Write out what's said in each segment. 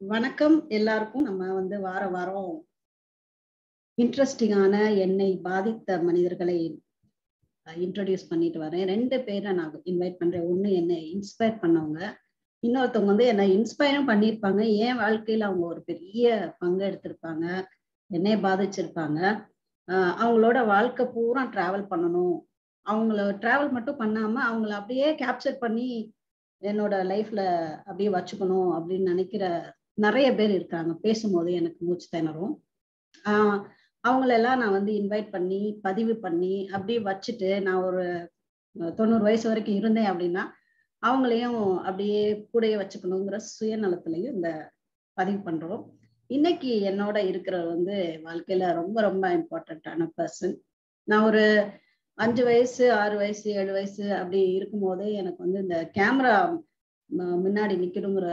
வணக்கம் எல்லாருக்கும். நம்ம வந்து வார வாரம் இன்ட்ரெஸ்டிங்கான என்னை பாதித்த மனிதர்களை இன்ட்ரடியூஸ் பண்ணிட்டு வரேன். ரெண்டு பேரை நான் இன்வைட் பண்றேன். ஒன்று என்னை இன்ஸ்பயர் பண்ணவங்க. இன்னொருத்தவங்க வந்து என்னை இன்ஸ்பயரும் பண்ணியிருப்பாங்க. என் வாழ்க்கையில் அவங்க ஒரு பெரிய பங்கு எடுத்திருப்பாங்க. என்னை பாதிச்சிருப்பாங்க. அவங்களோட வாழ்க்கை பூரா டிராவல் பண்ணணும். அவங்கள டிராவல் மட்டும் பண்ணாம அவங்கள அப்படியே கேப்சர் பண்ணி என்னோட லைஃப்ல அப்படியே வச்சுக்கணும் அப்படின்னு நினைக்கிற நிறைய பேர் இருக்காங்க. பேசும்போது எனக்கு மூச்சு திணறும். அவங்களெல்லாம் நான் வந்து இன்வைட் பண்ணி பதிவு பண்ணி அப்படியே வச்சுட்டு நான் ஒரு தொண்ணூறு வயசு வரைக்கும் இருந்தேன் அப்படின்னா அவங்களையும் அப்படியே கூடயே வச்சுக்கணுங்கிற சுயநலத்திலையும் இந்த பதிவு பண்றோம். இன்னைக்கு என்னோட இருக்கிற வந்து வாழ்க்கையில ரொம்ப ரொம்ப இம்பார்ட்டண்ட்டான பர்சன் நான் ஒரு அஞ்சு வயசு ஆறு வயசு ஏழு வயசு அப்படி இருக்கும்போதே எனக்கு வந்து இந்த கேமரா முன்னாடி நிக்கணுங்கிற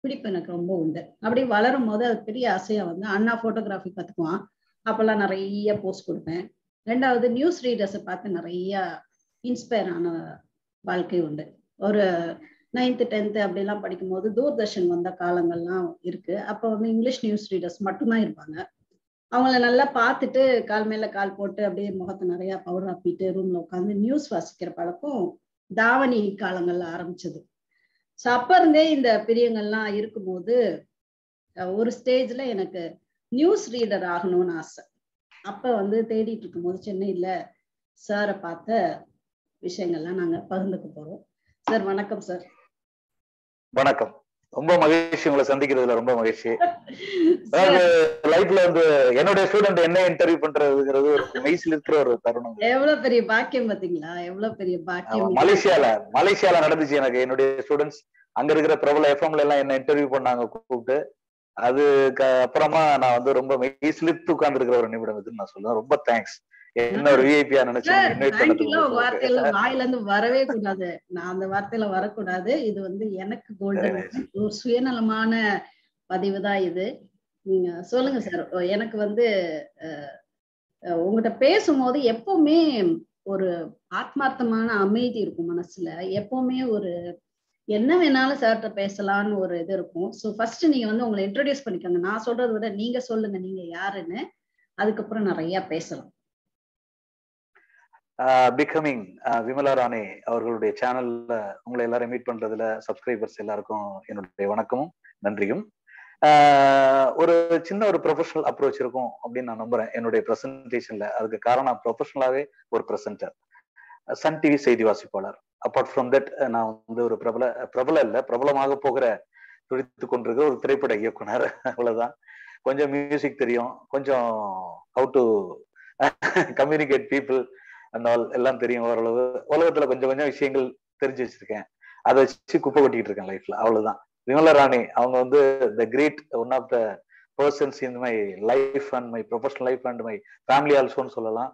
பிடிப்பு எனக்கு ரொம்ப உண்டு. அப்படி வளரும் போது அது பெரிய ஆசையா வந்து அண்ணா போட்டோகிராஃபி கத்துக்குவான். அப்பெல்லாம் நிறைய போஸ்ட் கொடுப்பேன். ரெண்டாவது நியூஸ் ரீடர்ஸை பார்த்து நிறைய இன்ஸ்பயர் ஆன வாழ்க்கை உண்டு. ஒரு நைன்த்து டென்த்து அப்படிலாம் படிக்கும்போது தூர்தர்ஷன் வந்த காலங்கள்லாம் இருக்கு. அப்போ வந்து இங்கிலீஷ் நியூஸ் ரீடர்ஸ் மட்டும்தான் இருப்பாங்க. அவங்கள நல்லா பார்த்துட்டு கால் மேல கால் போட்டு அப்படியே முகத்தை நிறைய பவுடர் ஆப்பிட்டு ரூம்ல உட்காந்து நியூஸ் வாசிக்கிற பழக்கம் தாவணி காலங்கள்ல ஆரம்பிச்சது. ஸோ அப்ப இருந்தே இந்த பிரியங்கள்லாம் இருக்கும்போது ஒரு ஸ்டேஜ்ல எனக்கு நியூஸ் ரீடர் ஆகணும்னு ஆசை. அப்ப வந்து தேடிட்டு இருக்கும்போது சென்னையில சாரை பார்த்த விஷயங்கள்லாம் நாங்க பகிர்ந்துக்க போறோம். சார் வணக்கம் சார் வணக்கம். ரொம்ப மகிழ்ச்சி உங்களை சந்திக்கிறதுல ரொம்ப மகிழ்ச்சி. அதாவது லைஃப்ல வந்து என்னுடைய ஸ்டூடெண்ட் என்ன இன்டர்வியூ பண்றதுங்கிறது ஒரு மெய்சில் இருக்கிற ஒரு தருணம். எவ்வளவு பெரிய பாக்கியம் பாத்தீங்களா? எவ்வளவு பெரிய பாக்கியம் மலேசியால மலேசியால நடந்துச்சு எனக்கு. என்னுடைய ஸ்டூடெண்ட்ஸ் அங்க இருக்கிற பிரபல எஃப்எம்ல எல்லாம் என்ன இன்டர்வியூ பண்ணாங்க கூப்பிட்டு அதுக்கு அப்புறமா நான் வந்து ரொம்ப மெய்சிலித்து உட்கார்ந்து இருக்கிற ஒரு நிமிடம் இதுன்னு நான் சொல்லுவேன். ரொம்ப தேங்க்ஸ் என்ன ஒரு விஐபியா நினைச்சு வார்த்தையில வாயில இருந்து வரவே கூடாது. நான் அந்த வார்த்தையில வரக்கூடாது. இது வந்து எனக்கு கோல்டன் ஒரு சுயநலமான பதிவு தான் இது. நீங்க சொல்லுங்க சார். எனக்கு வந்து உங்ககிட்ட பேசும்போது எப்பவுமே ஒரு ஆத்மார்த்தமான அமைதி இருக்கும் மனசுல. எப்பவுமே ஒரு என்ன வேணாலும் சார்கிட்ட பேசலாம்னு ஒரு இது இருக்கும். ஸோ ஃபர்ஸ்ட் நீங்க வந்து உங்களை இன்ட்ரடியூஸ் பண்ணிக்கோங்க. நான் சொல்றதை விட நீங்க சொல்லுங்க. நீங்க யாருன்னு. அதுக்கப்புறம் நிறைய பேசலாம். பிகமிங் விமலா ராணி அவர்களுடைய சேனல்ல உங்களை எல்லாரும் மீட் பண்றதுல சப்ஸ்கிரைபர்ஸ் எல்லாருக்கும் என்னுடைய வணக்கமும் நன்றியும். ஒரு சின்ன ஒரு ப்ரொஃபஷனல் அப்ரோச் இருக்கும் அப்படின்னு நான் நம்புறேன். என்னுடைய ப்ரெசன்டேஷன்ல அதுக்கு காரணம் ப்ரொஃபஷனலாவே ஒரு ப்ரெசன்டர் சன் டிவி செய்தி வாசிப்பாளர். அப்பார்ட் ஃப்ரம் தட் நான் வந்து ஒரு பிரபல பிரபல இல்ல பிரபலமாக போகிற துடித்து கொண்டிருக்கிற ஒரு திரைப்பட இயக்குனர். அவ்வளவுதான். கொஞ்சம் மியூசிக் தெரியும். கொஞ்சம் ஹவு டு கம்யூனிகேட் பீப்புள் அந்த எல்லாம் தெரியும் ஓரளவு. உலகத்துல கொஞ்சம் கொஞ்சம் விஷயங்கள் தெரிஞ்சு வச்சிருக்கேன். அதை வச்சு குப்பை கொட்டிக்கிட்டு இருக்கேன் லைஃப்ல அவ்வளவுதான். விமலா ராணி அவங்க வந்து the great one of the persons in my life and my professional life and my family ஆல்சோன்னு சொல்லலாம்.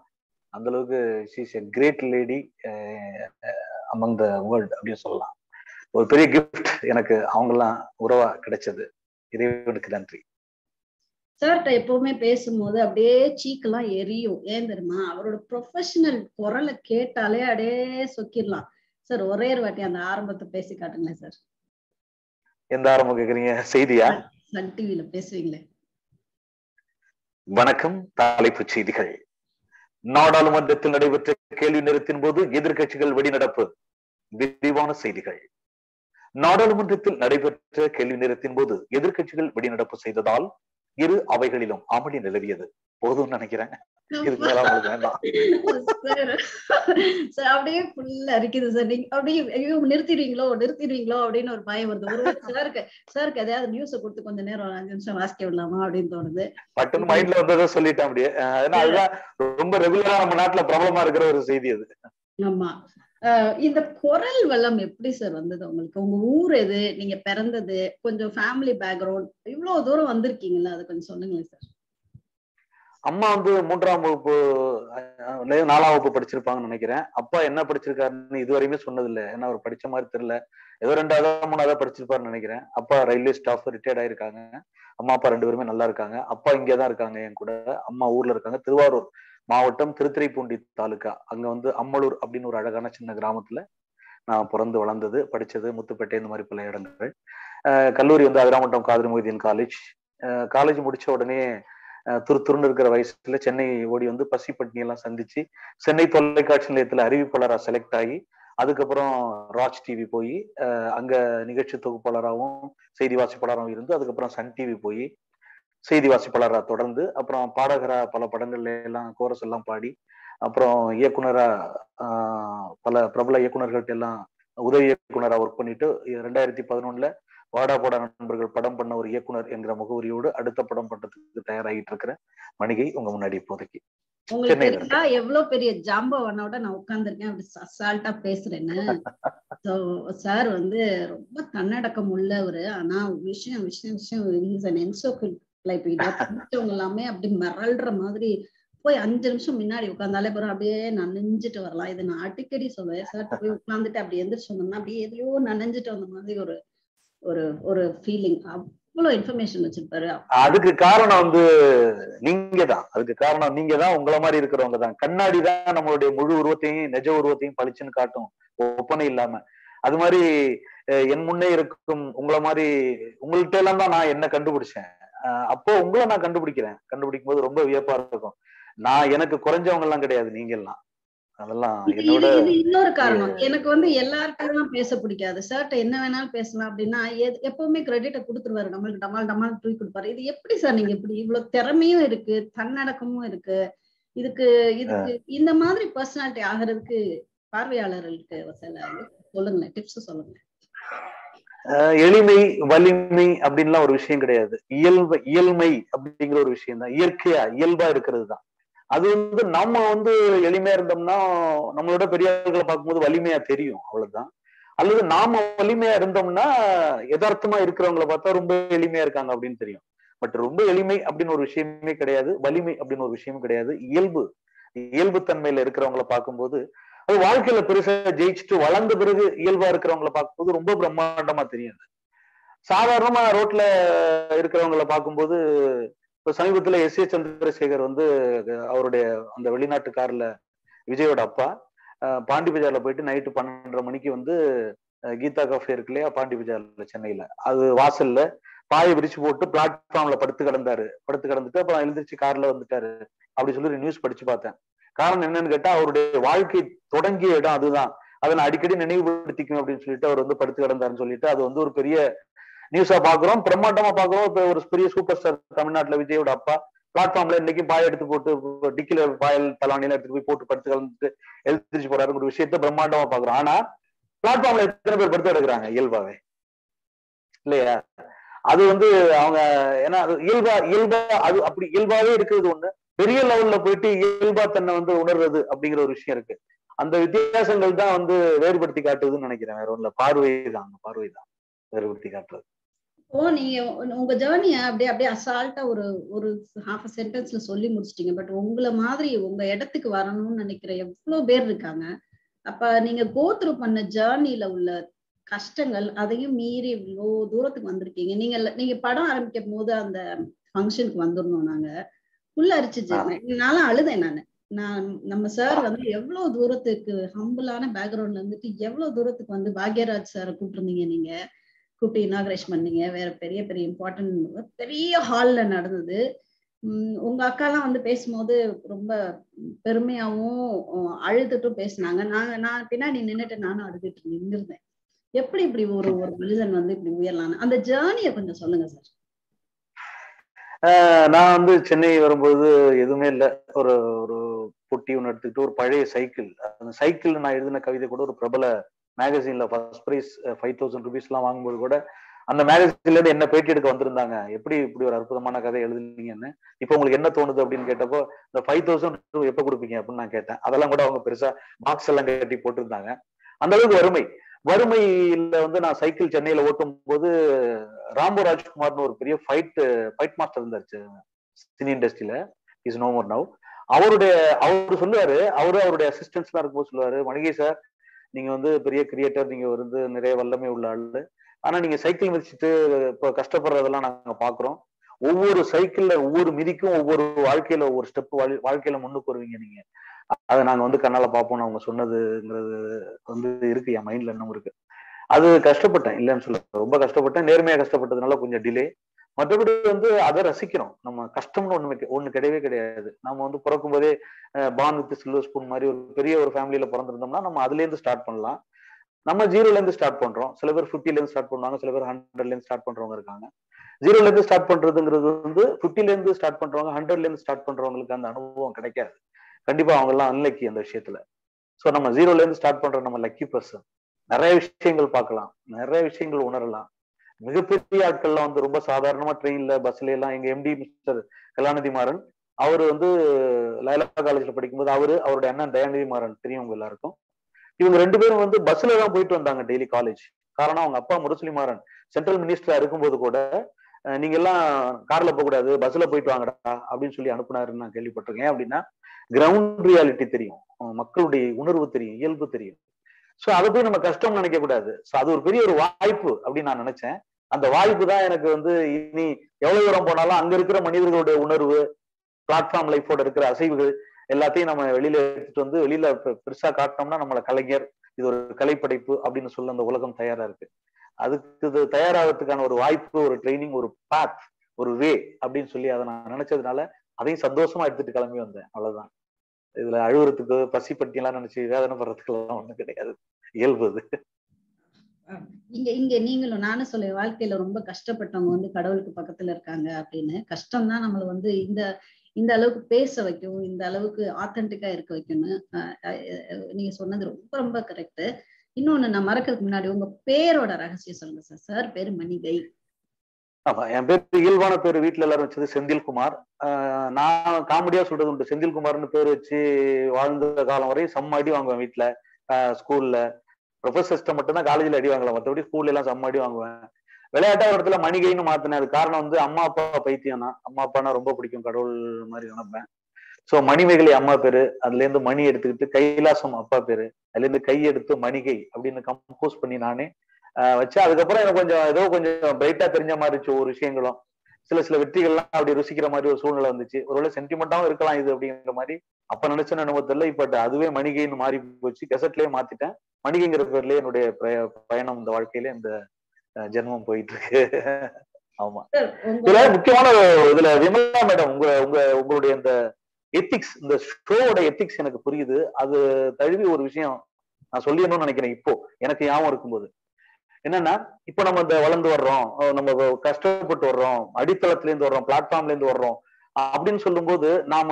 அந்த அளவுக்கு she's a great lady among the world அப்படின்னு சொல்லலாம். ஒரு பெரிய கிஃப்ட் எனக்கு அவங்கெல்லாம் உறவா கிடைச்சது. இறைவனுக்கு நன்றி. சார்கிட்ட எப்பவுமே பேசும்போது அப்படியே சீக்கெல்லாம் எரியும். ஏன் தெரியுமா? அவரோட ப்ரொஃபஷனல் குரலை கேட்டாலே அப்படியே சொக்கிடலாம் சார் ஒரே ஒரு வாட்டி அந்த ஆரம்பத்தை பேசி காட்டுங்களேன் சார் எந்த ஆரம்பம் கேக்குறீங்க? செய்தியா? சன் டிவில பேசுவீங்களே. வணக்கம். தலைப்புச் செய்திகள். நாடாளுமன்றத்தில் நடைபெற்ற கேள்வி நேரத்தின் போது எதிர்கட்சிகள் வெளிநடப்பு விரிவான செய்திகள். நாடாளுமன்றத்தில் நடைபெற்ற கேள்வி நேரத்தின் போது எதிர்கட்சிகள் வெளிநடப்பு செய்ததால் இரு அவைகளிலும் அமளி நிலவியது. போதும் நினைக்கிறேன். அப்படியே ஃபுல்லா இருக்குது சார். நீங்க அப்படியே ஐயோ நிறுத்திடுவீங்களோ நிறுத்திடுவீங்களோ அப்படின்னு ஒரு பயம் வருது. ஒரு சாருக்கு சாருக்கு எதையாவது நியூஸ கொடுத்து கொஞ்ச நேரம் அஞ்சு நிமிஷம் வாசிக்க விடலாமா அப்படின்னு தோணுது. பட்டுன்னு மைண்ட்ல வந்ததை சொல்லிட்டேன் அப்படியே. ஏன்னா அதுதான் ரொம்ப ரெகுலரா நம்ம நாட்டுல பிரபலமா இருக்கிற ஒரு செய்தி அது. ஆமா. இந்த குரல் வளம் எப்படி சார் வந்தது உங்களுக்கு? உங்க ஊர் எது? நீங்க பிறந்தது? கொஞ்சம் ஃபேமிலி பேக்ரவுண்ட் இவ்வளவு தூரம் வந்திருக்கீங்களா அது கொஞ்சம் சொல்லுங்களேன் சார் அம்மா வந்து மூன்றாம் வகுப்பு நாலாம் வகுப்பு படிச்சிருப்பாங்கன்னு நினைக்கிறேன். அப்பா என்ன படிச்சிருக்காருன்னு இதுவரையுமே சொன்னதில்லை. ஏன்னா அவர் படிச்ச மாதிரி தெரியல. ஏதோ ரெண்டாவது மூணாவது படிச்சிருப்பாருன்னு நினைக்கிறேன். அப்பா ரயில்வே ஸ்டாஃப் ரிட்டையர்ட் ஆயிருக்காங்க. அம்மா அப்பா ரெண்டு பேருமே நல்லா இருக்காங்க. அப்பா இங்கேதான் இருக்காங்க என் கூட. அம்மா ஊர்ல இருக்காங்க. திருவாரூர். மாவட்டம் திருத்துறைப்பூண்டி தாலுக்கா அங்க வந்து அம்மலூர் அப்படின்னு ஒரு அழகான சின்ன கிராமத்துல நான் பிறந்து வளர்ந்தது படிச்சது முத்துப்பேட்டை இந்த மாதிரி பல இடங்கள். கல்லூரி வந்து அதிராமட்டம் காதிரி மொய்தீன் காலேஜ் காலேஜ் முடிச்ச உடனே அஹ் துரு துருன்னு இருக்கிற வயசுல சென்னை ஓடி வந்து பசி பட்டினி எல்லாம் சந்திச்சு சென்னை தொலைக்காட்சி நிலையத்துல அறிவிப்பாளரா செலக்ட் ஆகி அதுக்கப்புறம் ராஜ் டிவி போய் அங்க நிகழ்ச்சி தொகுப்பாளராகவும் செய்தி வாசிப்பாளராகவும் இருந்து அதுக்கப்புறம் சன் டிவி போய் செய்தி வாசிப்பாளரா தொடர்ந்து அப்புறம் பாடகரா பல படங்கள்ல எல்லாம் கோரஸ் எல்லாம் பாடி அப்புறம் இயக்குனரா பல பிரபல இயக்குனர்கள்ட்ட எல்லாம் உதவி இயக்குனரா ஒர்க் பண்ணிட்டு ரெண்டாயிரத்தி பதினொன்னுல வாடா போடா நண்பர்கள் படம் பண்ண ஒரு இயக்குனர் என்கிற முகவரியோடு அடுத்த படம் பண்றதுக்கு தயாராகிட்டு இருக்கிற மணிகை உங்க முன்னாடி இப்போதைக்கு. உங்களுக்கு எவ்வளவு பெரிய ஜாம்பவனோட நான் உட்கார்ந்திருக்கேன். அப்படி அசால்ட்டா பேசுறேன்னு. சார் வந்து ரொம்ப தன்னடக்கம் உள்ளவரு. ஆனா விஷயம் விஷயம் விஷயம் இஸ் அன் படிச்சவங்க எல்லாமே அப்படி மிரள்ற மாதிரி போய் அஞ்சு நிமிஷம் முன்னாடி உட்காந்தாலே போறோம் அப்படியே நனைஞ்சிட்டு வரலாம். இது நான் அடிக்கடி சொல்லுவேன். சார் போய் உட்காந்துட்டு அப்படி எந்திரிச்சு வந்தோம்னா அப்படியே எதுலயோ நனைஞ்சிட்டு வந்த மாதிரி ஒரு ஒரு ஒரு ஃபீலிங் அவ்வளவு இன்ஃபர்மேஷன் வச்சிருப்பாரு. அதுக்கு காரணம் வந்து நீங்க தான் அதுக்கு காரணம் நீங்க தான் உங்களை மாதிரி இருக்கிறவங்க தான் கண்ணாடி தான் நம்மளுடைய முழு உருவத்தையும் நிஜ உருவத்தையும் பளிச்சுன்னு காட்டும். ஒப்பனை இல்லாம. அது மாதிரி என் முன்னே இருக்கும் உங்களை மாதிரி உங்கள்கிட்ட எல்லாம் தான் நான் என்ன கண்டுபிடிச்சேன்? அப்போ உங்களை நான் கண்டுபிடிக்கிறேன். கண்டுபிடிக்கும் போது ரொம்ப வியப்பா இருக்கும். நான் எனக்கு குறைஞ்சவங்க எல்லாம் கிடையாது நீங்க எல்லாம் அதெல்லாம் என்னோட இன்னொரு காரணம். எனக்கு வந்து எல்லார்ட்டையும் பேச பிடிக்காது. சார்ட்ட என்ன வேணாலும் பேசலாம் அப்படின்னா எப்பவுமே கிரெடிட்டை கொடுத்துருவாரு. நம்மளுக்கு டமால் டமால் தூக்கி கொடுப்பாரு. இது எப்படி சார் நீங்க இப்படி இவ்வளவு திறமையும் இருக்கு தன்னடக்கமும் இருக்கு. இதுக்கு இதுக்கு இந்த மாதிரி பர்சனாலிட்டி ஆகிறதுக்கு பார்வையாளர்களுக்கு சொல்லுங்களேன் டிப்ஸ் சொல்லுங்க எளிமை வலிமை அப்படின்லாம் ஒரு விஷயம் கிடையாது. இயல்பு இயல்மை அப்படிங்கிற ஒரு விஷயம் தான் இயற்கையா இயல்பா இருக்கிறது தான் அது வந்து நம்ம வந்து எளிமையா இருந்தோம்னா நம்மளோட பெரியவர்களை பார்க்கும்போது வலிமையா தெரியும் அவ்வளவுதான். அல்லது நாம வலிமையா இருந்தோம்னா யதார்த்தமா இருக்கிறவங்களை பார்த்தா ரொம்ப எளிமையா இருக்காங்க அப்படின்னு தெரியும். பட் ரொம்ப எளிமை அப்படின்னு ஒரு விஷயமே கிடையாது. வலிமை அப்படின்னு ஒரு விஷயமும் கிடையாது. இயல்பு இயல்பு தன்மையில இருக்கிறவங்களை பார்க்கும்போது அது வாழ்க்கையில பெருசா ஜெயிச்சுட்டு வளர்ந்த பிறகு இயல்பா இருக்கிறவங்கள பார்க்கும்போது ரொம்ப பிரம்மாண்டமா தெரியும் சாதாரணமா ரோட்ல இருக்கிறவங்கள பார்க்கும்போது இப்ப சமீபத்துல எஸ். ஏ. சந்திரசேகர் வந்து அவருடைய அந்த வெளிநாட்டு கார்ல விஜயோட அப்பா பாண்டி பஜார்ல போயிட்டு நைட்டு பன்னெண்டரை மணிக்கு வந்து கீதா கஃபே இருக்கு இல்லையா பாண்டி பஜார்ல சென்னையில. அது வாசல்ல பாயை விரிச்சு போட்டு பிளாட்ஃபார்ம்ல படுத்து கிடந்தாரு. படுத்து கிடந்துட்டு அப்புறம் எழுந்திரிச்சு கார்ல வந்துட்டாரு. அப்படி சொல்லி நியூஸ் படிச்சு பார்த்தேன். காரணம் என்னன்னு கேட்டா அவருடைய வாழ்க்கை தொடங்கிய இடம் அதுதான். அதை நான் அடிக்கடி நினைவுபடுத்திக்கணும் அப்படின்னு சொல்லிட்டு அவர் வந்து படுத்து கிடந்தாருன்னு சொல்லிட்டு அது வந்து ஒரு பெரிய நியூஸா பாக்குறோம் பிரம்மாண்டமா பாக்குறோம் இப்ப ஒரு பெரிய சூப்பர் ஸ்டார் தமிழ்நாட்டுல விஜயோட அப்பா பிளாட்ஃபார்ம்ல இன்னைக்கு பாய் எடுத்து போட்டு டிக்கில பாயல் தலானில எடுத்துட்டு போய் போட்டு படுத்து கலந்துட்டு எழுந்திரிச்சு போறாரு ஒரு விஷயத்த பிரம்மாண்டமா பாக்குறோம் ஆனா பிளாட்ஃபார்ம்ல எத்தனை பேர் படுத்து எடுக்கிறாங்க இயல்பாவே. இல்லையா? அது வந்து அவங்க ஏன்னா இயல்பா இயல்பா அது அப்படி இயல்பாவே இருக்கிறது ஒண்ணு. பெரிய லெவல்ல போயிட்டு இயல்பா தன்னை வந்து உணர்றது அப்படிங்கிற ஒரு விஷயம் இருக்கு. அந்த வித்தியாசங்கள் தான் வந்து வேறுபடுத்தி காட்டுதுன்னு நினைக்கிறேன் வேற ஒண்ணுல பார்வை தான் அந்த பார்வை தான் வேறுபடுத்தி காட்டுறது. ஓ நீங்க உங்க ஜேர்னிய அப்படியே அப்படியே அசால்ட்டா ஒரு ஒரு ஹாஃப் சென்டென்ஸ்ல சொல்லி முடிச்சிட்டீங்க. பட் உங்களை மாதிரி உங்க இடத்துக்கு வரணும்னு நினைக்கிற எவ்வளவு பேர் இருக்காங்க. அப்ப நீங்க கோத்ரூ பண்ண ஜேர்னில உள்ள கஷ்டங்கள் அதையும் மீறி இவ்வளோ தூரத்துக்கு வந்திருக்கீங்க. நீங்க நீங்க படம் ஆரம்பிக்கும் போது அந்த ஃபங்க்ஷனுக்கு வந்துடணும் நாங்க. உள்ள அரிச்சிச்சு. என்னால அழுதேன் நானு. நான் நம்ம சார் வந்து எவ்வளவு தூரத்துக்கு ஹம்பிளான பேக்ரவுண்ட்ல இருந்துட்டு எவ்வளவு தூரத்துக்கு வந்து பாக்யராஜ் சாரை கூப்பிட்டுருந்தீங்க நீங்க? கூப்பிட்டு இனாகிரேஷன் பண்ணீங்க. வேற பெரிய பெரிய இம்பார்ட்டன்ட் பெரிய ஹால்ல நடந்தது. உங்க அக்காலாம் வந்து பேசும்போது ரொம்ப பெருமையாவும் அழுதுட்டும் பேசினாங்க. நாங்க நான் பின்னாடி நின்னுட்டு நானும் அழுதுட்டு நின்றுருந்தேன் எப்படி இப்படி ஒரு ஒரு மனிதன் வந்து இப்படி உயரலான்னு அந்த ஜேர்னிய கொஞ்சம் சொல்லுங்க சார் நான் வந்து சென்னை வரும்போது எதுவுமே இல்லை. ஒரு ஒரு பொட்டி ஒன்று எடுத்துக்கிட்டு ஒரு பழைய சைக்கிள். அந்த சைக்கிள் நான் எழுதின கவிதை கூட ஒரு பிரபல மேகசின்ல ஃபர்ஸ்ட் ப்ரைஸ் ஃபைவ் தௌசண்ட் ருபீஸ்லாம் வாங்கும்போது கூட அந்த மேகசின்ல இருந்து என்ன பேட்டி எடுக்க வந்திருந்தாங்க? எப்படி இப்படி ஒரு அற்புதமான கதை எழுதுனீங்கன்னு. இப்போ உங்களுக்கு என்ன தோணுது அப்படின்னு கேட்டப்போ இந்த ஃபைவ் தௌசண்ட் எப்போ கொடுப்பீங்க அப்படின்னு நான் கேட்டேன். அதெல்லாம் கூட அவங்க பெருசா பாக்ஸ் எல்லாம் கட்டி போட்டிருந்தாங்க. அந்த அளவுக்கு வறுமை. வறுமையில வந்து நான் சைக்கிள் சென்னையில ஓட்டும் போது ராம்போ ராஜ்குமார்னு ஒரு பெரிய ஃபைட் ஃபைட் மாஸ்டர் இருந்தாரு சினி இண்டஸ்ட்ரியில இஸ் நோ மோர் நவ் அவருடைய அவரு சொல்லுவாரு அவரு அவருடைய அசிஸ்டன்ஸ் எல்லாம் இருக்கும்போது சொல்லுவாரு மணிகை சார் நீங்க வந்து பெரிய கிரியேட்டர் நீங்க வந்து நிறைய வல்லமை உள்ள ஆளு. ஆனா நீங்க சைக்கிள் மிதிச்சுட்டு இப்போ கஷ்டப்படுறதெல்லாம் நாங்க பாக்குறோம். ஒவ்வொரு சைக்கிள்ல ஒவ்வொரு மிதிக்கும் ஒவ்வொரு வாழ்க்கையில ஒவ்வொரு ஸ்டெப் வாழ்க்கையில முன்னுக்கு வருவீங்க நீங்க. அதை நாங்க வந்து கண்ணால பார்ப்போம். அவங்க சொன்னதுங்கிறது வந்து இருக்கு. என் மைண்ட்ல இன்னும் இருக்கு. அது கஷ்டப்பட்டேன். இல்லைன்னு சொல்ல ரொம்ப கஷ்டப்பட்டேன். நேர்மையா கஷ்டப்பட்டதுனால கொஞ்சம் டிலே மற்றபடி வந்து அதை ரசிக்கிறோம். நம்ம கஷ்டம்னு ஒண்ணு ஒண்ணு கிடையவே கிடையாது. நம்ம வந்து பிறக்கும் போதே பான் வித் சில்வர் ஸ்பூன் மாதிரி ஒரு பெரிய ஒரு ஃபேமிலியில பிறந்திருந்தோம்னா நம்ம அதுல இருந்து ஸ்டார்ட் பண்ணலாம். நம்ம ஜீரோல இருந்து ஸ்டார்ட் பண்றோம். சில பேர் ஃபிஃப்டில இருந்து ஸ்டார்ட் பண்ணுவாங்க. சில பேர் ஹண்ட்ரட்ல இருந்து ஸ்டார்ட் பண்றவங்க இருக்காங்க. ஜீரோல இருந்து ஸ்டார்ட் பண்றதுங்கிறது வந்து ஃபிஃப்டில இருந்து ஸ்டார்ட் பண்றவங்க ஹண்ட்ரட்ல இருந்து ஸ்டார்ட் பண்றவங்களுக்கு அந்த அனுபவம் கிடைக்காது. கண்டிப்பா அவங்க எல்லாம் அன்லக்கி அந்த விஷயத்துல. ஸோ நம்ம ஜீரோல இருந்து ஸ்டார்ட் பண்ற நம்ம லக்கி பர்சன் நிறைய விஷயங்கள் பார்க்கலாம். நிறைய விஷயங்கள் உணரலாம். மிகப்பெரிய ஆட்கள்லாம் வந்து ரொம்ப சாதாரணமா ட்ரெயின்ல பஸ்ல எல்லாம் எங்க எம்டி மிஸ்டர் கலாநிதி மாறன் அவர் வந்து லயலா காலேஜ்ல படிக்கும்போது அவரு அவருடைய அண்ணன் தயாநிதி மாறன் தெரியும் எல்லாருக்கும். இவங்க ரெண்டு பேரும் வந்து பஸ்ல தான் போயிட்டு வந்தாங்க டெய்லி காலேஜ் காரணம் அவங்க அப்பா முரசொலி மாறன் சென்ட்ரல் மினிஸ்டரா இருக்கும்போது கூட நீங்க எல்லாம் கார்ல போக கூடாது பஸ்ல போயிட்டு வாங்கடா அப்படின்னு சொல்லி அனுப்புனாருன்னு நான் கேள்விப்பட்டிருக்கேன். அப்படின்னா கிரவுண்ட் ரியாலிட்டி தெரியும். மக்களுடைய உணர்வு தெரியும் இயல்பு தெரியும். சோ அதை போய் நம்ம கஷ்டம் நினைக்க கூடாது. சோ அது ஒரு பெரிய ஒரு வாய்ப்பு அப்படின்னு நான் நினைச்சேன். அந்த வாய்ப்பு தான் எனக்கு வந்து இனி எவ்வளவு தூரம் போனாலும் அங்க இருக்கிற மனிதர்களுடைய உணர்வு பிளாட்ஃபார்ம் லைஃபோட இருக்கிற அசைவுகள் எல்லாத்தையும் நம்ம வெளியில எடுத்துட்டு வந்து வெளியில பெருசா காட்டினோம்னா நம்மள கலைஞர் இது ஒரு கலைப்படைப்பு அப்படின்னு சொல்ல அந்த உலகம் தயாரா இருக்கு. அதுக்கு இது தயாராகிறதுக்கான ஒரு வாய்ப்பு ஒரு ட்ரைனிங் ஒரு பாத் ஒரு வே அப்படின்னு சொல்லி அதை நான் நினைச்சதுனால அதையும் சந்தோஷமா எடுத்துட்டு கிளம்பி வந்தேன். அவ்வளவுதான். இதுல அழுகுறதுக்கு பசி பட்டியெல்லாம் நினைச்சு வேதனை படுறதுக்கெல்லாம் ஒண்ணும் கிடையாது. இயல்பு அது. இங்க இங்க நீங்களும் நானும் சொல்ல வாழ்க்கையில ரொம்ப கஷ்டப்பட்டவங்க வந்து கடவுளுக்கு பக்கத்துல இருக்காங்க அப்படின்னு. கஷ்டம் தான் நம்மள வந்து இந்த இந்த அளவுக்கு பேச வைக்கும் இந்த அளவுக்கு ஆத்தென்டிக்கா இருக்க வைக்கும்னு நீங்க சொன்னது ரொம்ப ரொம்ப கரெக்ட் இன்னொன்னு நான் மறக்கிறதுக்கு முன்னாடி உங்க பேரோட ரகசியம் சொல்லுங்க சார் சார் பேரு மணிகை. ஆமா என் பேர் இயல்பான பேர் வீட்டுல எல்லாரும் வச்சது செந்தில்குமார். நான் காமெடியா சொல்றது உண்டு. செந்தில்குமார்னு பேர் வச்சு வாழ்ந்த காலம் வரை செம்ம அடி வாங்குவேன் வீட்டுல ஸ்கூல்ல. ப்ரொஃபசர்ஸ்ட மட்டும்தான் காலேஜ்ல அடி வாங்கலாம் மற்றபடி ஸ்கூல்ல எல்லாம் செம்ம அடி வாங்குவேன். விளையாட்டா ஒரு இடத்துல மணிகைன்னு மாத்தினேன். அது காரணம் வந்து அம்மா அப்பா பைத்தியம் தான். அம்மா அப்பானா ரொம்ப பிடிக்கும். கடவுள் மாதிரி நினைப்பேன். சோ மணிமேகலை அம்மா பேரு. அதுல இருந்து மணி எடுத்துக்கிட்டு கைலாசம் அப்பா பேரு. அதுல இருந்து கை எடுத்து மணிகை அப்படின்னு கம்போஸ் பண்ணி நானே வச்சு அதுக்கப்புறம் எனக்கு கொஞ்சம் ஏதோ கொஞ்சம் பிரைட்டா தெரிஞ்ச மாதிரி இருந்துச்சு ஒரு விஷயங்களும். சில சில வெற்றிகள்லாம் அப்படி ருசிக்கிற மாதிரி ஒரு சூழ்நிலை வந்துச்சு. ஒருவேளை சென்டிமெண்டாவும் இருக்கலாம் இது அப்படிங்கிற மாதிரி. அப்ப நினைச்ச அனுபவத்துல இப்ப அதுவே மணிகைன்னு மாறி போச்சு. கெசட்லயே மாத்திட்டேன். மணிகைங்கிற பேர்லயே என்னுடைய பயணம் இந்த வாழ்க்கையில இந்த ஜென்மம் போயிட்டு இருக்கு ஆமா இதுல முக்கியமான இதுல விமலா மேடம் உங்க உங்க உங்களுடைய இந்த எத்திக்ஸ் இந்த ஷோவோட எத்திக்ஸ் எனக்கு புரியுது. அது தழுவி ஒரு விஷயம் நான் சொல்லிடணும்னு நினைக்கிறேன் இப்போ. எனக்கு ஞாபகம் இருக்கும்போது. என்னன்னா இப்ப நம்ம இந்த வளர்ந்து வர்றோம் நம்ம கஷ்டப்பட்டு வர்றோம் அடித்தளத்துல இருந்து வர்றோம் பிளாட்ஃபார்ம்ல இருந்து வர்றோம் அப்படின்னு சொல்லும்போது நாம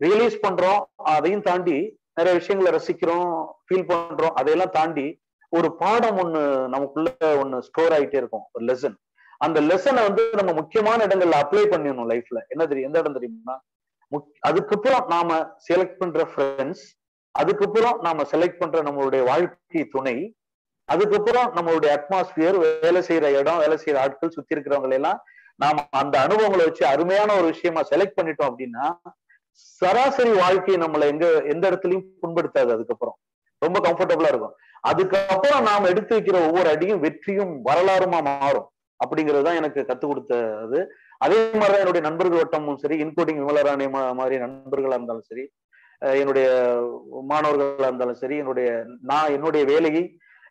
ரியலைஸ் பண்றோம் அதையும் தாண்டி நிறைய விஷயங்களை ரசிக்கிறோம் ஃபீல் பண்றோம் அதையெல்லாம் தாண்டி ஒரு பாடம் ஒண்ணு நமக்குள்ள ஒண்ணு ஸ்டோர் ஆயிட்டே இருக்கும் ஒரு லெசன் அந்த லெசனை வந்து நம்ம முக்கியமான இடங்கள்ல அப்ளை பண்ணிடணும் லைஃப்ல என்ன தெரியும் எந்த இடம் தெரியுமா? அதுக்கப்புறம் நாம செலக்ட் பண்ற ஃப்ரெண்ட்ஸ் அதுக்கப்புறம் நாம செலக்ட் பண்ற நம்மளுடைய வாழ்க்கை துணை அதுக்கப்புறம் நம்மளுடைய அட்மாஸ்பியர் வேலை செய்யற இடம் வேலை செய்யற ஆட்கள் சுத்தி இருக்கிறவங்க எல்லாம் நாம அந்த அனுபவங்களை வச்சு அருமையான ஒரு விஷயமா செலக்ட் பண்ணிட்டோம் அப்படின்னா சராசரி வாழ்க்கையை நம்மளை எங்க எந்த இடத்துலயும் புண்படுத்தாது அதுக்கப்புறம். ரொம்ப கம்ஃபர்டபுளா இருக்கும். அதுக்கப்புறம் நாம் எடுத்து வைக்கிற ஒவ்வொரு அடியும் வெற்றியும் வரலாறுமா மாறும். அப்படிங்கறதுதான் எனக்கு கத்து கொடுத்தது. அதே மாதிரிதான் என்னுடைய நண்பர்கள் வட்டமும் சரி இன்க்ளூடிங் விமலராணி மாதிரி நண்பர்களா இருந்தாலும் சரி என்னுடைய மாணவர்களா இருந்தாலும் சரி என்னுடைய நான் என்னுடைய வேலையை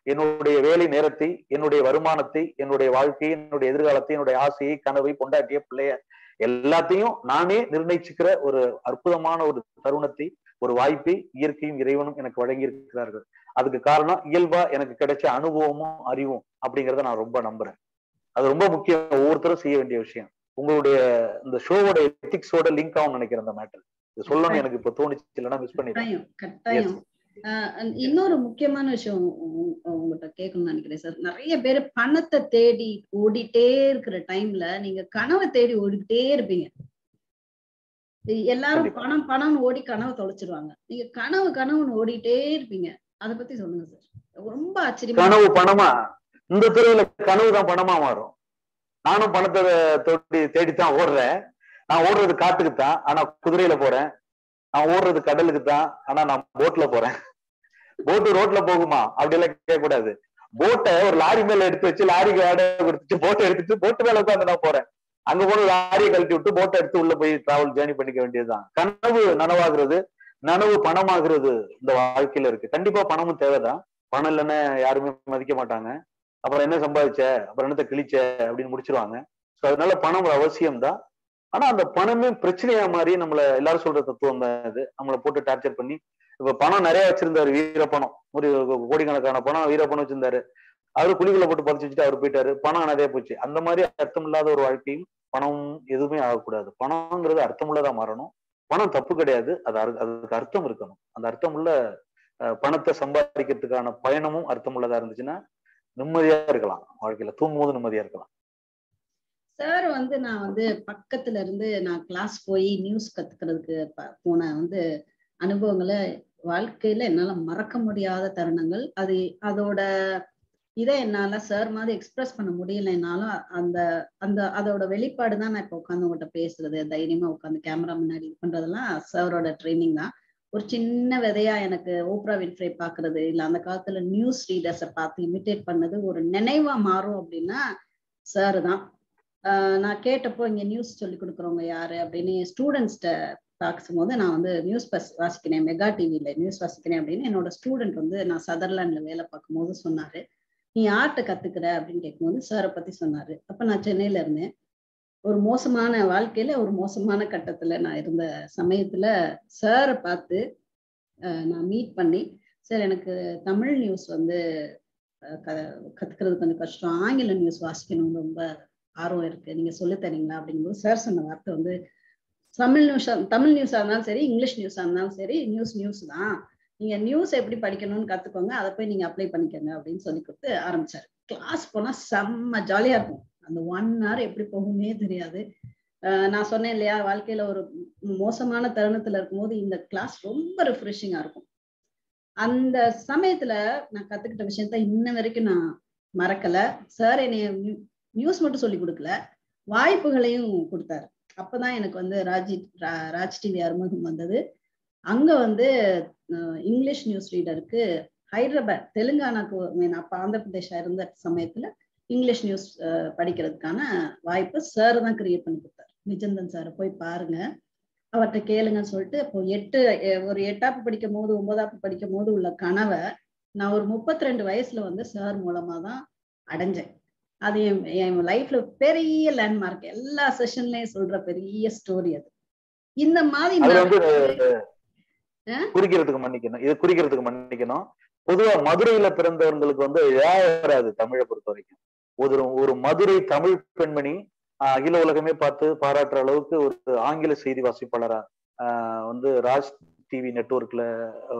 என்னுடைய வேலை நேரத்தை என்னுடைய வருமானத்தை என்னுடைய வாழ்க்கையை என்னுடைய எதிர்காலத்தை என்னுடைய ஆசையை கனவை கொண்டாட்டிய பிள்ளைய எல்லாத்தையும் நானே நிர்ணயிச்சுக்கிற ஒரு அற்புதமான ஒரு தருணத்தை ஒரு வாய்ப்பை இயற்கையும் இறைவனும் எனக்கு வழங்கி இருக்கிறார்கள் அதுக்கு காரணம் இயல்பா எனக்கு கிடைச்ச அனுபவமும் அறிவும் அப்படிங்கறத நான் ரொம்ப நம்புறேன். அது ரொம்ப முக்கியம். ஒவ்வொருத்தரும் செய்ய வேண்டிய விஷயம். உங்களுடைய இந்த ஷோவோட எத்திக்ஸோட லிங்க் ஆகும் நினைக்கிறேன் அந்த மேட்டர் சொல்லணும் எனக்கு இப்ப தோணுச்சு. இல்லைன்னா மிஸ் கட்டாயம். இன்னொரு முக்கியமான விஷயம் உங்ககிட்ட கேட்கணும்னு நினைக்கிறேன் சார். நிறைய பேர் பணத்தை தேடி ஓடிட்டே இருக்கிற டைம்ல நீங்க கனவை தேடி ஓடிக்கிட்டே இருப்பீங்க. எல்லாரும் பணம் பணம் ஓடி கனவை தொலைச்சிருவாங்க. நீங்க கனவு கனவுன்னு ஓடிட்டே இருப்பீங்க. அத பத்தி சொல்லுங்க சார். ரொம்ப ஆச்சரியமா கனவு பணமா? இந்த துறையில கனவு தான் பணமா மாறும். நானும் பணத்தை தொட்டி தேடித்தான் ஓடுறேன். நான் ஓடுறது காட்டுக்கு தான் ஆனா குதிரையில போறேன். நான் ஓடுறது கடலுக்கு தான் ஆனா நான் போட்ல போறேன். போட்டு ரோட்ல போகுமா? அப்படி எல்லாம் கேட்க கூடாது போட்டை ஒரு லாரி மேல எடுத்து வச்சு லாரிக்கு வாடகை கொடுத்துட்டு போட்டை எடுத்துட்டு போட்டு மேல உட்காந்து நான் போறேன். அங்க போன லாரியை கழட்டி விட்டு போட்டை எடுத்து உள்ள போய் டிராவல் ஜேர்னி பண்ணிக்க வேண்டியதுதான். கனவு நனவாகிறது நனவு பணமாகிறது இந்த வாழ்க்கையில இருக்கு. கண்டிப்பா பணமும் தேவைதான். பணம் இல்லைன்னா யாருமே மதிக்க மாட்டாங்க. அப்புறம் என்ன சம்பாதிச்ச? அப்புறம் என்னத்த கிழிச்ச? அப்படின்னு முடிச்சிருவாங்க. ஸோ அதனால பணம் ஒரு அவசியம் தான் ஆனா அந்த பணமே பிரச்சனையா மாதிரி நம்மள எல்லாரும் சொல்ற தத்துவம் தான் இது. நம்மளை போட்டு டார்ச்சர் பண்ணி இப்ப பணம் நிறைய வச்சிருந்தாரு வீரப்பணம். ஒரு கோடிக்கணக்கான பணம் வீரப்பணம் வச்சிருந்தாரு. அவரு குழிகளை போட்டு பதிச்சு வச்சுட்டு அவர் போயிட்டாரு. பணம் நிறைய போச்சு. அந்த மாதிரி அர்த்தம் இல்லாத ஒரு வாழ்க்கையும் பணம் எதுவுமே ஆகக்கூடாது. பணம்ங்கிறது அர்த்தமுள்ளதா மாறணும். பணம் தப்பு கிடையாது. அது அதுக்கு அர்த்தம் இருக்கணும். அந்த அர்த்தம் உள்ள பணத்தை சம்பாதிக்கிறதுக்கான பயணமும் அர்த்தமுள்ளதா இருந்துச்சுன்னா நிம்மதியா இருக்கலாம். வாழ்க்கையில தூங்கும் போது நிம்மதியா இருக்கலாம். சார் வந்து நான் வந்து பக்கத்துல இருந்து நான் கிளாஸ் போய் நியூஸ் கத்துக்கிறதுக்கு போன வந்து அனுபவங்களை வாழ்க்கையில என்னால மறக்க முடியாத தருணங்கள். அது அதோட இதை என்னால சார் மாதிரி எக்ஸ்பிரஸ் பண்ண முடியலைனாலும் அந்த அந்த அதோட வெளிப்பாடு தான் நான் இப்போ உட்காந்து உங்கள்கிட்ட பேசுறது. தைரியமா உட்காந்து கேமரா முன்னாடி இது பண்றதெல்லாம் சாரோட ட்ரைனிங் தான். ஒரு சின்ன விதையா எனக்கு ஓப்ரா வின்ஃப்ரே பாக்குறது இல்ல அந்த காலத்துல நியூஸ் ரீடர்ஸை பார்த்து இமிட்டேட் பண்ணது ஒரு நினைவா மாறும் அப்படின்னா சார் தான். நான் கேட்டப்போ இங்க நியூஸ் சொல்லி கொடுக்குறவங்க யாரு அப்படின்னு ஸ்டூடெண்ட்ஸ்கிட்ட பார்க்கும்போது நான் வந்து நியூஸ் பஸ் வாசிக்கிறேன் மெகா டிவியில நியூஸ் வாசிக்கிறேன் அப்படின்னு என்னோட ஸ்டூடெண்ட் வந்து நான் சதர்லாண்ட்ல வேலை பார்க்கும்போது சொன்னாரு. நீ ஆர்ட்டை கத்துக்கிற அப்படின்னு கேட்கும்போது சாரை பத்தி சொன்னாரு. அப்ப நான் சென்னையில இருந்தேன். ஒரு மோசமான வாழ்க்கையில ஒரு மோசமான கட்டத்துல நான் இருந்த சமயத்துல சாரை பார்த்து நான் மீட் பண்ணி சார் எனக்கு தமிழ் நியூஸ் வந்து கத்துக்கிறது கொஞ்சம் கஷ்டம். ஆங்கில நியூஸ் வாசிக்கணும் ரொம்ப ஆர்வம் இருக்கு. நீங்க சொல்லி தரீங்களா அப்படிங்கும்போது சார் சொன்ன வார்த்தை வந்து தமிழ் நியூஸா தமிழ் நியூஸா இருந்தாலும் சரி இங்கிலீஷ் நியூஸா இருந்தாலும் சரி நியூஸ் நியூஸ் தான். நீங்க நியூஸ் எப்படி படிக்கணும்னு கத்துக்கோங்க அதை போய் நீங்க அப்ளை பண்ணிக்கோங்க அப்படின்னு சொல்லி கொடுத்து ஆரம்பிச்சாரு. கிளாஸ் போனா செம்ம ஜாலியா இருக்கும். அந்த ஒன் ஹவர் எப்படி போகுமே தெரியாது. நான் சொன்னேன் இல்லையா வாழ்க்கையில ஒரு மோசமான தருணத்துல இருக்கும்போது இந்த கிளாஸ் ரொம்ப ரிஃப்ரெஷிங்கா இருக்கும். அந்த சமயத்துல நான் கத்துக்கிட்ட விஷயத்த இன்ன வரைக்கும் நான் மறக்கல. சார் என்னைய நியூஸ் மட்டும் சொல்லி கொடுக்கல. வாய்ப்புகளையும் கொடுத்தாரு. அப்பதான் எனக்கு வந்து ராஜி ராஜ் டிவி அறிமுகம் வந்தது. அங்க வந்து இங்கிலீஷ் நியூஸ் ரீடருக்கு ஹைதராபாத் தெலுங்கானாக்கு மீன் அப்ப ஆந்திர பிரதேஷா இருந்த சமயத்துல இங்கிலீஷ் நியூஸ் படிக்கிறதுக்கான வாய்ப்பு சார் தான் கிரியேட் பண்ணி கொடுத்தாரு. நிஜந்தன் சாரை போய் பாருங்க. அவர்கிட்ட கேளுங்கன்னு சொல்லிட்டு இப்போ எட்டு ஒரு எட்டாப்பு படிக்கும் போது ஒன்பதாப்பு படிக்கும் போது உள்ள கனவை நான் ஒரு முப்பத்தி ரெண்டு வயசுல வந்து சார் மூலமா தான் அடைஞ்சேன். அது என் என் லைஃப்ல பெரிய லேண்ட்மார்க் எல்லா செஷன்லயும் சொல்ற பெரிய ஸ்டோரி அது. இந்த மாதிரி குறிக்கிறதுக்கு மன்னிக்கணும். இது குறிக்கிறதுக்கு மன்னிக்கணும். பொதுவா மதுரையில பிறந்தவர்களுக்கு வந்து வராது தமிழை பொறுத்த வரைக்கும்? ஒரு ஒரு மதுரை தமிழ் பெண்மணி அகில உலகமே பார்த்து பாராட்டுற அளவுக்கு ஒரு ஆங்கில செய்தி வாசிப்பாளரா வந்து ராஜ் டிவி நெட்ஒர்க்ல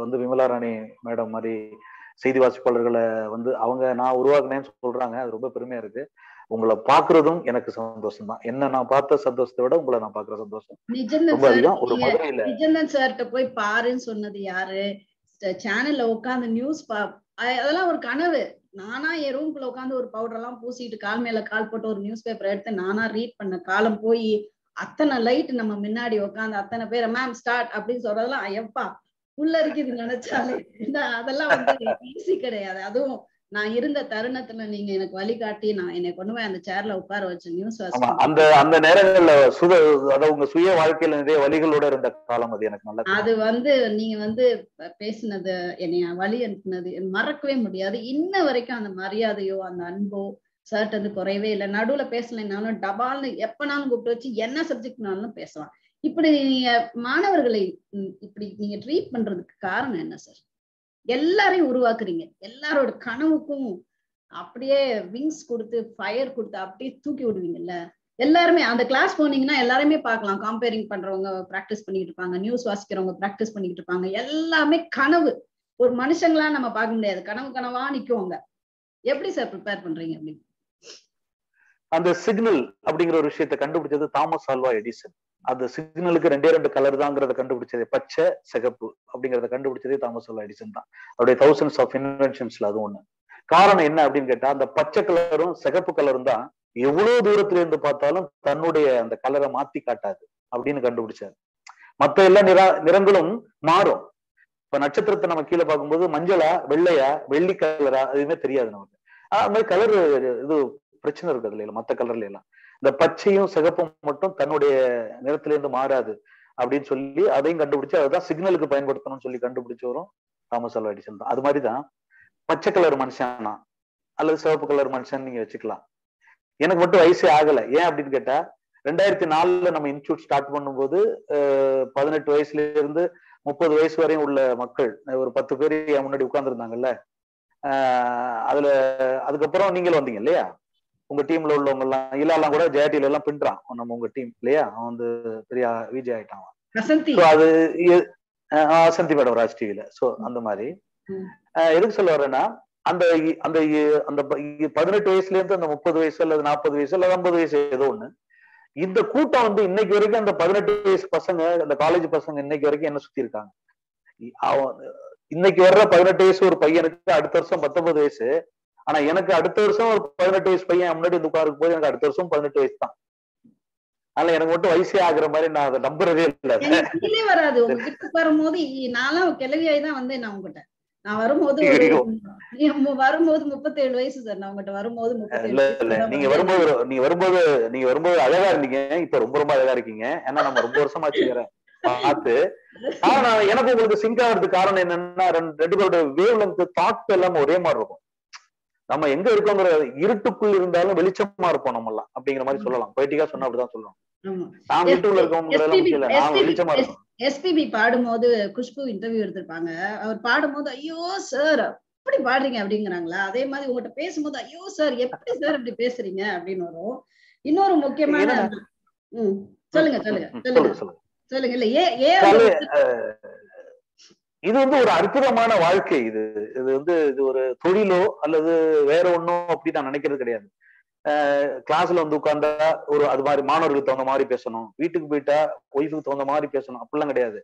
வந்து விமலா ராணி மேடம் மாதிரி செய்தி வாசிப்பாளர்களை வந்து அவங்க நான் உருவாக்குனேன்னு சொல்றாங்க. அது ரொம்ப பெருமையா இருக்கு. உங்களை பாக்குறதும் எனக்கு சந்தோஷம் தான் என்ன நான் பார்த்த சந்தோஷத்தை விட உங்களை நான் பாக்குற சந்தோஷம். ரொம்ப அதிகம். ஒரு மதுரையில நிஜந்தன் சார்கிட்ட போய் பாருன்னு சொன்னது யாரு? சேனல்ல உட்காந்து நியூஸ் பா அதெல்லாம் ஒரு கனவு. நானா என் ரூம்குள்ள உட்காந்து ஒரு பவுடர் எல்லாம் பூசிட்டு கால் மேல கால் போட்டு ஒரு நியூஸ் பேப்பர் எடுத்து நானா ரீட் பண்ண காலம் போய் அத்தனை லைட் நம்ம முன்னாடி உட்காந்து அத்தனை பேரை மேம் ஸ்டார்ட் அப்படின்னு சொல்றதெல்லாம் எப்பா உள்ள இருக்குது நினைச்சாலே. அதெல்லாம் வந்து ஈஸி கிடையாது. அதுவும் நான் இருந்த தருணத்துல நீங்க எனக்கு வழிகாட்டி நான் என்னை கொண்டு போய் அந்த சேர்ல உட்கார வச்ச நியூஸ் அந்த அந்த நேரங்கள்ல சுத அதாவது உங்க சுய வாழ்க்கையில நிறைய வழிகளோட இருந்த காலம் அது எனக்கு நல்லா அது வந்து நீங்க வந்து பேசினது என்னைய வழி அனுப்புனது மறக்கவே முடியாது. இன்ன வரைக்கும் அந்த மரியாதையோ அந்த அன்போ சர்ட் வந்து குறையவே இல்லை. நடுவுல பேசலைனாலும் டபால்னு எப்பனாலும் கூப்பிட்டு வச்சு என்ன சப்ஜெக்ட்னாலும் பேசலாம். இப்படி நீங்க மாணவர்களை இப்படி நீங்க ட்ரீட் பண்றதுக்கு காரணம் என்ன சார் எல்லாரையும் உருவாக்குறீங்க. எல்லாரோட கனவுக்கும் அப்படியே விங்ஸ் கொடுத்து ஃபயர் கொடுத்து அப்படியே தூக்கி விடுவீங்கல்ல? எல்லாருமே அந்த கிளாஸ் போனீங்கன்னா எல்லாருமே பார்க்கலாம். காம்பேரிங் பண்றவங்க ப்ராக்டிஸ் பண்ணிட்டு இருப்பாங்க. நியூஸ் வாசிக்கிறவங்க ப்ராக்டிஸ் பண்ணிட்டு இருப்பாங்க. எல்லாமே கனவு. ஒரு மனுஷங்களா நம்ம பார்க்க முடியாது. கனவு கனவா நிக்குவாங்க எப்படி சார் ப்ரிப்பேர் பண்றீங்க அப்படின்னு? அந்த சிக்னல் அப்படிங்கிற ஒரு விஷயத்தை கண்டுபிடிச்சது தாமஸ் ஆல்வா எடிசன். அந்த சிக்னலுக்கு ரெண்டே ரெண்டு கலர் தாங்கிறத கண்டுபிடிச்சது பச்சை சிகப்பு அப்படிங்கறத கண்டுபிடிச்சதே தாமஸ் ஆல்வா எடிசன் தான். அவருடைய தௌசண்ட்ஸ் ஆஃப் இன்வென்ஷன்ஸ்ல அது ஒண்ணு. காரணம் என்ன அப்படின்னு கேட்டா அந்த பச்சை கலரும் சிகப்பு கலரும் தான் எவ்வளவு தூரத்துல இருந்து பார்த்தாலும் தன்னுடைய அந்த கலரை மாத்தி காட்டாது அப்படின்னு கண்டுபிடிச்சாரு. மத்த எல்லா நிறா நிறங்களும் மாறும். இப்ப நட்சத்திரத்தை நம்ம கீழே பார்க்கும்போது மஞ்சளா வெள்ளையா வெள்ளி கலரா எதுவுமே தெரியாது நமக்கு. அது மாதிரி கலர் இது பிரச்சனை இருக்கு அதுல மத்த கலர்ல எல்லாம். இந்த பச்சையும் சிகப்பும் மட்டும் தன்னுடைய நிறத்திலிருந்து மாறாது அப்படின்னு சொல்லி அதையும் கண்டுபிடிச்சு அதுதான் சிக்னலுக்கு பயன்படுத்தணும்னு சொல்லி கண்டுபிடிச்சவரும் தாமஸ் அல்வா எடிசன் தான் அது மாதிரிதான் பச்சை கலர் மனுஷனா அல்லது சிவப்பு கலர் மனுஷன் நீங்க வச்சுக்கலாம். எனக்கு மட்டும் வயசே ஆகல. ஏன் அப்படின்னு கேட்டா ரெண்டாயிரத்தி நாலுல நம்ம இன்ஸ்டியூட் ஸ்டார்ட் பண்ணும்போது பதினெட்டு வயசுல இருந்து முப்பது வயசு வரையும் உள்ள மக்கள் ஒரு பத்து பேர் முன்னாடி உட்கார்ந்துருந்தாங்கல்ல அதுல அதுக்கப்புறம் நீங்களும் வந்தீங்க இல்லையா? உங்க டீம்ல உள்ளவங்க எல்லாம் இல்ல கூட ஜெயாட்டில எல்லாம் பின்றான் நம்ம உங்க டீம் இல்லையா? அவன் வந்து பெரிய விஜய் ஆயிட்டான் அது வசந்தி மேடம் ராஜ் டிவில சோ அந்த மாதிரி. எதுக்கு சொல்ல வரேன்னா அந்த அந்த அந்த பதினெட்டு வயசுல இருந்து அந்த முப்பது வயசு அல்லது நாற்பது வயசு அல்லது ஐம்பது வயசு ஏதோ ஒண்ணு. இந்த கூட்டம் வந்து இன்னைக்கு வரைக்கும் அந்த பதினெட்டு வயசு பசங்க அந்த காலேஜ் பசங்க இன்னைக்கு வரைக்கும் என்ன சுத்தி இருக்காங்க? இன்னைக்கு வர்ற பதினெட்டு வயசு ஒரு பையனுக்கு அடுத்த வருஷம் பத்தொன்பது வயசு. ஆனா எனக்கு அடுத்த வருஷம் ஒரு பதினெட்டு வயசு பையன் முன்னாடி வந்து உட்காருக்கு போது எனக்கு அடுத்த வருஷம் பதினெட்டு வயசு தான். அதனால எனக்கு மட்டும் வயசே ஆகுற மாதிரி நான் அதை நம்புறதே இல்ல. வராது. உங்ககிட்ட வரும்போது நான்லாம் கிளவியாய் தான் வந்தேன் நான் உங்ககிட்ட. நான் வரும்போது வரும்போது முப்பத்தி ஏழு வயசு சார். நான் உங்ககிட்ட வரும்போது இல்ல இல்ல. நீங்க வரும்போது நீங்க வரும்போது நீங்க வரும்போது அழகா இருந்தீங்க. இப்ப ரொம்ப ரொம்ப அழகா இருக்கீங்க. ஏன்னா நம்ம ரொம்ப வருஷமா வச்சுக்கிறேன் பார்த்து. ஆனா எனக்கு உங்களுக்கு சிங்க் ஆகிறதுக்கு காரணம் என்னன்னா ரெண்டு பேரோட வேவ் லென்த் தாட் எல்லாம் ஒரே மாதிரி இருக்கும். நம்ம எங்க இருக்கோங்கிற இருட்டுக்குள் இருந்தாலும் வெளிச்சமா இருப்போம் நம்ம எல்லாம் அப்படிங்கிற மாதிரி சொல்லலாம். பொய்டிக்கா சொன்னா அப்படிதான் சொல்லலாம் நான் வீட்டுக்குள்ள இருக்கவங்க நான் வெளிச்சமா இருக்கும். எஸ்பிபி பாடும்போது குஷ்பு இன்டர்வியூ எடுத்திருப்பாங்க. அவர் பாடும்போது ஐயோ சார் எப்படி பாடுறீங்க அப்படிங்கிறாங்களா? அதே மாதிரி உங்ககிட்ட பேசும்போது ஐயோ சார் எப்படி சார் இப்படி பேசுறீங்க? அப்படின்னு வரும். இன்னொரு முக்கியமான உம் சொல்லுங்க சொல்லுங்க சொல்லுங்க. சொல்லுங்க இல்ல ஏ ஏ இது வந்து ஒரு அற்புதமான வாழ்க்கை. இது இது வந்து இது ஒரு தொழிலோ அல்லது வேற ஒன்னும் அப்படி நான் நினைக்கிறது கிடையாது. கிளாஸ்ல வந்து உட்கார்ந்தா ஒரு அது மாதிரி மாணவர்களுக்கு தகுந்த மாதிரி பேசணும். வீட்டுக்கு போயிட்டா ஒய்ஃபுக்கு தகுந்த மாதிரி பேசணும். அப்படிலாம் கிடையாது.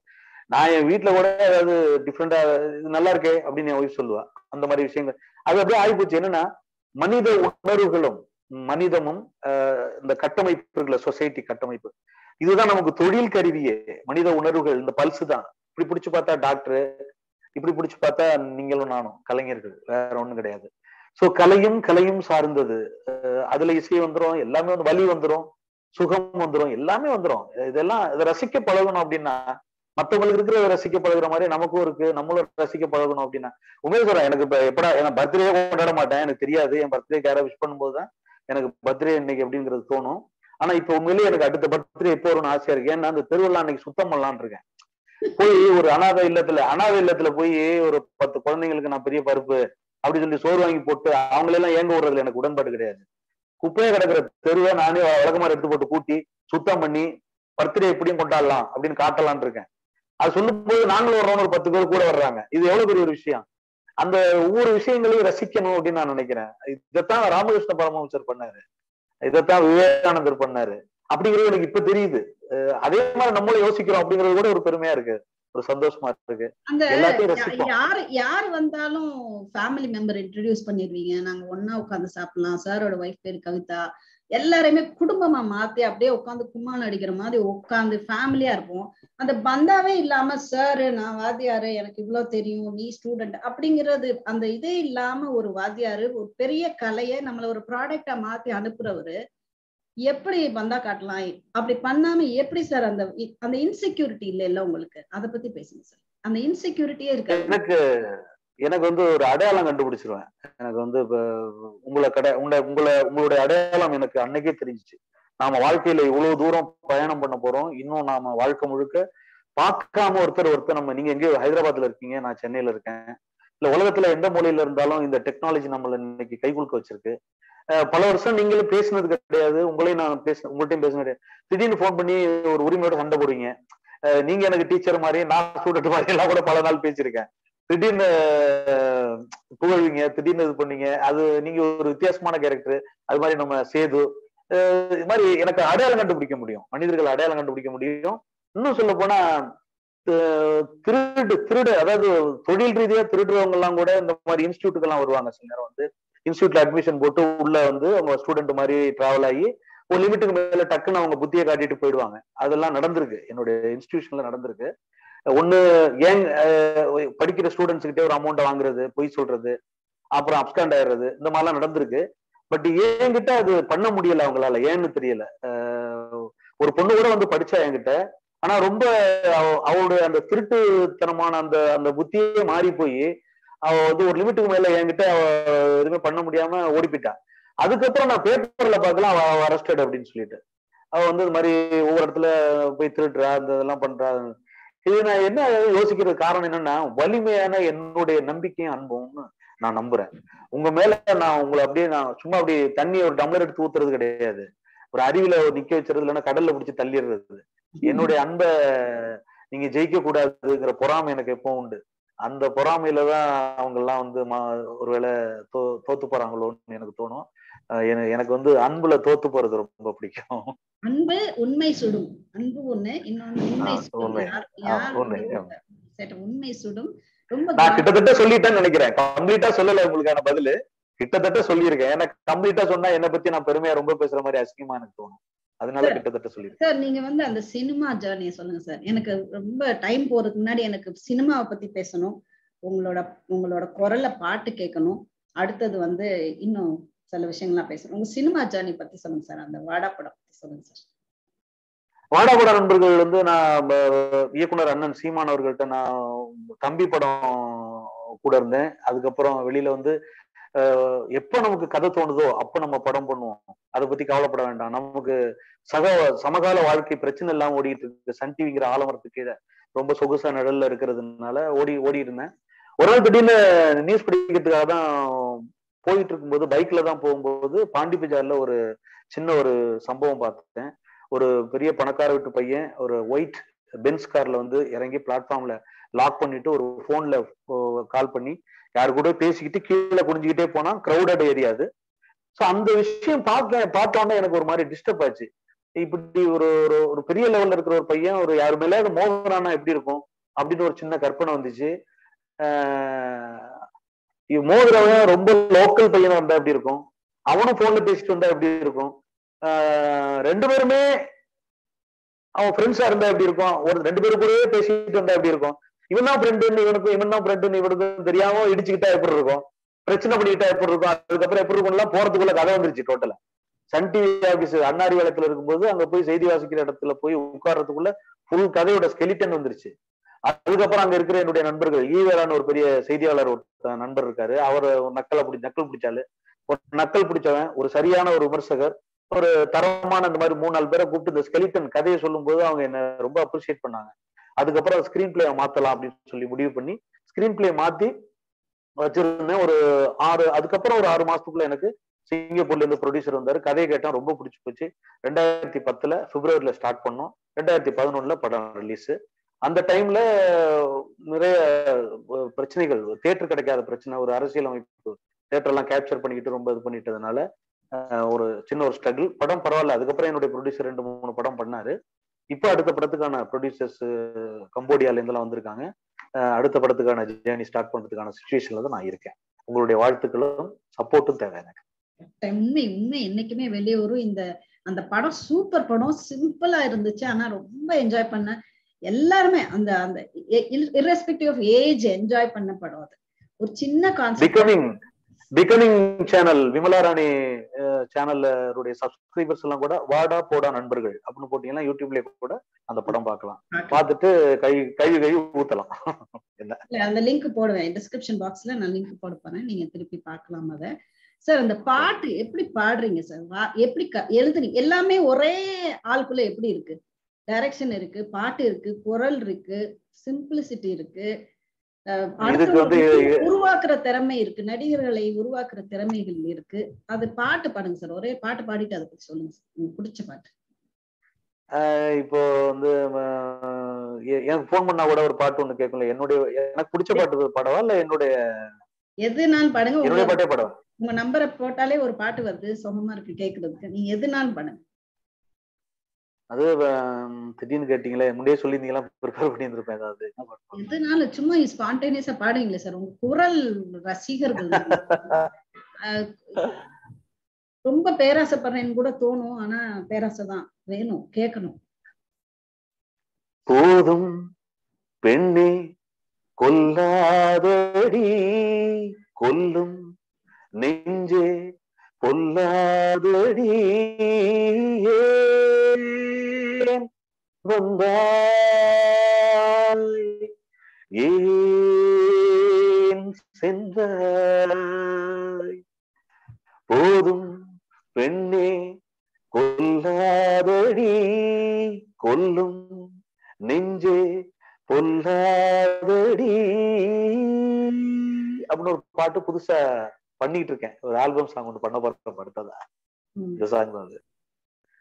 நான் என் வீட்டுல கூட ஏதாவது டிஃப்ரெண்டா இது நல்லா இருக்கே அப்படின்னு என் ஒய்ஃப் சொல்லுவா. அந்த மாதிரி விஷயங்கள். அது அப்படியே ஆகிப்போச்சு. என்னன்னா மனித உணர்வுகளும் மனிதமும் இந்த கட்டமைப்புகளை சொசைட்டி கட்டமைப்பு. இதுதான் நமக்கு தொழில் கருவியே. மனித உணர்வுகள் இந்த பல்ஸ் தான். இப்படி பிடிச்சு பார்த்தா டாக்டர் இப்படி பிடிச்சு பார்த்தா நீங்களும் நானும் கலைஞர்கள் வேற ஒண்ணும் கிடையாது. சோ கலையும் கலையும் சார்ந்தது. அதுல இசை வந்துடும் எல்லாமே வந்து வலி வந்துடும் சுகம் வந்துடும் எல்லாமே வந்துடும் இதெல்லாம் இதை ரசிக்க பழகணும் அப்படின்னா மத்தவங்களுக்கு இருக்கிறத ரசிக்க பழகுற மாதிரி நமக்கும் இருக்கு நம்மளும் ரசிக்க பழகணும் அப்படின்னா. உண்மையை சொல்றேன் எனக்கு இப்ப எப்படா என் பர்த்டே கொண்டாட மாட்டேன் எனக்கு தெரியாது. என் பர்த்டே யாராவது விஷ் பண்ணும்போது தான் எனக்கு பர்த்டே இன்னைக்கு அப்படிங்கிறது தோணும். ஆனா இப்ப உண்மையிலேயே எனக்கு அடுத்த பர்த்டே எப்போ வரும்னு ஆசையா இருக்கு. ஏன்னா அந்த திருவிழா அன்னைக்கு சுத்தம் பண்ணலான் இருக்கேன். போய் ஒரு அனாதை இல்லத்துல அனாதை இல்லத்துல போய் ஒரு பத்து குழந்தைங்களுக்கு நான் பெரிய பருப்பு அப்படி சொல்லி சோறு வாங்கி போட்டு அவங்களெல்லாம் ஏங்க விடுறதுல எனக்கு உடன்பாடு கிடையாது. குப்பையை கிடக்குற தெருவை நானே வழக்கமாக எடுத்து போட்டு கூட்டி சுத்தம் பண்ணி பர்த்டே எப்படியும் கொண்டாடலாம் அப்படின்னு காட்டலான் இருக்கேன். அது சொல்லும் போது நாங்களும் வர்றவங்க ஒரு பத்து பேர் கூட வர்றாங்க. இது எவ்வளவு பெரிய ஒரு விஷயம்? அந்த ஒவ்வொரு விஷயங்களையும் ரசிக்கணும் அப்படின்னு நான் நினைக்கிறேன். இதைத்தான் ராமகிருஷ்ண பரமஹம்சர் பண்ணாரு. இதைத்தான் விவேகானந்தர் பண்ணாரு. அப்படிங்கிறது எனக்கு இப்ப தெரியுது. அதே மாதிரி நம்மளும் யோசிக்கிறோம் அப்படிங்கிறது கூட ஒரு பெருமையா இருக்கு. ஒரு சந்தோஷமா இருக்கு. அந்த யாரு யார் வந்தாலும் ஃபேமிலி மெம்பர் இன்ட்ரடியூஸ் பண்ணிடுவீங்க நாங்க ஒன்னா உட்காந்து சாப்பிடலாம். சாரோட ஒய்ஃப் பேர் கவிதா. எல்லாருமே குடும்பமா மாத்தி அப்படியே உட்காந்து கும்மாளம் அடிக்கிற மாதிரி உட்காந்து ஃபேமிலியா இருப்போம். அந்த பந்தாவே இல்லாம சார் நான் வாத்தியாரு எனக்கு இவ்வளவு தெரியும். நீ ஸ்டூடெண்ட் அப்படிங்கிறது அந்த இதே இல்லாம ஒரு வாத்தியாரு ஒரு பெரிய கலையை நம்மள ஒரு ப்ராடக்டா மாத்தி அனுப்புறவரு எப்படி வந்தா காட்டலாம்? அப்படி பண்ணாம எப்படி சார் அந்த அந்த இன்செக்யூரிட்டி இல்ல இல்ல உங்களுக்கு? அத பத்தி பேசுங்க சார். அந்த இன்செக்யூரிட்டியே இருக்கு எனக்கு எனக்கு வந்து ஒரு அடையாளம் கண்டுபிடிச்சிருவேன். எனக்கு வந்து இப்ப உங்களை கடை உங்களை உங்களை உங்களுடைய அடையாளம் எனக்கு அன்னைக்கே தெரிஞ்சிச்சு. நாம வாழ்க்கையில இவ்வளவு தூரம் பயணம் பண்ண போறோம். இன்னும் நாம வாழ்க்கை முழுக்க பார்க்காம ஒருத்தர் ஒருத்தர் நம்ம நீங்க எங்கேயோ ஹைதராபாத்ல இருக்கீங்க. நான் சென்னையில இருக்கேன். இல்ல உலகத்துல எந்த மூலையில இருந்தாலும் இந்த டெக்னாலஜி நம்மள இன்னைக்கு கைகுலுக்க வச்சிருக்கு. பல வருஷம் நீங்களும் பேசினது கிடையாது. உங்களையும் நான் பேச உங்கள்ட்டையும் பேசின கிடையாது திடீர்னு ஃபோன் பண்ணி ஒரு உரிமையோட சண்டை போடுவீங்க. நீங்க எனக்கு டீச்சர் மாதிரி நான் ஸ்டூடெண்ட் மாதிரி எல்லாம் கூட பல நாள் பேசியிருக்கேன். திடீர்னு புகழ்வீங்க திடீர்னு இது பண்ணீங்க. அது நீங்க ஒரு வித்தியாசமான கேரக்டர் அது மாதிரி நம்ம சேது. இது மாதிரி எனக்கு அடையாளம் கண்டுபிடிக்க முடியும். மனிதர்கள் அடையாளம் கண்டுபிடிக்க முடியும். இன்னும் சொல்ல போனா திருடு திருடு அதாவது தொழில் ரீதியா திருடுறவங்க எல்லாம் கூட இந்த மாதிரி இன்ஸ்டியூட்டுக்கு எல்லாம் வருவாங்க சில நேரம் வந்து. இன்ஸ்டியூட்ல அட்மிஷன் போட்டு உள்ள வந்து அவங்க ஸ்டூடெண்ட் மாதிரி டிராவல் ஆகி ஒரு லிமிட்டுக்கு மேல டக்குன்னு அவங்க புத்தியை காட்டிட்டு போயிடுவாங்க. அதெல்லாம் நடந்திருக்கு. என்னுடைய இன்ஸ்டிடியூஷன்ல நடந்திருக்கு. ஒண்ணு ஏன் படிக்கிற ஸ்டூடெண்ட்ஸ் கிட்டே ஒரு அமௌண்ட்டை வாங்குறது பொய் சொல்றது அப்புறம் அப்ஸ்காண்ட் ஆயிடுறது இந்த மாதிரிலாம் நடந்திருக்கு. பட் என்கிட்ட அது பண்ண முடியல அவங்களால. ஏன்னு தெரியல. ஒரு பொண்ணு கூட வந்து படிச்சா என்கிட்ட ஆனா ரொம்ப அவ- அவளுடைய அந்த திருட்டுத்தனமான அந்த அந்த புத்தியே மாறி போய் அவ வந்து ஒரு லிமிட்டுக்கு மேல என்கிட்ட அவ எதுவுமே பண்ண முடியாம ஓடி போயிட்டா அதுக்கப்புறம் நான் பேப்பர்ல பார்க்கலாம் அவ அரெஸ்டட் அப்படின்னு சொல்லிட்டு. அவ வந்து இது மாதிரி ஒவ்வொரு இடத்துல போய் திருடுறா அந்த இதெல்லாம் பண்றா. இது நான் என்ன யோசிக்கிறது காரணம் என்னன்னா வலிமையான என்னுடைய நம்பிக்கையும் அன்பும்னு நான் நம்புறேன். உங்க மேல நான் உங்களை அப்படியே நான் சும்மா அப்படி தண்ணி ஒரு டம்ளர் எடுத்து ஊத்துறது கிடையாது. ஒரு அருவியில நிக்க வச்சுறது இல்லைன்னா கடல்ல பிடிச்சி தள்ளிடுறது. என்னுடைய அன்பை நீங்க ஜெயிக்க கூடாதுங்கிற பொறாமை எனக்கு எப்பவும் உண்டு. அந்த பொறாமையில தான் அவங்க எல்லாம் வந்து ஒருவேளை தோ தோத்து போறாங்களோன்னு எனக்கு தோணும். எனக்கு வந்து அன்புல தோத்து போறது ரொம்ப பிடிக்கும். அன்பு உண்மை சுடும். அன்பு ஒண்ணு இன்னொன்னு உண்மை சுடும். ரொம்ப நான் கிட்டத்தட்ட சொல்லிட்டேன்னு நினைக்கிறேன். கம்ப்ளீட்டா சொல்லல உங்களுக்கான பதிலு. கிட்டத்தட்ட சொல்லியிருக்கேன். எனக்கு கம்ப்ளீட்டா சொன்னா என்னை பத்தி நான் பெருமையா ரொம்ப பேசுற மாதிரி அசிங்கமா எனக்கு தோணும். அதனால. கிட்டத்தட்ட சொல்லியிருக்கேன் சார் நீங்க வந்து அந்த சினிமா ஜேர்னியை சொல்லுங்க சார் எனக்கு ரொம்ப டைம் போறதுக்கு முன்னாடி எனக்கு சினிமாவை பத்தி பேசணும். உங்களோட உங்களோட குரல்ல பாட்டு கேட்கணும். அடுத்தது வந்து இன்னும் சில விஷயங்கள்லாம் பேசணும். உங்க சினிமா ஜேர்னி பத்தி சொல்லுங்க சார் அந்த வாடா படம் பத்தி சொல்லுங்க சார் வாடாபட நண்பர்கள் வந்து நான் இயக்குனர் அண்ணன் சீமான் அவர்கள்ட்ட நான் தம்பி படம் கூட இருந்தேன். அதுக்கப்புறம் வெளியில வந்து எப்ப நமக்கு கதை தோணுதோ அப்ப நம்ம படம் பண்ணுவோம். அதை பத்தி கவலைப்பட வேண்டாம். நமக்கு சக சமகால வாழ்க்கை பிரச்சனை எல்லாம் ஓடிட்டு இருக்கு. சன் டிவிங்கிற ஆலமரத்துக்கு கீழே ரொம்ப சொகுசா நிழல்ல இருக்கிறதுனால ஓடி ஓடி இருந்தேன். ஒரு நாள் திடீர்னு நியூஸ் படிக்கிறதுக்காக தான் போயிட்டு இருக்கும்போது பைக்ல தான் போகும்போது பாண்டி பஜார்ல ஒரு சின்ன ஒரு சம்பவம் பார்த்தேன். ஒரு பெரிய பணக்கார வீட்டு பையன் ஒரு ஒயிட் பென்ஸ் கார்ல வந்து இறங்கி பிளாட்ஃபார்ம்ல லாக் பண்ணிட்டு ஒரு போன்ல கால் பண்ணி யாரு கூட பேசிக்கிட்டு கீழே குடிஞ்சுக்கிட்டே போனா க்ரௌடட் ஏரியா அது. ஸோ அந்த விஷயம் பார்க்க பார்த்தோன்னே எனக்கு ஒரு மாதிரி டிஸ்டர்ப் ஆச்சு. இப்படி ஒரு ஒரு ஒரு பெரிய லெவல்ல இருக்கிற ஒரு பையன் ஒரு யாரு மேலே மோகனானா எப்படி இருக்கும்? அப்படின்னு ஒரு சின்ன கற்பனை வந்துச்சு. மோதிரவன் ரொம்ப லோக்கல் பையன் வந்தா எப்படி இருக்கும்? அவனும் போன்ல பேசிட்டு வந்தா எப்படி இருக்கும்? ரெண்டு பேருமே அவன் ஃப்ரெண்ட்ஸா இருந்தா எப்படி இருக்கும்? ஒரு ரெண்டு பேரும் கூடவே பேசிட்டு வந்தா எப்படி இருக்கும்? இவன் தான் ஃப்ரெண்டுன்னு இவனுக்கும் இவன் தான் ஃப்ரெண்டுன்னு இவனுக்கும் தெரியாம இடிச்சுக்கிட்டா எப்படி இருக்கும்? பிரச்சனை பண்ணிக்கிட்டா எப்படி இருக்கும்? அதுக்கப்புறம் எப்படி இருக்கும்லாம் போறதுக்குள்ள கதை வந்துருச்சு டோட்டலா சன் டிவி ஆபீஸ் அண்ணாடி வளத்துல இருக்கும்போது அங்க போய் செய்தி வாசிக்கிற இடத்துல போய் உட்கார்றதுக்குள்ள ஃபுல் கதையோட ஸ்கெலிட்டன் வந்துருச்சு. அதுக்கப்புறம் அங்க இருக்கிற என்னுடைய நண்பர்கள் ஈவேரான ஒரு பெரிய செய்தியாளர் ஒரு நண்பர் இருக்காரு. அவர் நக்கலை பிடி நக்கல் பிடிச்சாலு ஒரு நக்கல் பிடிச்சவன் ஒரு சரியான ஒரு விமர்சகர். ஒரு தரமான இந்த மாதிரி மூணு நாலு பேரை கூப்பிட்டு இந்த ஸ்கெலிட்டன் கதையை சொல்லும் போது அவங்க என்ன ரொம்ப அப்ரிஷியேட் பண்ணாங்க. அதுக்கப்புறம் ஸ்கிரீன் பிளே மாத்தலாம் அப்படின்னு சொல்லி முடிவு பண்ணி ஸ்கிரீன் பிளே மாத்தி வச்சிருந்தேன். ஒரு ஆறு அதுக்கப்புறம் ஒரு ஆறு மாசத்துக்குள்ள எனக்கு சிங்கப்பூர்ல இருந்து ப்ரொடியூசர் வந்தாரு. கதையை கேட்டா ரொம்ப பிடிச்சி போச்சு. ரெண்டாயிரத்தி பத்துல பிப்ரவரியில ஸ்டார்ட் பண்ணோம். ரெண்டாயிரத்தி பதினொன்னுல படம் ரிலீஸ் அந்த டைம்ல நிறைய பிரச்சனைகள் தேட்டர் கிடைக்காத பிரச்சனை ஒரு அரசியலமைப்பு தேட்டர்லாம் தேட்டர் எல்லாம் கேப்சர் பண்ணிக்கிட்டு ரொம்ப இது பண்ணிட்டதுனால ஒரு சின்ன ஒரு ஸ்ட்ரகிள் படம் பரவாயில்ல. அதுக்கப்புறம் என்னுடைய ப்ரொடியூசர் ரெண்டு மூணு படம் பண்ணாரு. இப்போ அடுத்த படத்துக்கான ப்ரொடியூசர்ஸ் கம்போடியால இருந்தெல்லாம் வந்திருக்காங்க. அடுத்த படத்துக்கான ஜேர்னி ஸ்டார்ட் பண்றதுக்கான சுச்சுவேஷன்ல தான் நான் இருக்கேன். உங்களுடைய வாழ்த்துக்களும் சப்போர்ட்டும் தேவை எனக்கு. உண்மை உண்மை. என்னைக்குமே வெளியே வரும். இந்த அந்த படம் சூப்பர் படம். சிம்பிளா இருந்துச்சு. ஆனா ரொம்ப என்ஜாய் பண்ண எல்லாருமே அந்த அந்த irrespective ஆஃப் ஏஜ் என்ஜாய் பண்ண படம் அது. ஒரு சின்ன concept becoming channel Vimala Rani சேனல்ல சப்ஸ்கிரைபர்ஸ் எல்லாம் கூட வாடா போடா நண்பர்கள் அப்படின்னு போட்டீங்கன்னா யூடியூப்லயே கூட அந்த படம் பார்க்கலாம். பார்த்துட்டு கை கை கை ஊத்தலாம். என்ன? அந்த லிங்க் போடுவேன். டிஸ்கிரிப்ஷன் பாக்ஸ்ல நான் லிங்க் போட போறேன். நீங்க திருப்பி பார்க்கலாம் அதை. சார் அந்த பாட்டு எப்படி பாடுறீங்க சார் எப்படி எழுதுறீங்க எல்லாமே ஒரே ஆளுக்குள்ள எப்படி இருக்கு? டைரக்ஷன் இருக்கு பாட்டு இருக்கு குரல் இருக்கு சிம்பிளிசிட்டி இருக்கு. உருவாக்குற திறமை இருக்கு. நடிகர்களை உருவாக்குற திறமைகள் இருக்கு. அது பாட்டு பாடுங்க சார். ஒரே பாட்டு பாடிட்டு அதை பத்தி சொல்லுங்க சார். பிடிச்ச பாட்டு. இப்போ வந்து எனக்கு ஃபோன் பண்ணா கூட ஒரு பாட்டு ஒண்ணு கேட்கல என்னுடைய எனக்கு பிடிச்ச பாட்டு பாடவா? இல்ல என்னுடைய எதுனாலும் பாடுங்க. என்னுடைய பாட்டே பாடவா? உங்க நம்பரை போட்டாலே ஒரு பாட்டு வருது. சுகமா இருக்கு கேக்குறதுக்கு. நீங்க எதுனாலும் பாடுங்க. அது திடீர்னு கேட்டீங்களே முன்னே சொல்லியிருந்தீங்களா ப்ரிப்பேர் பண்ணியிருந்திருப்பேன் ஏதாவது? எதுனாலும் சும்மா ஸ்பான்டேனியஸா பாடுவீங்களே சார். உங்க குரல் ரசிகர்கள். ரொம்ப பேராசைப்படுறேன்னு கூட தோணும். ஆனா பேராசை தான். வேணும் கேட்கணும். போதும் பெண்ணே கொல்லாதடி. கொல்லும் நெஞ்சே பொல்லாதடி. வந்தாய் ஏன் சென்றாய்? போதும் பெண்ணே கொல்லாதடி. கொல்லும் நெஞ்சே பொல்லாதடி. அப்படின்னு ஒரு பாட்டு புதுசா பண்ணிட்டு இருக்கேன். ஒரு ஆல்பம் சாங் ஒன்று பண்ண போறேன் படுத்ததா ம். இந்த சாங் வந்து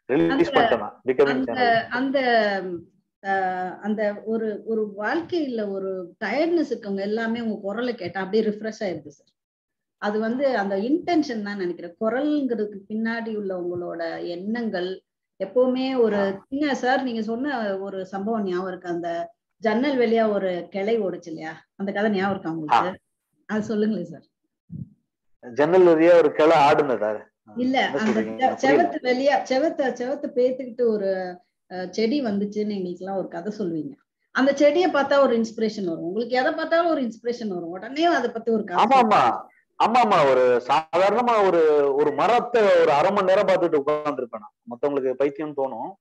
ரிலீஸ் அந்த- பண்ணிட்டேன் பிகமிங் அந்த அந்த ஒரு ஒரு வாழ்க்கையில ஒரு டயர்ட்னஸ் இருக்கவங்க எல்லாமே உங்க குரலை கேட்டா அப்படியே ரிஃப்ரெஷ் ஆயிருது சார் அது வந்து அந்த இன்டென்ஷன் தான் நினைக்கிறேன். குரல்ங்கிறதுக்கு பின்னாடி உள்ள உங்களோட எண்ணங்கள் எப்பவுமே ஒரு சின்ன சார் நீங்க சொன்ன ஒரு சம்பவம் ஞாபகம் இருக்கு. அந்த ஜன்னல் வழியா ஒரு கிளை ஓடுச்சு இல்லையா? அந்த கதை ஞாபகம் இருக்கா உங்களுக்கு? அது சொல்லுங்களேன் சார் ஜன்னல் வழியா ஒரு கிளை ஆடுனதா? இல்ல அந்த. செவத்து வெளியா செவத்த செவத்த பேத்துக்கிட்டு ஒரு செடி வந்துச்சுன்னு எங்களுக்கு எல்லாம் ஒரு கதை சொல்லுவீங்க. அந்த செடியை பார்த்தா ஒரு இன்ஸ்பிரேஷன் வரும். உங்களுக்கு எதை பார்த்தாலும் ஒரு இன்ஸ்பிரேஷன் வரும். உடனே அதை பத்தி ஒரு ஆமா ஆமா. ஆமா ஆமா. ஒரு சாதாரணமா ஒரு ஒரு மரத்தை ஒரு அரை மணி நேரம் பார்த்துட்டு உட்கார்ந்துருப்பேன் நான். மத்தவங்களுக்கு பைத்தியம் தோணும்.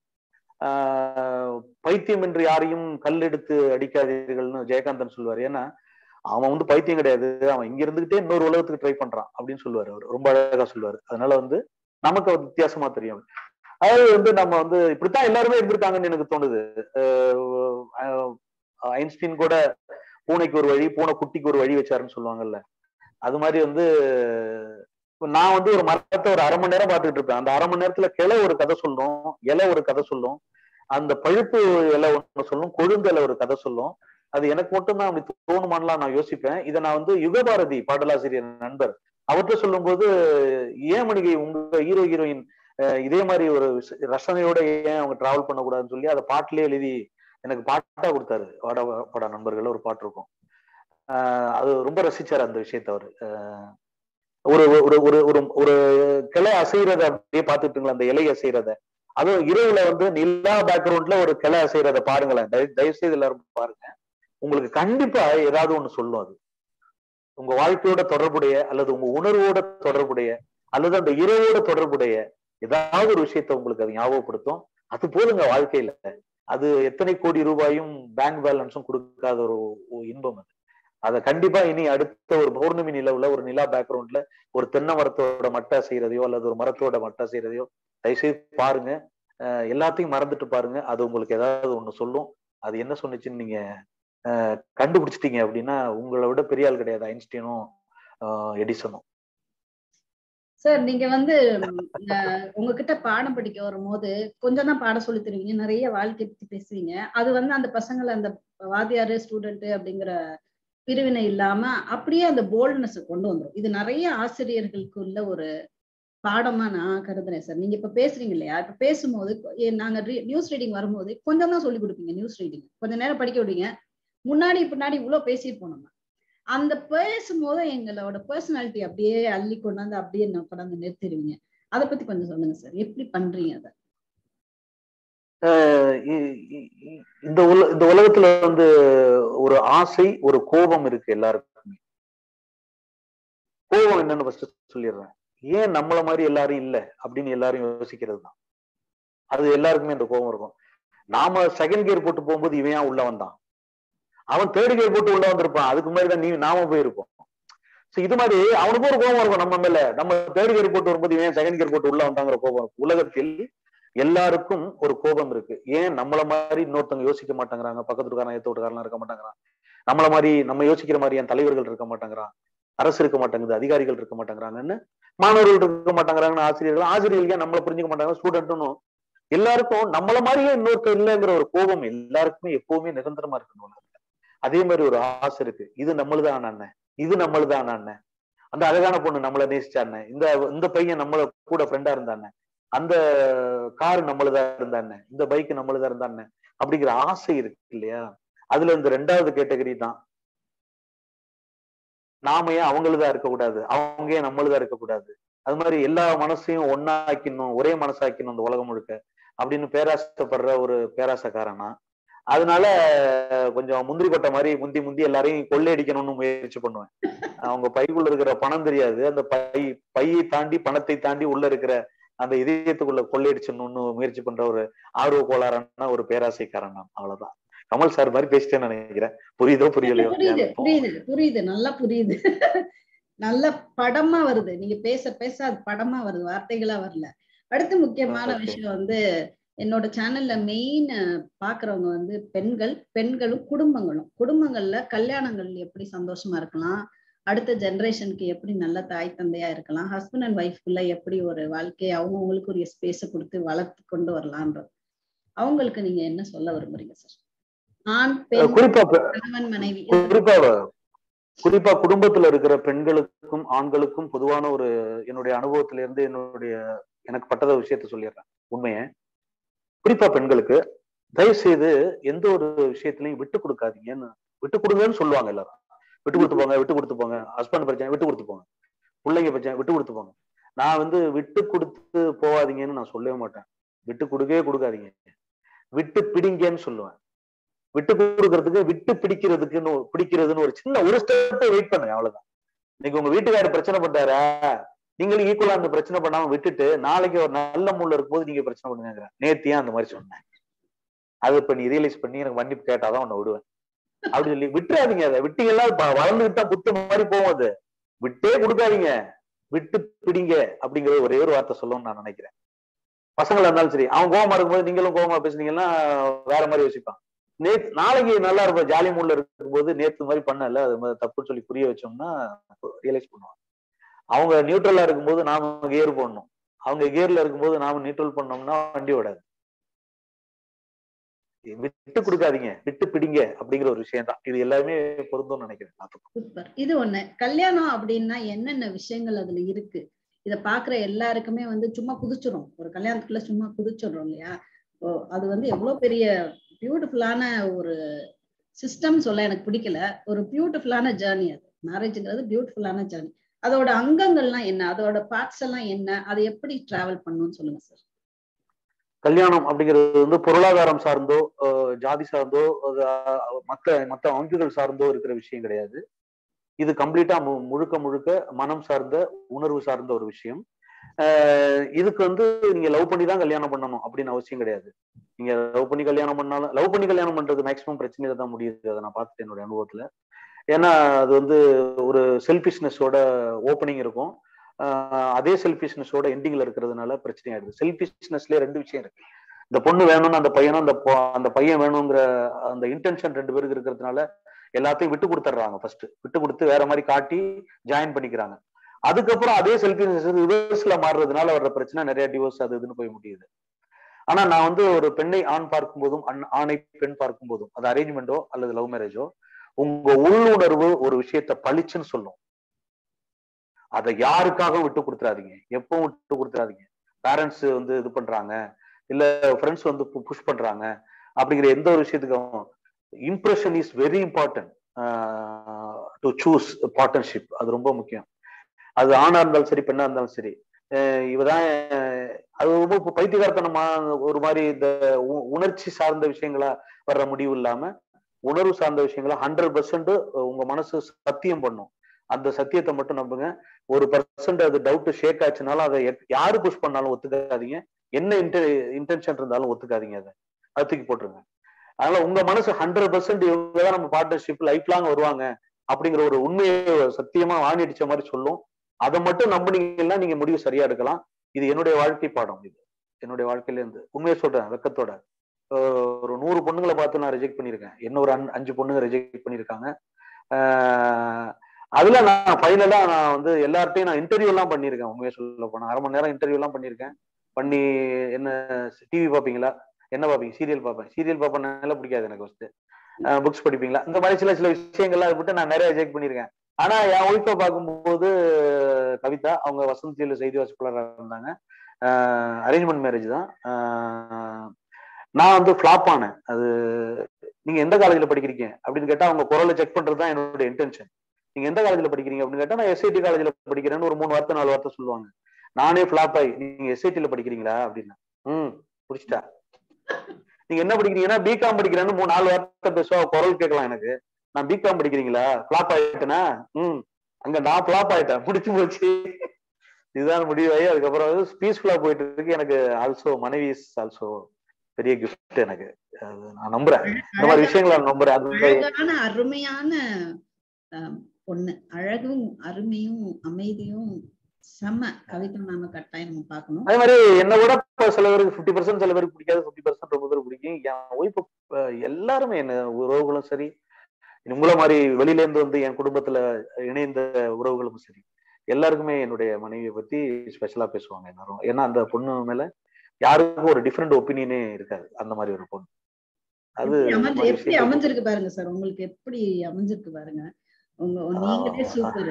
ஆஹ் பைத்தியம் என்று யாரையும் கல்லெடுத்து அடிக்காதீர்கள்னு ஜெயகாந்தன் சொல்லுவாரு. ஏன்னா அவன் வந்து பைத்தியம் கிடையாது. அவன் இங்க இருந்துகிட்டே இன்னொரு உலகத்துக்கு ட்ரை பண்றான் அப்படின்னு சொல்லுவாரு அவர். ரொம்ப அழகா சொல்லுவாரு. அதனால வந்து நமக்கு அது வித்தியாசமா தெரியும். அதாவது வந்து நம்ம வந்து இப்படித்தான் எல்லாருமே இருந்திருக்காங்கன்னு எனக்கு தோணுது. ஐன்ஸ்டீன் கூட பூனைக்கு ஒரு வழி பூனை குட்டிக்கு ஒரு வழி வச்சாருன்னு சொல்லுவாங்கல்ல. அது மாதிரி வந்து நான் வந்து ஒரு மரத்தை ஒரு அரை மணி நேரம் பார்த்துட்டு இருப்பேன். அந்த அரை மணி நேரத்துல கிளை ஒரு கதை சொல்லும் இலை ஒரு கதை சொல்லும் அந்த பழுப்பு இலை ஒண்ணு சொல்லும் கொழுந்து இலை ஒரு கதை சொல்லும். அது எனக்கு மட்டும்தான் அப்படி தோணுமான்லாம் நான் யோசிப்பேன். இதை நான் வந்து யுகபாரதி பாடலாசிரியர் நண்பர் அவர்கிட்ட சொல்லும்போது ஏன் மணிகை உங்க ஹீரோ ஹீரோயின் இதே மாதிரி ஒரு ரசனையோட ஏன் அவங்க டிராவல் பண்ணக்கூடாதுன்னு சொல்லி அதை பாட்டிலே எழுதி எனக்கு பாட்டா கொடுத்தாரு. வாட வாடா நண்பர்கள் ஒரு பாட்டு இருக்கும். அது ரொம்ப ரசிச்சார் அந்த விஷயத்த அவரு. ஒரு ஒரு ஒரு ஒரு ஒரு கிளை அசைகிறத அப்படியே பார்த்துட்டுங்களா அந்த இலை அசைகிறத அதுவும் இரவுல வந்து நிலா பேக்ரவுண்ட்ல ஒரு கிளை அசைகிறத பாருங்களேன். தயவு தயவு செய்து எல்லாரும் பாருங்க. உங்களுக்கு கண்டிப்பா ஏதாவது ஒண்ணு சொல்லும் அது. உங்க வாழ்க்கையோட தொடர்புடைய அல்லது உங்க உணர்வோட தொடர்புடைய அல்லது அந்த இரவோட தொடர்புடைய ஏதாவது ஒரு விஷயத்த உங்களுக்கு அது ஞாபகப்படுத்தும். அது போதுங்க வாழ்க்கையில. அது எத்தனை கோடி ரூபாயும் பேங்க் பேலன்ஸும் கொடுக்காத ஒரு இன்பம் அது. அதை கண்டிப்பா இனி அடுத்த ஒரு பௌர்ணமி நிலவுல ஒரு நிலா பேக்ரவுண்ட்ல ஒரு தென்னை மரத்தோட மட்டை செய்யறதையோ அல்லது ஒரு மரத்தோட மட்டை செய்யறதையோ தயவுசெய்து பாருங்க. அஹ் எல்லாத்தையும் மறந்துட்டு பாருங்க. அது உங்களுக்கு ஏதாவது ஒண்ணு சொல்லும். அது என்ன சொன்னுச்சுன்னு நீங்க கண்டுபிடிச்சிட்டீங்க அப்படின்னா உங்களை விட பெரிய ஆள் கிடையாது ஐன்ஸ்டீனும் எடிசனும். சார் நீங்க வந்து உங்ககிட்ட பாடம் படிக்க வரும்போது கொஞ்சம் தான் பாடம் சொல்லி தருவீங்க நிறைய வாழ்க்கை பத்தி பேசுவீங்க. அது வந்து அந்த பசங்களை அந்த வாத்தியாரு ஸ்டூடெண்ட் அப்படிங்கிற பிரிவினை இல்லாம அப்படியே அந்த போல்ட்னஸ் கொண்டு வந்துடும் இது நிறைய ஆசிரியர்களுக்கு உள்ள ஒரு பாடமா நான் கருதுறேன் சார் நீங்க இப்ப பேசுறீங்க இல்லையா? இப்ப பேசும்போது நாங்க நியூஸ் ரீடிங் வரும்போது கொஞ்சம் தான் சொல்லி கொடுப்பீங்க நியூஸ் ரீடிங் கொஞ்ச நேரம் படிக்க விடுவீங்க. முன்னாடி பின்னாடி இவ்வளவு பேசியிருப்போம் நம்ம. அந்த பேசும்போது எங்களோட பர்சனாலிட்டி அப்படியே அள்ளி கொண்டாந்து அப்படியே கொண்டாந்து நிறுத்திடுவீங்க. அதை பத்தி கொஞ்சம் சொல்லுங்க சார். எப்படி பண்றீங்க அதை? இ- இந்த உல இந்த உலகத்துல வந்து ஒரு ஆசை ஒரு கோபம் இருக்கு எல்லாருக்குமே. கோபம் என்னன்னு ஃபர்ஸ்ட் சொல்லிடுறேன். ஏன் நம்மள மாதிரி எல்லாரும் இல்ல? அப்படின்னு எல்லாரும் யோசிக்கிறது தான். அது எல்லாருக்குமே இந்த கோபம் இருக்கும். நாம செகண்ட் கியர் போட்டு போகும்போது இவன் ஏன் உள்ள வந்தான்? அவன் தேர்ட் போட்டு உள்ள வந்திருப்பான். அதுக்கு முன்னாடி தான் நீ நாம போயிருப்போம். சோ இது மாதிரி அவனுக்கு ஒரு கோபம் இருக்கும் நம்ம மேல. நம்ம தேர்ட் கேர் போட்டு வரும்போது ஏன் செகண்ட் கேர் போட்டு உள்ள வந்தாங்கிற கோபம் இருக்கும். உலகத்தில் எல்லாருக்கும் ஒரு கோபம் இருக்கு. ஏன் நம்மள மாதிரி இன்னொருத்தவங்க யோசிக்க மாட்டேங்கிறாங்க? பக்கத்து வீட்டுக்காரன் ஏத்த வீட்டுக்காரன் இருக்க மாட்டேங்கிறான். நம்மள மாதிரி நம்ம யோசிக்கிற மாதிரி என் தலைவர்கள் இருக்க மாட்டேங்கிறான். அரசு இருக்க மாட்டேங்குது அதிகாரிகள் இருக்க மாட்டேங்கிறாங்கன்னு மாணவர்கள் இருக்க மாட்டேங்கிறாங்கன்னு ஆசிரியர்கள் ஆசிரியர்கள் ஏன் நம்மள புரிஞ்சுக்க மாட்டாங்க ஸ்டூடெண்ட்டும் எல்லாருக்கும் நம்மள மாதிரியே இன்னொருத்தர் இல்லைங்கிற ஒரு கோபம் எல்லாருக்குமே எப்பவுமே நிரந்தரமா இருக்கணும். அதே மாதிரி ஒரு ஆசை இருக்கு. இது நம்மளுதான் அண்ணன் இது நம்மளுதான் அண்ணன் அந்த அழகான பொண்ணு நம்மள நேசிச்சா அண்ணன் இந்த இந்த பையன் நம்மள கூட ஃப்ரெண்டா இருந்தாண்ண அந்த கார் நம்மளுதா இருந்தாண்ண இந்த பைக் நம்மளுதா இருந்தாண்ண அப்படிங்கிற ஆசை இருக்கு இல்லையா? அதுல இந்த ரெண்டாவது கேட்டகரி தான். நாம ஏன் அவங்களுதா இருக்கக்கூடாது? அவங்க ஏன் நம்மளுதான் இருக்கக்கூடாது? அது மாதிரி எல்லா மனசையும் ஒன்னாக்கிடணும் ஒரே மனசாக்கணும் இந்த உலகம் முழுக்க அப்படின்னு பேராசப்படுற ஒரு பேராசைக்காரனா அதனால கொஞ்சம் முந்திரி கொட்டை மாதிரி முந்தி முந்தி எல்லாரையும் கொள்ளையடிக்கணும்னு முயற்சி பண்ணுவேன். அவங்க பைக்குள்ள இருக்கிற பணம் தெரியாது. அந்த பை பையை தாண்டி பணத்தை தாண்டி உள்ள இருக்கிற அந்த இதயத்துக்குள்ள கொள்ளையடிச்சணும்னு முயற்சி பண்ற ஒரு ஆர்வ கோளாறான ஒரு பேராசைக்காரன் நான். அவ்வளவுதான். கமல் சார் மாதிரி பேசிட்டேன்னு நினைக்கிறேன். புரியுதோ புரியலையோ? புரியுது புரியுது புரியுது நல்லா புரியுது. நல்ல படமா வருது. நீங்க பேச பேச அது படமா வருது. வார்த்தைகளா வரல. அடுத்து முக்கியமான. விஷயம் வந்து என்னோட சேனல்ல மெயின் பாக்குறவங்க வந்து பெண்கள் பெண்களும் குடும்பங்களும். குடும்பங்கள்ல கல்யாணங்கள் எப்படி சந்தோஷமா இருக்கலாம்? அடுத்த ஜெனரேஷனுக்கு எப்படி நல்ல தாய் தந்தையா இருக்கலாம்? ஹஸ்பண்ட் அண்ட் ஒய்ஃப்குள்ள எப்படி ஒரு வாழ்க்கையை அவங்கவுங்களுக்கு ஒரு ஸ்பேஸ கொடுத்து வளர்த்து கொண்டு வரலான்ற அவங்களுக்கு நீங்க என்ன சொல்ல விரும்புறீங்க சார் ஆண் பெண் கணவன் மனைவி. குறிப்பா குறிப்பா குடும்பத்துல இருக்கிற பெண்களுக்கும் ஆண்களுக்கும் பொதுவான ஒரு என்னுடைய அனுபவத்தில இருந்து என்னுடைய எனக்கு பட்டத விஷயத்த சொல்லிடுறேன். உண்மையை. குறிப்பா பெண்களுக்கு தயவு செய்து எந்த ஒரு விஷயத்திலையும் விட்டு கொடுக்காதீங்கன்னு விட்டு கொடுங்கன்னு சொல்லுவாங்க எல்லாரும். விட்டு கொடுத்து போங்க விட்டு கொடுத்து போங்க. ஹஸ்பண்ட் பிரச்சனை விட்டு கொடுத்து போங்க. பிள்ளைங்க பிரச்சனை விட்டு கொடுத்து போங்க. நான் வந்து விட்டு கொடுத்து போகாதீங்கன்னு நான் சொல்லவே மாட்டேன். விட்டு கொடுக்கவே கொடுக்காதீங்க. விட்டு பிடிங்கன்னு சொல்லுவேன். விட்டு கொடுக்கறதுக்கு விட்டு பிடிக்கிறதுக்குன்னு பிடிக்கிறதுன்னு ஒரு சின்ன ஒரு ஸ்டெப் வெயிட் பண்ணுங்க அவ்வளவுதான். இன்னைக்கு உங்க வீட்டுக்காரர் பிரச்சனை பண்றாரா? நீங்களும் ஈக்குவலா அந்த பிரச்சனை பண்ணாம விட்டுட்டு நாளைக்கு ஒரு நல்ல மூல இருக்கும்போது நீங்க பிரச்சனை பண்ணுங்க நேத்தியா அந்த மாதிரி சொன்னேன். அது இப்ப நீ ரியலைஸ் பண்ணி எனக்கு மன்னிப்பு கேட்டாதான் உன்னை விடுவேன். அப்படி சொல்லி விட்டுறாதீங்க அதை. விட்டீங்கன்னா வளர்ந்துகிட்டா புத்து மாதிரி போகும் அது. விட்டே கொடுக்காதீங்க. விட்டு பிடிங்க அப்படிங்கிற ஒரே ஒரு வார்த்தை சொல்லணும்னு நான் நினைக்கிறேன். பசங்களா இருந்தாலும் சரி அவன் கோவமா இருக்கும்போது நீங்களும் கோவமா பேசுனீங்கன்னா வேற மாதிரி யோசிப்பான். நேத்து நாளைக்கு நல்லா இருப்ப ஜாலி மூட்ல இருக்கும்போது நேத்து மாதிரி பண்ணல அது மாதிரி தப்புன்னு சொல்லி புரிய வச்சோம்னா ரியலைஸ் பண்ணுவாங்க அவங்க நியூட்ரலா இருக்கும்போது நாம கியர் போடணும். அவங்க கியர்ல இருக்கும்போது நாம நியூட்ரல் பண்ணோம்னா வண்டி ஓடாது. விட்டு கொடுக்காதீங்க. விட்டு பிடிங்க அப்படிங்கிற ஒரு விஷயம் தான். இது எல்லாமே பொருந்தும் நினைக்கிறேன். சூப்பர். இது ஒண்ணு. கல்யாணம் அப்படின்னா என்னென்ன விஷயங்கள் அதுல இருக்கு? இத பாக்குற எல்லாருக்குமே வந்து சும்மா குதிச்சிடும் ஒரு கல்யாணத்துக்குள்ள சும்மா குதிச்சிடும் இல்லையா? அது வந்து எவ்வளவு பெரிய பியூட்டிஃபுல்லான ஒரு சிஸ்டம் சொல்ல எனக்கு பிடிக்கல. ஒரு பியூட்டிஃபுல்லான ஜேர்னி அது. மேரேஜ்ங்கிறது பியூட்டிஃபுல்லான ஜேர்னி அதோட அங்கங்கள்லாம் என்ன? அதோட பார்ட்ஸ் எல்லாம் என்ன? அதை எப்படி டிராவல் பண்ணணும்னு சொல்லுங்க சார் கல்யாணம் அப்படிங்கிறது வந்து பொருளாதாரம் சார்ந்தோ ஜாதி சார்ந்தோ மற்ற மற்ற மத்த மத்த அமைப்புகள் சார்ந்தோ இருக்கிற விஷயம் கிடையாது. இது கம்ப்ளீட்டா முழுக்க முழுக்க மனம் சார்ந்த உணர்வு சார்ந்த ஒரு விஷயம். இதுக்கு வந்து நீங்க லவ் பண்ணி தான் கல்யாணம் பண்ணணும் அப்படின்னு அவசியம் கிடையாது. நீங்க லவ் பண்ணி கல்யாணம் பண்ணாலும் லவ் பண்ணி கல்யாணம் பண்றது மேக்ஸிமம் பிரச்சனையில தான் முடியுது. அதை நான் பார்த்துட்டேன் என்னோட அனுபவத்துல. ஏன்னா அது வந்து ஒரு செல்ஃபிஷ்னஸோட ஓப்பனிங் இருக்கும். அதே செல்ஃபிஷ்னஸோட எண்டிங்ல இருக்கிறதுனால பிரச்சனை ஆயிடுது. செல்ஃபிஷ்னஸ்லயே ரெண்டு விஷயம் இருக்கு. இந்த பொண்ணு வேணும்னு அந்த பையனும் அந்த அந்த பையன் வேணுங்கிற அந்த இன்டென்ஷன் ரெண்டு பேருக்கு இருக்கிறதுனால எல்லாத்தையும் விட்டு கொடுத்துட்றாங்க ஃபர்ஸ்ட் விட்டு கொடுத்து வேற மாதிரி காட்டி ஜாயின் பண்ணிக்கிறாங்க. அதுக்கப்புறம் அதே செல்ஃபிஷ்னஸ் ரிவர்ஸ்ல மாறுறதுனால வர்ற பிரச்சனை நிறைய டிவோர்ஸ் அது இதுன்னு போய் முடியுது. ஆனா நான் வந்து ஒரு பெண்ணை ஆண் பார்க்கும் போதும் ஆணை பெண் பார்க்கும் போதும் அது அரேஞ்ச்மெண்டோ அல்லது லவ் மேரேஜோ உங்க உள்ளுணர்வு ஒரு விஷயத்த பளிச்சுன்னு சொல்லும். அதை யாருக்காக விட்டு கொடுத்துறாதீங்க? எப்பவும் விட்டு கொடுத்துறாதீங்க? பேரண்ட்ஸ் வந்து இது பண்றாங்க. இல்ல ஃப்ரெண்ட்ஸ் வந்து புஷ் பண்றாங்க. அப்படிங்கிற எந்த ஒரு விஷயத்துக்கும் impression is very important to choose partnership அது ரொம்ப முக்கியம். அது ஆணா இருந்தாலும் சரி பெண்ணா இருந்தாலும் சரி. இவதான் அது ரொம்ப இப்ப ஒரு மாதிரி இந்த உ- உணர்ச்சி சார்ந்த விஷயங்களா வர்ற முடிவு இல்லாம உணர்வு சார்ந்த விஷயங்களை ஹண்ட்ரட் பர்சன்ட் உங்க மனசு சத்தியம் பண்ணும். அந்த சத்தியத்தை மட்டும் நம்புங்க. ஒரு பர்சன்ட் அது டவுட் ஷேக் ஆச்சுனாலும் அதை யாரு புஷ் பண்ணாலும் ஒத்துக்காதீங்க. என்ன இன்டென்ஷன் இருந்தாலும் ஒத்துக்காதீங்க அதை. அது தூக்கி போட்டுருங்க. அதனால உங்க மனசு ஹண்ட்ரட் பர்சன்ட் இவங்க தான் நம்ம பார்ட்னர்ஷிப் லைஃப் லாங் வருவாங்க அப்படிங்கிற ஒரு உண்மையை சத்தியமா வாணி அடிச்ச மாதிரி சொல்லும். அதை மட்டும் நம்புனீங்கன்னா நீங்க முடிவு சரியா எடுக்கலாம். இது என்னுடைய வாழ்க்கை பாடம் இது. என்னுடைய வாழ்க்கையில இருந்து உண்மையை சொல்றேன் வெக்கத்தோட. ஒரு நூறு பொண்ணுங்களை பார்த்து நான் ரிஜெக்ட் பண்ணியிருக்கேன். இன்னொரு ஒரு அஞ்சு பொண்ணுங்க ரிஜெக்ட் பண்ணியிருக்காங்க. அதில் அதுல நான் ஃபைனலா நான் வந்து எல்லார்ட்டையும் நான் இன்டர்வியூ எல்லாம் பண்ணியிருக்கேன். உண்மையை சொல்ல போனா. அரை மணி நேரம் இன்டர்வியூ எல்லாம் பண்ணியிருக்கேன். பண்ணி என்ன டிவி பார்ப்பீங்களா? என்ன பார்ப்பீங்க? சீரியல் பார்ப்பேன். சீரியல் பார்ப்பேன். பிடிக்காது எனக்கு ஃபர்ஸ்ட் புக்ஸ் படிப்பீங்களா? இந்த மாதிரி சில சில விஷயங்கள்லாம் விட்டு நான் நிறைய ரிஜெக்ட் பண்ணியிருக்கேன். ஆனா என் ஒய்ஃபை பார்க்கும்போது கவிதா அவங்க வசந்தியில் செய்தி வாசிப்பாளராக இருந்தாங்க. அரேஞ்ச்மெண்ட் மேரேஜ் தான். நான் வந்து ஃபிளாப் ஆனேன். அது நீங்க எந்த காலேஜ்ல படிக்கிறீங்க? அப்படின்னு கேட்டா அவங்க குரலை செக் பண்றது தான் என்னோட இன்டென்ஷன் நீங்க எந்த காலேஜ்ல படிக்கிறீங்க? அப்படின்னு கேட்டா நான் எஸ்ஐடி காலேஜ்ல படிக்கிறேன்னு ஒரு மூணு வார்த்தை நாலு வார்த்தை சொல்லுவாங்க. நானே ஃபிளாப் ஆகி நீங்க எஸ்ஐடில படிக்கிறீங்களா? அப்படின்னா. ம் புடிச்சிட்டா. நீங்க என்ன படிக்கிறீங்கன்னா பிகாம் படிக்கிறேன்னு மூணு நாலு வார்த்தை பேசுவா குரல் கேட்கலாம் எனக்கு. நான் பிகாம் படிக்கிறீங்களா? ஃபிளாப் ஆயிட்டேனா? ம் அங்க நான் ஃபிளாப் ஆயிட்டேன். முடிச்சு போச்சு. இதுதான் முடிவாயி அதுக்கப்புறம் பீஸ்ஃபுல்லா போயிட்டு இருக்கு. எனக்கு ஆல்சோ மனைவி இஸ் ஆல்சோ பெரிய கிஃப்ட் எனக்கு. நான் நம்புறேன். இந்த மாதிரி விஷயங்களை நம்புறேன். அது அருமையான பொண்ணு. அழகும் அருமையும் அமைதியும் செம்ம கவிதை நாம கட்டாயம் பார்க்கணும். அதே மாதிரி என்னை விட சில பேருக்கு ஃபிஃப்டி பர்சன்ட் சில பேருக்கு பிடிக்காது. ஃபிஃப்டி பர்சன்ட் ரொம்ப பேருக்கு பிடிக்கும். என் ஒய்ஃப் எல்லாருமே என்ன உறவுகளும் சரி உங்களை மாதிரி வெளியில இருந்து வந்து என் குடும்பத்துல இணைந்த உறவுகளும் சரி எல்லாருக்குமே என்னுடைய மனைவியை பத்தி ஸ்பெஷலா பேசுவாங்க எல்லாரும். ஏன்னா அந்த பொண்ணு மேல யாருக்கும் ஒரு டிஃப்ரெண்ட் ஒப்பீனியனே இருக்காது. அந்த மாதிரி ஒரு பொண்ணு. அது எப்படி அமைஞ்சிருக்கு பாருங்க சார். உங்களுக்கு எப்படி அமைஞ்சிருக்கு பாருங்க. உங்க நீங்களே. சூப்பர்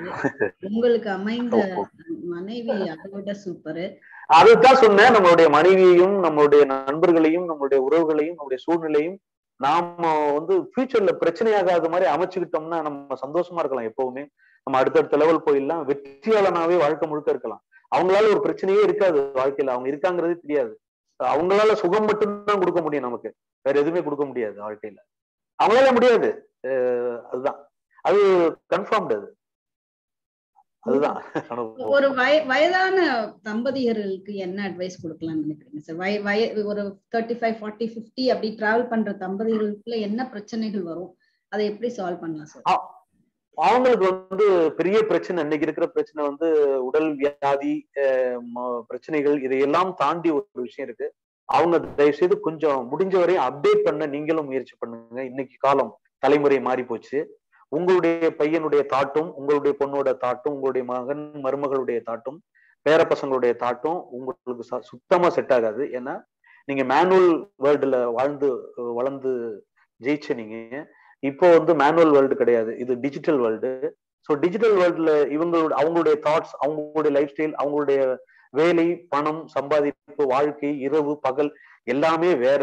உங்களுக்கு அமைந்த. மனைவி அதை விட சூப்பர் அதுதான் சொன்னேன். நம்மளுடைய மனைவியையும் நம்மளுடைய நண்பர்களையும் நம்மளுடைய உறவுகளையும் நம்மளுடைய சூழ்நிலையும் நாம வந்து ஃபியூச்சர்ல பிரச்சனையாகாத மாதிரி அமைச்சுக்கிட்டோம்னா நம்ம சந்தோஷமா இருக்கலாம் எப்பவுமே. நம்ம அடுத்தடுத்த லெவல் போயிடலாம். வெற்றியாளனாவே வாழ்க்கை முழுக்க இருக்கலாம். அவங்களால ஒரு பிரச்சனையே இருக்காது வாழ்க்கையில. அவங்க இருக்காங்கிறதே தெரியாது. அவங்களால சுகம் மட்டும்தான் கொடுக்க முடியும் நமக்கு. வேற எதுவுமே கொடுக்க முடியாது வாழ்க்கையில. அவங்களால முடியாது. அதுதான். அது கன்ஃபார்ம்டு அது. அதுதான். ஒரு வய வயதான தம்பதியர்களுக்கு என்ன அட்வைஸ் கொடுக்கலாம்னு நினைக்கிறீங்க சார் வய வய ஒரு தேர்ட்டி ஃபைவ் ஃபார்ட்டி ஃபிஃப்டி அப்படி டிராவல் பண்ற தம்பதியர்களுக்குள்ள என்ன பிரச்சனைகள் வரும்? அதை எப்படி சால்வ் பண்ணலாம் சார் அவங்களுக்கு வந்து பெரிய பிரச்சனை இன்னைக்கு இருக்கிற பிரச்சனை வந்து உடல் வியாதி ம- பிரச்சனைகள் இதையெல்லாம் தாண்டி ஒரு விஷயம் இருக்கு. அவங்க தயவு செய்து கொஞ்சம் முடிஞ்ச வரையும் அப்டேட் பண்ண நீங்களும் முயற்சி பண்ணுங்க. இன்னைக்கு காலம் தலைமுறை மாறி போச்சு. உங்களுடைய பையனுடைய தாட்டும் உங்களுடைய பொண்ணோட தாட்டும் உங்களுடைய மகன் மருமகளுடைய தாட்டும் பேர பசங்களுடைய தாட்டும் உங்களுக்கு ச- சுத்தமா செட் ஆகாது. ஏன்னா நீங்க மேனுவல் வேர்ல்டுல வாழ்ந்து வளர்ந்து ஜெயிச்ச நீங்க இப்போ வந்து மேனுவல் வேர்ல்டு கிடையாது. இது டிஜிட்டல் வேர்ல்டு ஸோ டிஜிட்டல் வேர்ல்டுல இவங்களோட அவங்களுடைய தாட்ஸ் அவங்களுடைய லைஃப் ஸ்டைல் அவங்களுடைய வேலை பணம் சம்பாதிப்பு வாழ்க்கை இரவு பகல் எல்லாமே வேற.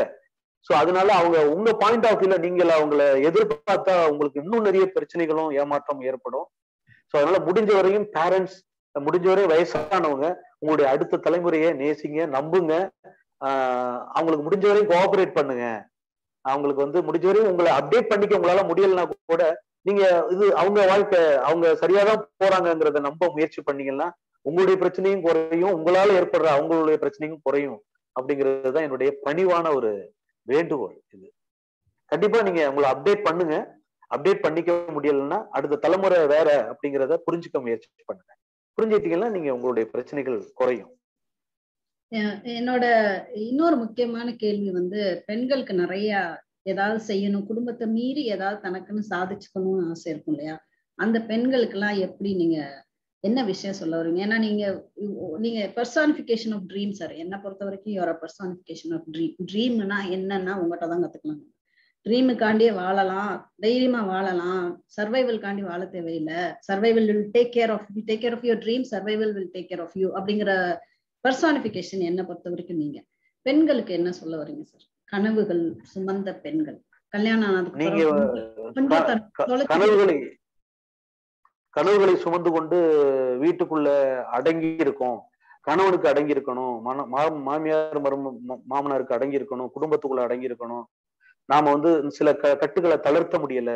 ஸோ அதனால அவங்க உங்க பாயிண்ட் ஆஃப் வியூல நீங்கள் அவங்கள எதிர்பார்த்தா உங்களுக்கு இன்னும் நிறைய பிரச்சனைகளும் ஏமாற்றம் ஏற்படும். ஸோ அதனால முடிஞ்ச வரையும் பேரண்ட்ஸ் முடிஞ்ச வரையும் வயசானவங்க உங்களுடைய அடுத்த தலைமுறையை நேசிங்க நம்புங்க. அவங்களுக்கு முடிஞ்ச வரையும் கோஆபரேட் பண்ணுங்க. அவங்களுக்கு வந்து முடிஞ்ச வரையும் உங்களை அப்டேட் பண்ணிக்க உங்களால முடியலன்னா கூட நீங்க இது அவங்க வாழ்க்கை அவங்க சரியாதான் போறாங்கங்கிறத நம்ப முயற்சி பண்ணீங்கன்னா உங்களுடைய பிரச்சனையும் குறையும் உங்களால ஏற்படுற அவங்களுடைய பிரச்சனையும் குறையும். அப்படிங்கிறது தான் என்னுடைய பணிவான ஒரு வேண்டுகோள் இது. கண்டிப்பா நீங்க உங்களை அப்டேட் பண்ணுங்க. அப்டேட் பண்ணிக்க முடியலன்னா அடுத்த தலைமுறை வேற அப்படிங்கிறத புரிஞ்சுக்க முயற்சி பண்ணுங்க. புரிஞ்சுக்கிட்டீங்கன்னா நீங்க உங்களுடைய பிரச்சனைகள் குறையும். என்னோட இன்னொரு முக்கியமான கேள்வி வந்து பெண்களுக்கு நிறைய ஏதாவது செய்யணும் குடும்பத்தை மீறி ஏதாவது தனக்குன்னு சாதிச்சுக்கணும்னு ஆசை இருக்கும் இல்லையா? அந்த பெண்களுக்கு எல்லாம் எப்படி நீங்க என்ன விஷயம் சொல்ல வரீங்க ஏன்னா நீங்க நீங்க பர்சானிபிகேஷன் ஆஃப் ட்ரீம் சார் என்னை பொறுத்த வரைக்கும் யோர பர்சானிபிகேஷன் ஆஃப் ட்ரீம் ட்ரீம்னா என்னன்னா உங்கள்கிட்ட தான் கத்துக்கலாம் ட்ரீமுக்காண்டியே வாழலாம். தைரியமா வாழலாம். சர்வைவல்காண்டி வாழ தேவையில்லை. Survival will take care of take care of your dream survival will take care of you அப்படிங்கிற பர்சானிபிகேஷன் என்ன பொறுத்த வரைக்கும் நீங்க. பெண்களுக்கு என்ன சொல்ல வரீங்க சார் கனவுகள் சுமந்த பெண்கள். கல்யாணம் ஆனதுக்கு கனவுகளை கனவுகளை சுமந்து கொண்டு வீட்டுக்குள்ள அடங்கி இருக்கும். கணவனுக்கு அடங்கி இருக்கணும். மாமியார் மரும மாமனாருக்கு அடங்கி இருக்கணும். குடும்பத்துக்குள்ள அடங்கி இருக்கணும். நாம வந்து சில க கட்டுகளை தளர்த்த முடியல.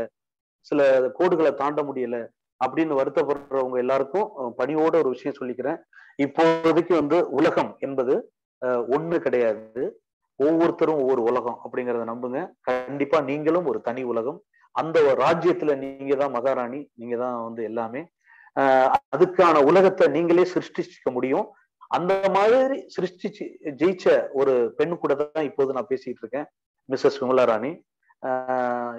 சில கோடுகளை தாண்ட முடியல. அப்படின்னு வருத்தப்படுறவங்க எல்லாருக்கும் பணியோட ஒரு விஷயம் சொல்லிக்கிறேன். இப்போதைக்கு வந்து உலகம் என்பது ஒண்ணு கிடையாது. ஒவ்வொருத்தரும் ஒவ்வொரு உலகம் அப்படிங்கறத நம்புங்க. கண்டிப்பா நீங்களும் ஒரு தனி உலகம். அந்த ஒரு ராஜ்யத்துல நீங்க தான் மகாராணி நீங்க தான் வந்து எல்லாமே. அதுக்கான உலகத்தை நீங்களே சிருஷ்டிச்சுக்க முடியும். அந்த மாதிரி சிருஷ்டிச்சு ஜெயிச்ச ஒரு பெண் கூட தான் இப்போது நான் பேசிட்டு இருக்கேன் மிஸ்ஸஸ் விமலா ராணி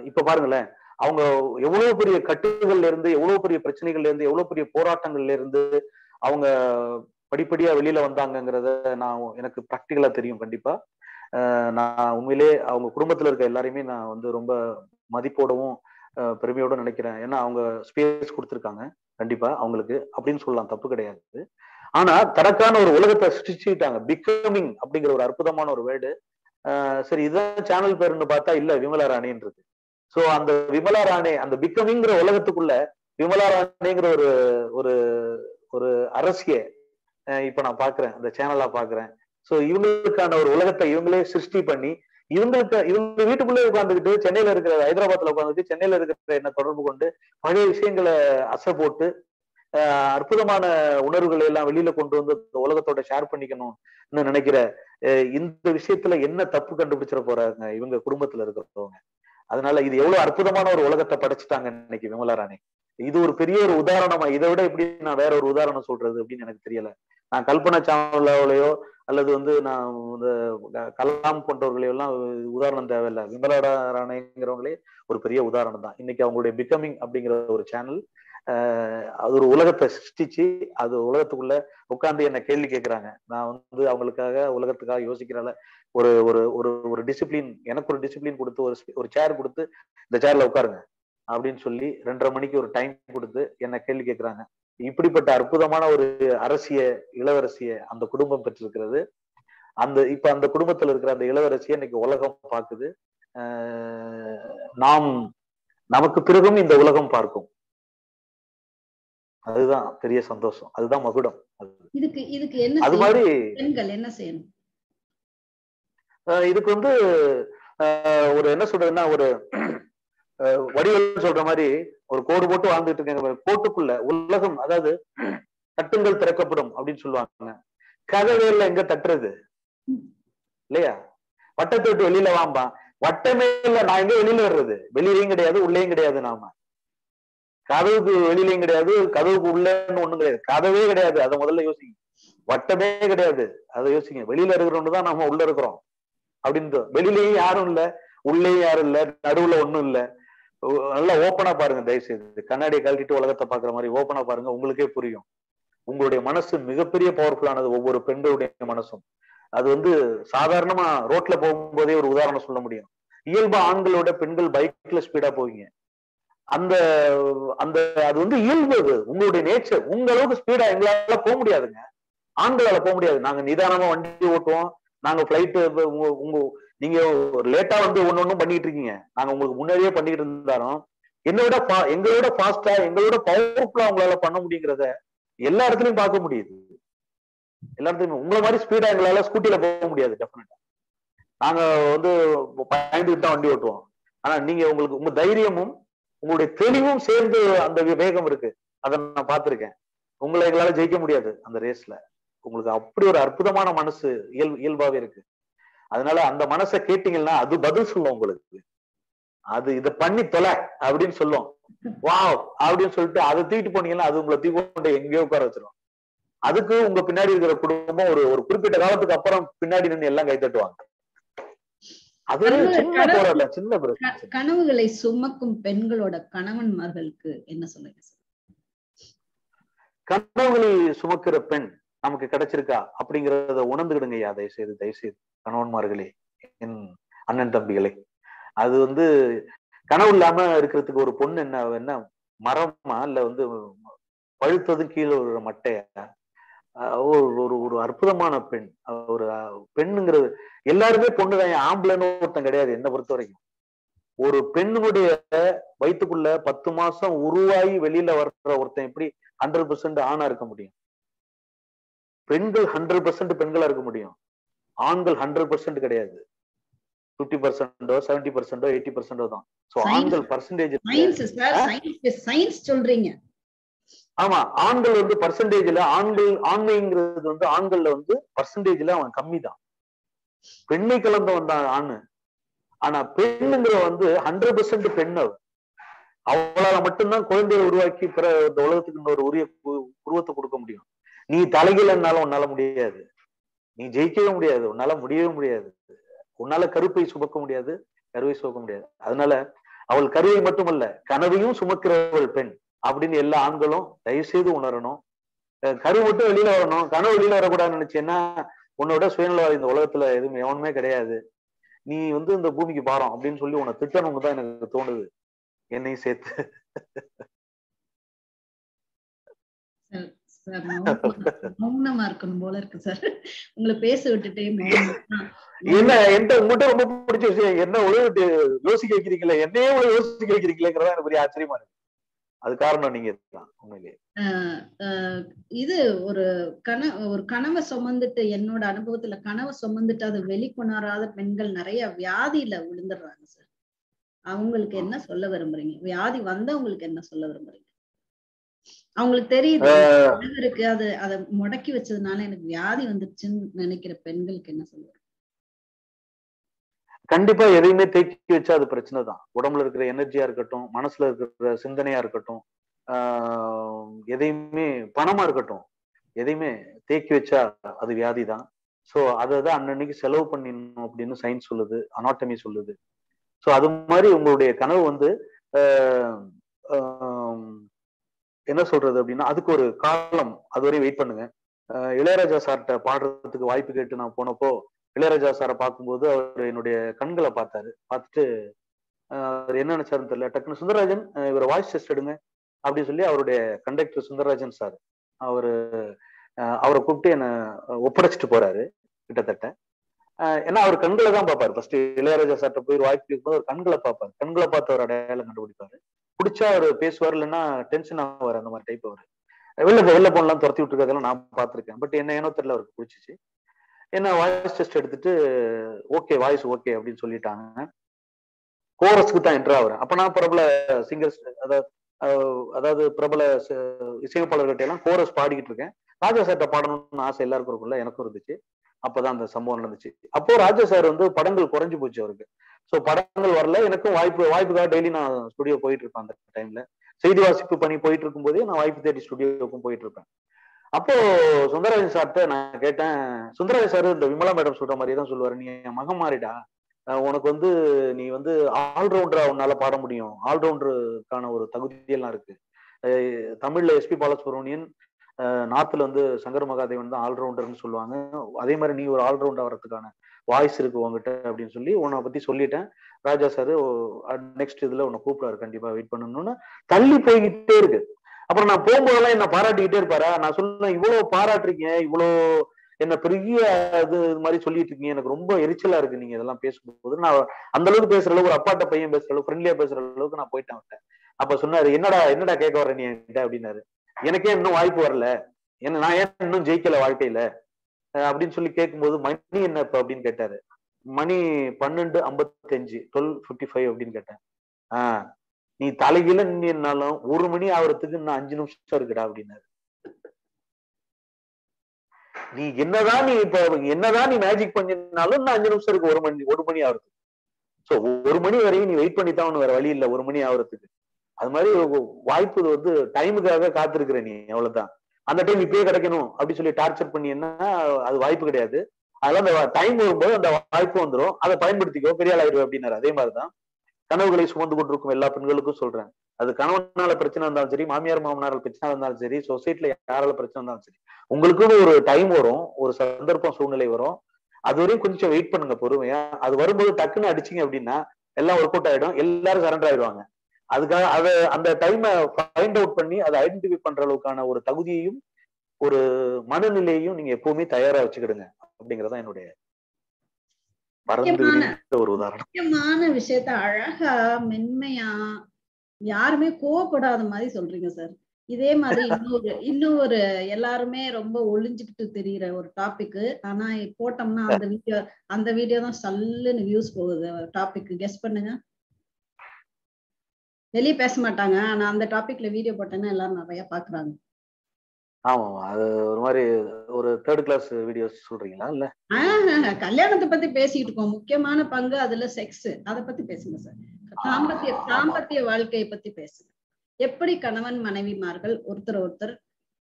இப்ப பாருங்களேன் அவங்க எவ்வளவு பெரிய கட்டுகள்ல இருந்து எவ்வளவு பெரிய பிரச்சனைகள்ல இருந்து எவ்வளவு பெரிய போராட்டங்கள்ல இருந்து அவங்க படிப்படியா வெளியில வந்தாங்கங்கிறத நான் எனக்கு ப்ராக்டிக்கலா தெரியும் கண்டிப்பா. நான் உண்மையிலே அவங்க குடும்பத்துல இருக்க எல்லாரையுமே நான் வந்து ரொம்ப மதிப்போடவும் பெருமையோட நினைக்கிறேன். ஏன்னா அவங்க ஸ்பேஸ் கொடுத்துருக்காங்க. கண்டிப்பா அவங்களுக்கு அப்படின்னு சொல்லலாம். தப்பு கிடையாது. ஆனா தனக்கான ஒரு உலகத்தை சிருஷ்டிச்சுக்கிட்டாங்க. பிகமிங் அப்படிங்கிற ஒரு அற்புதமான ஒரு வேர்டு சரி இதுதான் சேனல் பேருன்னு பார்த்தா இல்ல விமலா ராணின்றது. சோ அந்த விமலா ராணி அந்த பிகமிங்கிற உலகத்துக்குள்ள விமலா ராணிங்கிற ஒரு ஒரு ஒரு அரசிய இப்ப நான் பாக்குறேன் அந்த சேனலா பாக்குறேன். சோ இவங்களுக்கான ஒரு உலகத்தை இவங்களே சிருஷ்டி பண்ணி இவங்களுக்கு இவங்க வீட்டுக்குள்ளே உட்காந்துக்கிட்டு சென்னையில இருக்கிற ஹைதராபாத்ல உட்காந்துட்டு சென்னையில இருக்கிற என்ன தொடர்பு கொண்டு பழைய விஷயங்களை அசை போட்டு ஆஹ் அற்புதமான உணர்வுகளை எல்லாம் வெளியில கொண்டு வந்து இந்த உலகத்தோட ஷேர் பண்ணிக்கணும்னு நினைக்கிற அஹ் இந்த விஷயத்துல என்ன தப்பு கண்டுபிடிச்சிட போறாங்க இவங்க குடும்பத்துல இருக்கிறவங்க. அதனால இது எவ்வளவு அற்புதமான ஒரு உலகத்தை படைச்சிட்டாங்க இன்னைக்கு விமலா ராணி. இது ஒரு பெரிய ஒரு உதாரணமா இதை விட எப்படி நான் வேற ஒரு உதாரணம் சொல்றது அப்படின்னு எனக்கு தெரியல. நான் கல்பனா சாவ்லாவிலையோ அல்லது வந்து நான் இந்த கலாம் போன்றவர்களையோ எல்லாம் உதாரணம் தேவையில்லை. விமலா ராணிங்கிறவங்களே ஒரு பெரிய உதாரணம் தான் இன்னைக்கு அவங்களுடைய பிகமிங் அப்படிங்கிற ஒரு சேனல் அது ஒரு உலகத்தை சிருஷ்டிச்சு அது உலகத்துக்குள்ள உட்காந்து என்ன கேள்வி கேட்கிறாங்க நான் வந்து அவங்களுக்காக உலகத்துக்காக யோசிக்கிறால ஒரு ஒரு ஒரு ஒரு டிசிப்ளின் எனக்கு ஒரு டிசிப்ளின் கொடுத்து ஒரு ஒரு சேர் கொடுத்து இந்த சேர்ல உட்காருங்க அப்படின்னு சொல்லி ரெண்டரை மணிக்கு ஒரு டைம் கொடுத்து என்ன கேள்வி கேட்கிறாங்க இப்படிப்பட்ட அற்புதமான ஒரு அரசிய இளவரசிய அந்த குடும்பம் பெற்றிருக்கிறது. அந்த இப்ப அந்த குடும்பத்துல இருக்கிற அந்த இளவரசியை இன்னைக்கு உலகம் பார்க்குது. நாம் நமக்கு பிறகும் இந்த உலகம் பார்க்கும். அதுதான் பெரிய சந்தோஷம். அதுதான் மகுடம். இதுக்கு இதுக்கு என்ன அது மாதிரி பெண்கள் என்ன செய்யணும்? இதுக்கு வந்து ஒரு என்ன சொல்றதுன்னா ஒரு வடிவல் சொல்ற மாதிரி ஒரு கோடு போட்டு வாழ்ந்துட்டு இருக்காங்க கோட்டுக்குள்ள உலகம் அதாவது தட்டுங்கள் திறக்கப்படும் அப்படின்னு சொல்லுவாங்க. கதவேல எங்க தட்டுறது? இல்லையா? வட்டத்தை விட்டு வெளியில வாம்பா வட்டமே இல்ல நான் எங்க வெளியில வர்றது? வெளியிலையும் கிடையாது உள்ளேயும் கிடையாது நாம. கதவுக்கு வெளியிலையும் கிடையாது கதவுக்கு உள்ளன்னு ஒண்ணும் கிடையாது. கதவே கிடையாது. அதை முதல்ல யோசிங்க. வட்டமே கிடையாது. அதை யோசிங்க. வெளியில இருக்கிறவங்க தான் நம்ம உள்ள இருக்கிறோம். அப்படின்னு வெளியிலயும் யாரும் இல்ல. உள்ளேயும் யாரும் இல்ல. நடுவுல ஒண்ணும் இல்ல. நல்லா ஓப்பனா பாருங்க. தயவு செய்து கண்ணாடியை கழட்டிட்டு உலகத்தை பாக்குற மாதிரி ஓப்பனா பாருங்க. உங்களுக்கே புரியும். உங்களுடைய மனசு மிகப்பெரிய பவர்ஃபுல்லானது ஒவ்வொரு பெண்களுடைய மனசும். அது வந்து சாதாரணமா ரோட்ல போகும்போதே ஒரு உதாரணம் சொல்ல முடியும். இயல்பா ஆண்களோட பெண்கள் பைக்ல ஸ்பீடா போவீங்க. அந்த அந்த அது வந்து இயல்பு அது உங்களுடைய நேச்சர் உங்க அளவுக்கு ஸ்பீடா எங்களால போக முடியாதுங்க. ஆண்களால போக முடியாது. நாங்க நிதானமா வண்டி ஓட்டுவோம். நாங்க பிளைட் உங்க நீங்க லேட்டா வந்து ஒன்னு ஒண்ணும் பண்ணிட்டு இருக்கீங்க. நாங்க உங்களுக்கு முன்னாடியே பண்ணிட்டு இருந்தாலும் என்னோட எங்களோட ஃபாஸ்டா எங்களோட பவர்ஃபுல்லா உங்களால பண்ண முடியுங்கிறத எல்லா இடத்துலயும் பார்க்க முடியுது. எல்லா இடத்துலயும். உங்களை மாதிரி ஸ்பீடா எங்களால ஸ்கூட்டில போக முடியாது டெஃபினட்டா நாங்க வந்து பயந்துட்டு தான் வண்டி ஓட்டுவோம். ஆனா நீங்க உங்களுக்கு உங்க தைரியமும் உங்களுடைய தெளிவும் சேர்ந்து அந்த வேகம் இருக்கு. அதை நான் பார்த்திருக்கேன். உங்களை எங்களால ஜெயிக்க முடியாது அந்த ரேஸ்ல உங்களுக்கு அப்படி ஒரு அற்புதமான மனசு இயல் இயல்பாவே இருக்கு. அதனால அந்த மனசை கேட்டீங்கன்னா அது பதில் சொல்லும் உங்களுக்கு. அது இத பண்ணி தொலை அப்படின்னு சொல்லும். வா அப்படின்னு சொல்லிட்டு அதை தூக்கிட்டு போனீங்கன்னா அது உங்களை தூக்கி கொண்டு எங்கேயோ உட்கார வச்சிரும். அதுக்கு உங்க பின்னாடி இருக்கிற குடும்பம் ஒரு ஒரு குறிப்பிட்ட காலத்துக்கு அப்புறம் பின்னாடி நின்று எல்லாம் கை தட்டுவாங்க அது சின்ன போராட்டம் சின்ன கனவுகளை சுமக்கும் பெண்களோட கணவன்மார்களுக்கு என்ன சொல்லுங்க கனவுகளை சுமக்கிற பெண் நமக்கு கிடைச்சிருக்கா? அப்படிங்கறத உணர்ந்துக்கிடுங்க ஐயா தயவு செய்து தயவு செய்து கணவன்மார்களே என் அண்ணன் தம்பிகளே. அது வந்து கனவு இல்லாம இருக்கிறதுக்கு ஒரு பொண்ணு என்ன என்ன மரமா இல்ல வந்து பழுத்தது கீழே ஒரு மட்டையா? ஒரு ஒரு அற்புதமான பெண். ஒரு பெண்ணுங்கிறது எல்லாருமே பொண்ணுதான் ஆம்பளைன்னு ஒருத்தன் கிடையாது என்ன பொறுத்த வரைக்கும். ஒரு பெண்ணுடைய வயிற்றுக்குள்ள பத்து மாசம் உருவாகி வெளியில வர்ற ஒருத்தன் எப்படி ஹண்ட்ரட் பெர்சன்ட் ஆணா இருக்க முடியும்? பெண்கள் ஹண்ட்ரட் பெர்சன்ட் பெண்களா இருக்க முடியும். ஆண்கள் ஹண்ட்ரட் பெர்சன்ட் கிடையாது. பிப்டி பர்சன்டோ செவன்டி பர்சன்டோ எயிட்டி பர்சன்டோ தான். சோ ஆண்கள் பர்சன்டேஜ் சொல்றீங்க. ஆமா ஆண்கள் வந்து பர்சன்டேஜ்ல ஆண்கள் ஆண்மைங்கிறது வந்து ஆண்கள்ல வந்து பர்சன்டேஜ்ல அவன் கம்மி தான் பெண்மை கலந்தவன் வந்தான் ஆணு. ஆனா பெண்ணுங்கிற வந்து ஹண்ட்ரட் பெர்சன்ட் பெண் அவ. அவளால மட்டும்தான் குழந்தையை உருவாக்கி பிற இந்த உலகத்துக்கு இன்னொரு உரிய உருவத்தை கொடுக்க முடியும். நீ தலைகீழன்னாலும் உன்னால முடியாது. நீ ஜெயிக்கவே முடியாது. உன்னால முடியவே முடியாது. உன்னால கருப்பை சுமக்க முடியாது. கருவை சுமக்க முடியாது. அதனால அவள் கருவை மட்டுமல்ல கனவையும் சுமக்கிறவள் பெண். அப்படின்னு எல்லா ஆண்களும் தயவு செய்து உணரணும் கரு மட்டும் வெளியில வரணும். கனவு வெளியில வரக்கூடாதுன்னு நினைச்சேன்னா உன்னோட சுயநலவாதி இந்த உலகத்துல எதுவும் எவனுமே கிடையாது. நீ வந்து இந்த பூமிக்கு பாரம் அப்படின்னு சொல்லி உன்னை திட்டணும்னு தான் எனக்கு தோணுது. என்னையும் சேர்த்து. மௌனமா இருக்கணும் போல இருக்கு சார். உங்களை பேச விட்டுட்டே என்ன என்கிட்ட உங்கள்கிட்ட ரொம்ப பிடிச்ச விஷயம் என்ன உழவு யோசிக்க வைக்கிறீங்களே என்னையே யோசிக்க வைக்கிறீங்களேங்கிறதா எனக்கு பெரிய ஆச்சரியமா இருக்கு. அது காரணம் நீங்க தான் உண்மையிலேயே. இது ஒரு கன ஒரு கனவை சுமந்துட்டு என்னோட அனுபவத்துல கனவை சுமந்துட்டு அதை வெளிக்கொணராத பெண்கள் நிறைய வியாதியில விழுந்துடுறாங்க சார் அவங்களுக்கு என்ன சொல்ல விரும்புறீங்க? வியாதி வந்தவங்களுக்கு என்ன சொல்ல விரும்புறீங்க? அவங்களுக்கு தெரியுது இருக்கு அது அதை முடக்கி வச்சதுனால எனக்கு வியாதி வந்துருச்சுன்னு நினைக்கிற பெண்களுக்கு என்ன சொல்லுவாங்க கண்டிப்பா எதையுமே தேக்கி வச்சா அது பிரச்சனை தான் உடம்புல இருக்கிற எனர்ஜியா இருக்கட்டும் மனசுல இருக்கிற சிந்தனையா இருக்கட்டும் ஆஹ் எதையுமே பணமா இருக்கட்டும் எதையுமே தேக்கி வச்சா அது வியாதி தான் ஸோ அதை தான் அன்னன்னைக்கு செலவு பண்ணிடணும் அப்படின்னு சயின்ஸ் சொல்லுது அனாட்டமி சொல்லுது. ஸோ அது மாதிரி உங்களுடைய கனவு வந்து என்ன சொல்றது அப்படின்னா அதுக்கு ஒரு காலம் அது வரையும் வெயிட் பண்ணுங்க இளையராஜா சார்கிட்ட பாடுறதுக்கு வாய்ப்பு கேட்டு நான் போனப்போ இளையராஜா சாரை பார்க்கும்போது அவர் என்னுடைய கண்களை பார்த்தாரு. பார்த்துட்டு அவர் என்ன நினைச்சாருன்னு தெரியல. டக்குனு சுந்தரராஜன் இவரை வாய்ஸ் டெஸ்ட் எடுங்க அப்படின்னு சொல்லி அவருடைய கண்டக்டர் சுந்தரராஜன் சார் அவரு அவரை கூப்பிட்டு என்னை ஒப்படைச்சிட்டு போறாரு கிட்டத்தட்ட. ஏன்னா அவர் கண்களை தான் பார்ப்பாரு. ஃபர்ஸ்ட் இளையராஜா சார்ட்ட போய் வாய்ப்பு கேட்கும்போது அவர் கண்களை பார்ப்பாரு. கண்களை பார்த்து அவர் அடையாளம் கண்டுபிடிப்பாரு. பிடிச்சா அவர் பேசுவார் இல்லைன்னா டென்ஷன் ஆவார் அந்த மாதிரி டைப் அவர். வெளில வெளில போனலாம் துரத்தி விட்டுருக்கதெல்லாம் நான் பார்த்துருக்கேன். பட் என்ன ஏனோ தெரியல அவருக்கு பிடிச்சிச்சு. என்ன வாய்ஸ் டெஸ்ட் எடுத்துட்டு ஓகே வாய்ஸ் ஓகே அப்படின்னு சொல்லிட்டாங்க. கோரஸ்க்கு தான் என்ட்ரு ஆகுறேன் அப்ப நான் பிரபல சிங்கர்ஸ் அதாவது அதாவது பிரபல இசையமைப்பாளர்கிட்ட எல்லாம் கோரஸ் பாடிக்கிட்டு இருக்கேன். ராஜா சார்ட்ட பாடணும்னு ஆசை எல்லாருக்கும் இருக்கும்ல எனக்கும் இருந்துச்சு. அப்பதான் அந்த சம்பவம் நடந்துச்சு. அப்போ ராஜா சார் வந்து படங்கள் குறைஞ்சு போச்சு அவருக்கு. ஸோ படங்கள் வரல. எனக்கும் வாய்ப்பு வாய்ப்புக்காக டெய்லி நான் ஸ்டுடியோ போயிட்டு இருப்பேன் அந்த டைம்ல செய்தி வாசிப்பு பண்ணி போயிட்டு இருக்கும் போதே நான் வாய்ப்பு தேடி ஸ்டுடியோவுக்கும் போயிட்டு இருப்பேன். அப்போ சுந்தரராஜன் சார்கிட்ட நான் கேட்டேன் சுந்தரராஜன் சார் இந்த விமலா மேடம் சொல்ற மாதிரி தான் சொல்லுவாரு. நீ என் மகம் மாறிடா. உனக்கு வந்து நீ வந்து ஆல்ரவுண்டரா உன்னால பாட முடியும். ஆல்ரவுண்டருக்கான ஒரு தகுதியெல்லாம் இருக்கு. தமிழ்ல எஸ்பி பாலசுப்ரமணியன் நார்த்ல வந்து சங்கர் மகாதேவன் தான் ஆல்ரவுண்டர்னு சொல்லுவாங்க. அதே மாதிரி நீ ஒரு ஆல்ரவுண்டர் வரதுக்கான வாய்ஸ் இருக்கு உங்ககிட்ட அப்படின்னு சொல்லி உன்னை பத்தி சொல்லிட்டேன். ராஜா சார் நெக்ஸ்ட் இதுல உன்னை கூப்பிடாரு கண்டிப்பா வெயிட் பண்ணணும்னு. தள்ளி போய்கிட்டே இருக்கு. அப்புறம் நான் போகும்போதெல்லாம் என்ன பாராட்டிக்கிட்டே இருப்பாரா? நான் சொன்னேன் இவ்வளவு பாராட்டுறீங்க இவ்வளோ என்ன பெரிய இது மாதிரி சொல்லிட்டு இருக்கீங்க. எனக்கு ரொம்ப எரிச்சலா இருக்கு நீங்க இதெல்லாம் பேசும்போது. நான் அந்த அளவுக்கு பேசுற அளவுக்கு ஒரு அப்பாட்ட பையன் பேசுற அளவுக்கு ஃப்ரெண்ட்லியா பேசுற அளவுக்கு நான் போயிட்டேன் விட்டேன் அப்ப சொன்னாரு என்னடா என்னடா கேட்க வர நீ என்கிட்ட? அப்படின்னாரு. எனக்கே இன்னும் வாய்ப்பு வரல. என்ன நான் ஏன் இன்னும் ஜெயிக்கல வாழ்க்கையில? அப்படின்னு சொல்லி கேட்கும்போது மணி என்ன இப்ப? அப்படின்னு கேட்டாரு. மணி பன்னெண்டு ஐம்பத்தி அஞ்சு டுவெல் ஃபிஃப்டி ஃபைவ் அப்படின்னு கேட்டேன். ஆஹ் நீ தலைகீழ நின்னாலும் ஒரு மணி ஆகுறதுக்கு இன்னும் அஞ்சு நிமிஷம் இருக்குடா அப்படின்னாரு. நீ என்னதான் நீ இப்ப என்னதான் நீ மேஜிக் பண்ணினாலும் இன்னும் அஞ்சு நிமிஷம் இருக்கு ஒரு மணி ஒரு மணி ஆகுறதுக்கு. சோ ஒரு மணி வரையும் நீ வெயிட் பண்ணி தான் வேற வழி இல்லை ஒரு மணி ஆகுறதுக்கு. அது மாதிரி வாய்ப்பு வந்து டைமுக்காக காத்திருக்கிற நீ அவ்வளவுதான். அந்த டைம் இப்பயே கிடைக்கணும் அப்படி சொல்லி டார்ச்சர் பண்ணினா அது வாய்ப்பு கிடையாது. அதெல்லாம் அந்த டைம் வரும்போது அந்த வாய்ப்பு வந்துடும் அதை பயன்படுத்திக்கோ பெரிய ஆள் அப்படின்னாரு. அதே மாதிரிதான். கனவுகளை சுமந்து கொண்டிருக்கும் எல்லா பெண்களுக்கும் சொல்றேன். அது கணவனால பிரச்சனை இருந்தாலும் சரி மாமியார் மாமனாரால் பிரச்சனை இருந்தாலும் சரி சொசைட்டில யாரால பிரச்சனை இருந்தாலும் சரி உங்களுக்குன்னு ஒரு டைம் வரும் ஒரு சந்தர்ப்பம் சூழ்நிலை வரும். அது வரையும் கொஞ்சம் வெயிட் பண்ணுங்க பொறுமையா. அது வரும்போது டக்குன்னு அடிச்சிங்க அப்படின்னா எல்லாம் ஒர்க் அவுட் ஆயிடும். எல்லாரும் சரண்டர் ஆயிடுவாங்க. அதுக்காக அதை அந்த டைமை ஃபைண்ட் அவுட் பண்ணி அதை ஐடென்டிஃபை பண்ற அளவுக்கான ஒரு தகுதியையும் ஒரு மனநிலையையும் நீங்க எப்பவுமே தயாரா வச்சுக்கிடுங்க அப்படிங்கறதான் என்னுடைய ஒரு உதாரணம். முக்கியமான விஷயத்த அழகா மென்மையா யாருமே கோவப்படாத மாதிரி சொல்றீங்க சார் இதே மாதிரி இன்னொரு இன்னொரு எல்லாருமே ரொம்ப ஒளிஞ்சுக்கிட்டு தெரியுற ஒரு டாபிக் ஆனா போட்டோம்னா அந்த வீடியோ அந்த வீடியோ தான் சல்லுன்னு வியூஸ் போகுது. டாபிக் கெஸ் பண்ணுங்க. வெளியே பேச மாட்டாங்க. ஆனா அந்த டாபிக்ல வீடியோ போட்டேன்னா எல்லாரும் நிறைய பாக்குறாங்க. ஆமா அது ஒரு மாதிரி ஒரு தேர்ட் கிளாஸ் வீடியோஸ் சொல்றீங்களா இல்ல? கல்யாணத்தை பத்தி பேசிட்டு இருக்கோம். முக்கியமான பங்கு அதுல செக்ஸ் அத பத்தி பேசுங்க சார் தாம்பத்திய தாம்பத்திய வாழ்க்கையை பத்தி பேசுங்க. எப்படி கணவன் மனைவிமார்கள் ஒருத்தர் ஒருத்தர்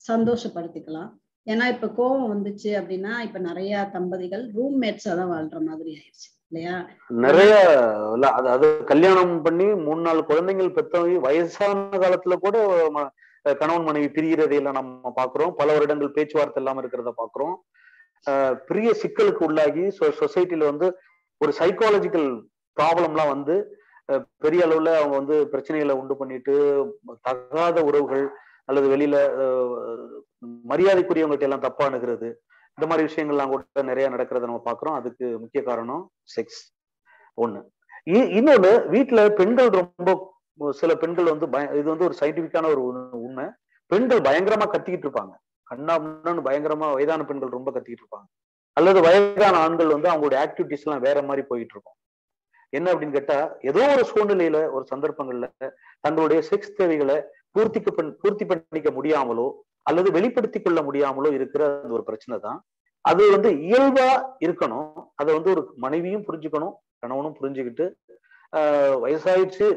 சந்தோஷப்படுத்திக்கலாம்? ஏன்னா இப்ப கோபம் வந்துச்சு அப்படின்னா இப்ப நிறைய தம்பதிகள் ரூம்மேட்ஸா தான் வாழ்ற மாதிரி ஆயிடுச்சு இல்லையா? நிறைய அது கல்யாணம் பண்ணி மூணு நாலு குழந்தைகள் பெற்றவங்க வயசான காலத்துல கூட கணவன் மனைவி பிரிகிறதையில நம்ம பாக்குறோம் பல வருடங்கள் பேச்சுவார்த்தை இல்லாம இருக்கிறத பாக்குறோம் பெரிய சிக்கலுக்கு உள்ளாகி சொசைட்டில வந்து ஒரு சைக்காலஜிக்கல் ப்ராப்ளம்லாம் வந்து பெரிய அளவுல அவங்க வந்து பிரச்சனைகளை உண்டு பண்ணிட்டு தகாத உறவுகள் அல்லது வெளியில மரியாதைக்குரியவங்கள்ட்ட எல்லாம் தப்பா அணுகிறது. இந்த மாதிரி விஷயங்கள்லாம் கூட நிறைய நடக்கிறத நம்ம பாக்குறோம் அதுக்கு முக்கிய காரணம் செக்ஸ் ஒண்ணு. இன்னொன்னு வீட்டுல பெண்கள் ரொம்ப சில பெண்கள் வந்து பய இது வந்து ஒரு சயின்டிபிக்கான ஒரு உண்மை. பெண்கள் பயங்கரமா கத்திக்கிட்டு இருப்பாங்க. கண்ணா பயங்கரமா வயதான பெண்கள் ரொம்ப கத்திக்கிட்டு இருப்பாங்க. அல்லது வயதான ஆண்கள் வந்து அவங்களுடைய ஆக்டிவிட்டிஸ் எல்லாம் வேற மாதிரி போயிட்டு இருக்கும். என்ன அப்படின்னு கேட்டா ஏதோ ஒரு சூழ்நிலையில ஒரு சந்தர்ப்பங்கள்ல தங்களுடைய செக்ஸ் தேவைகளை பூர்த்திக்கு பண் பூர்த்தி பண்ணிக்க முடியாமலோ அல்லது வெளிப்படுத்தி கொள்ள முடியாமலோ இருக்கிற அந்த ஒரு பிரச்சனை தான். அது வந்து இயல்பா இருக்கணும். அதை வந்து ஒரு மனைவியும் புரிஞ்சுக்கணும் கணவனும் புரிஞ்சுக்கிட்டு ஆஹ் வயசாயிடுச்சு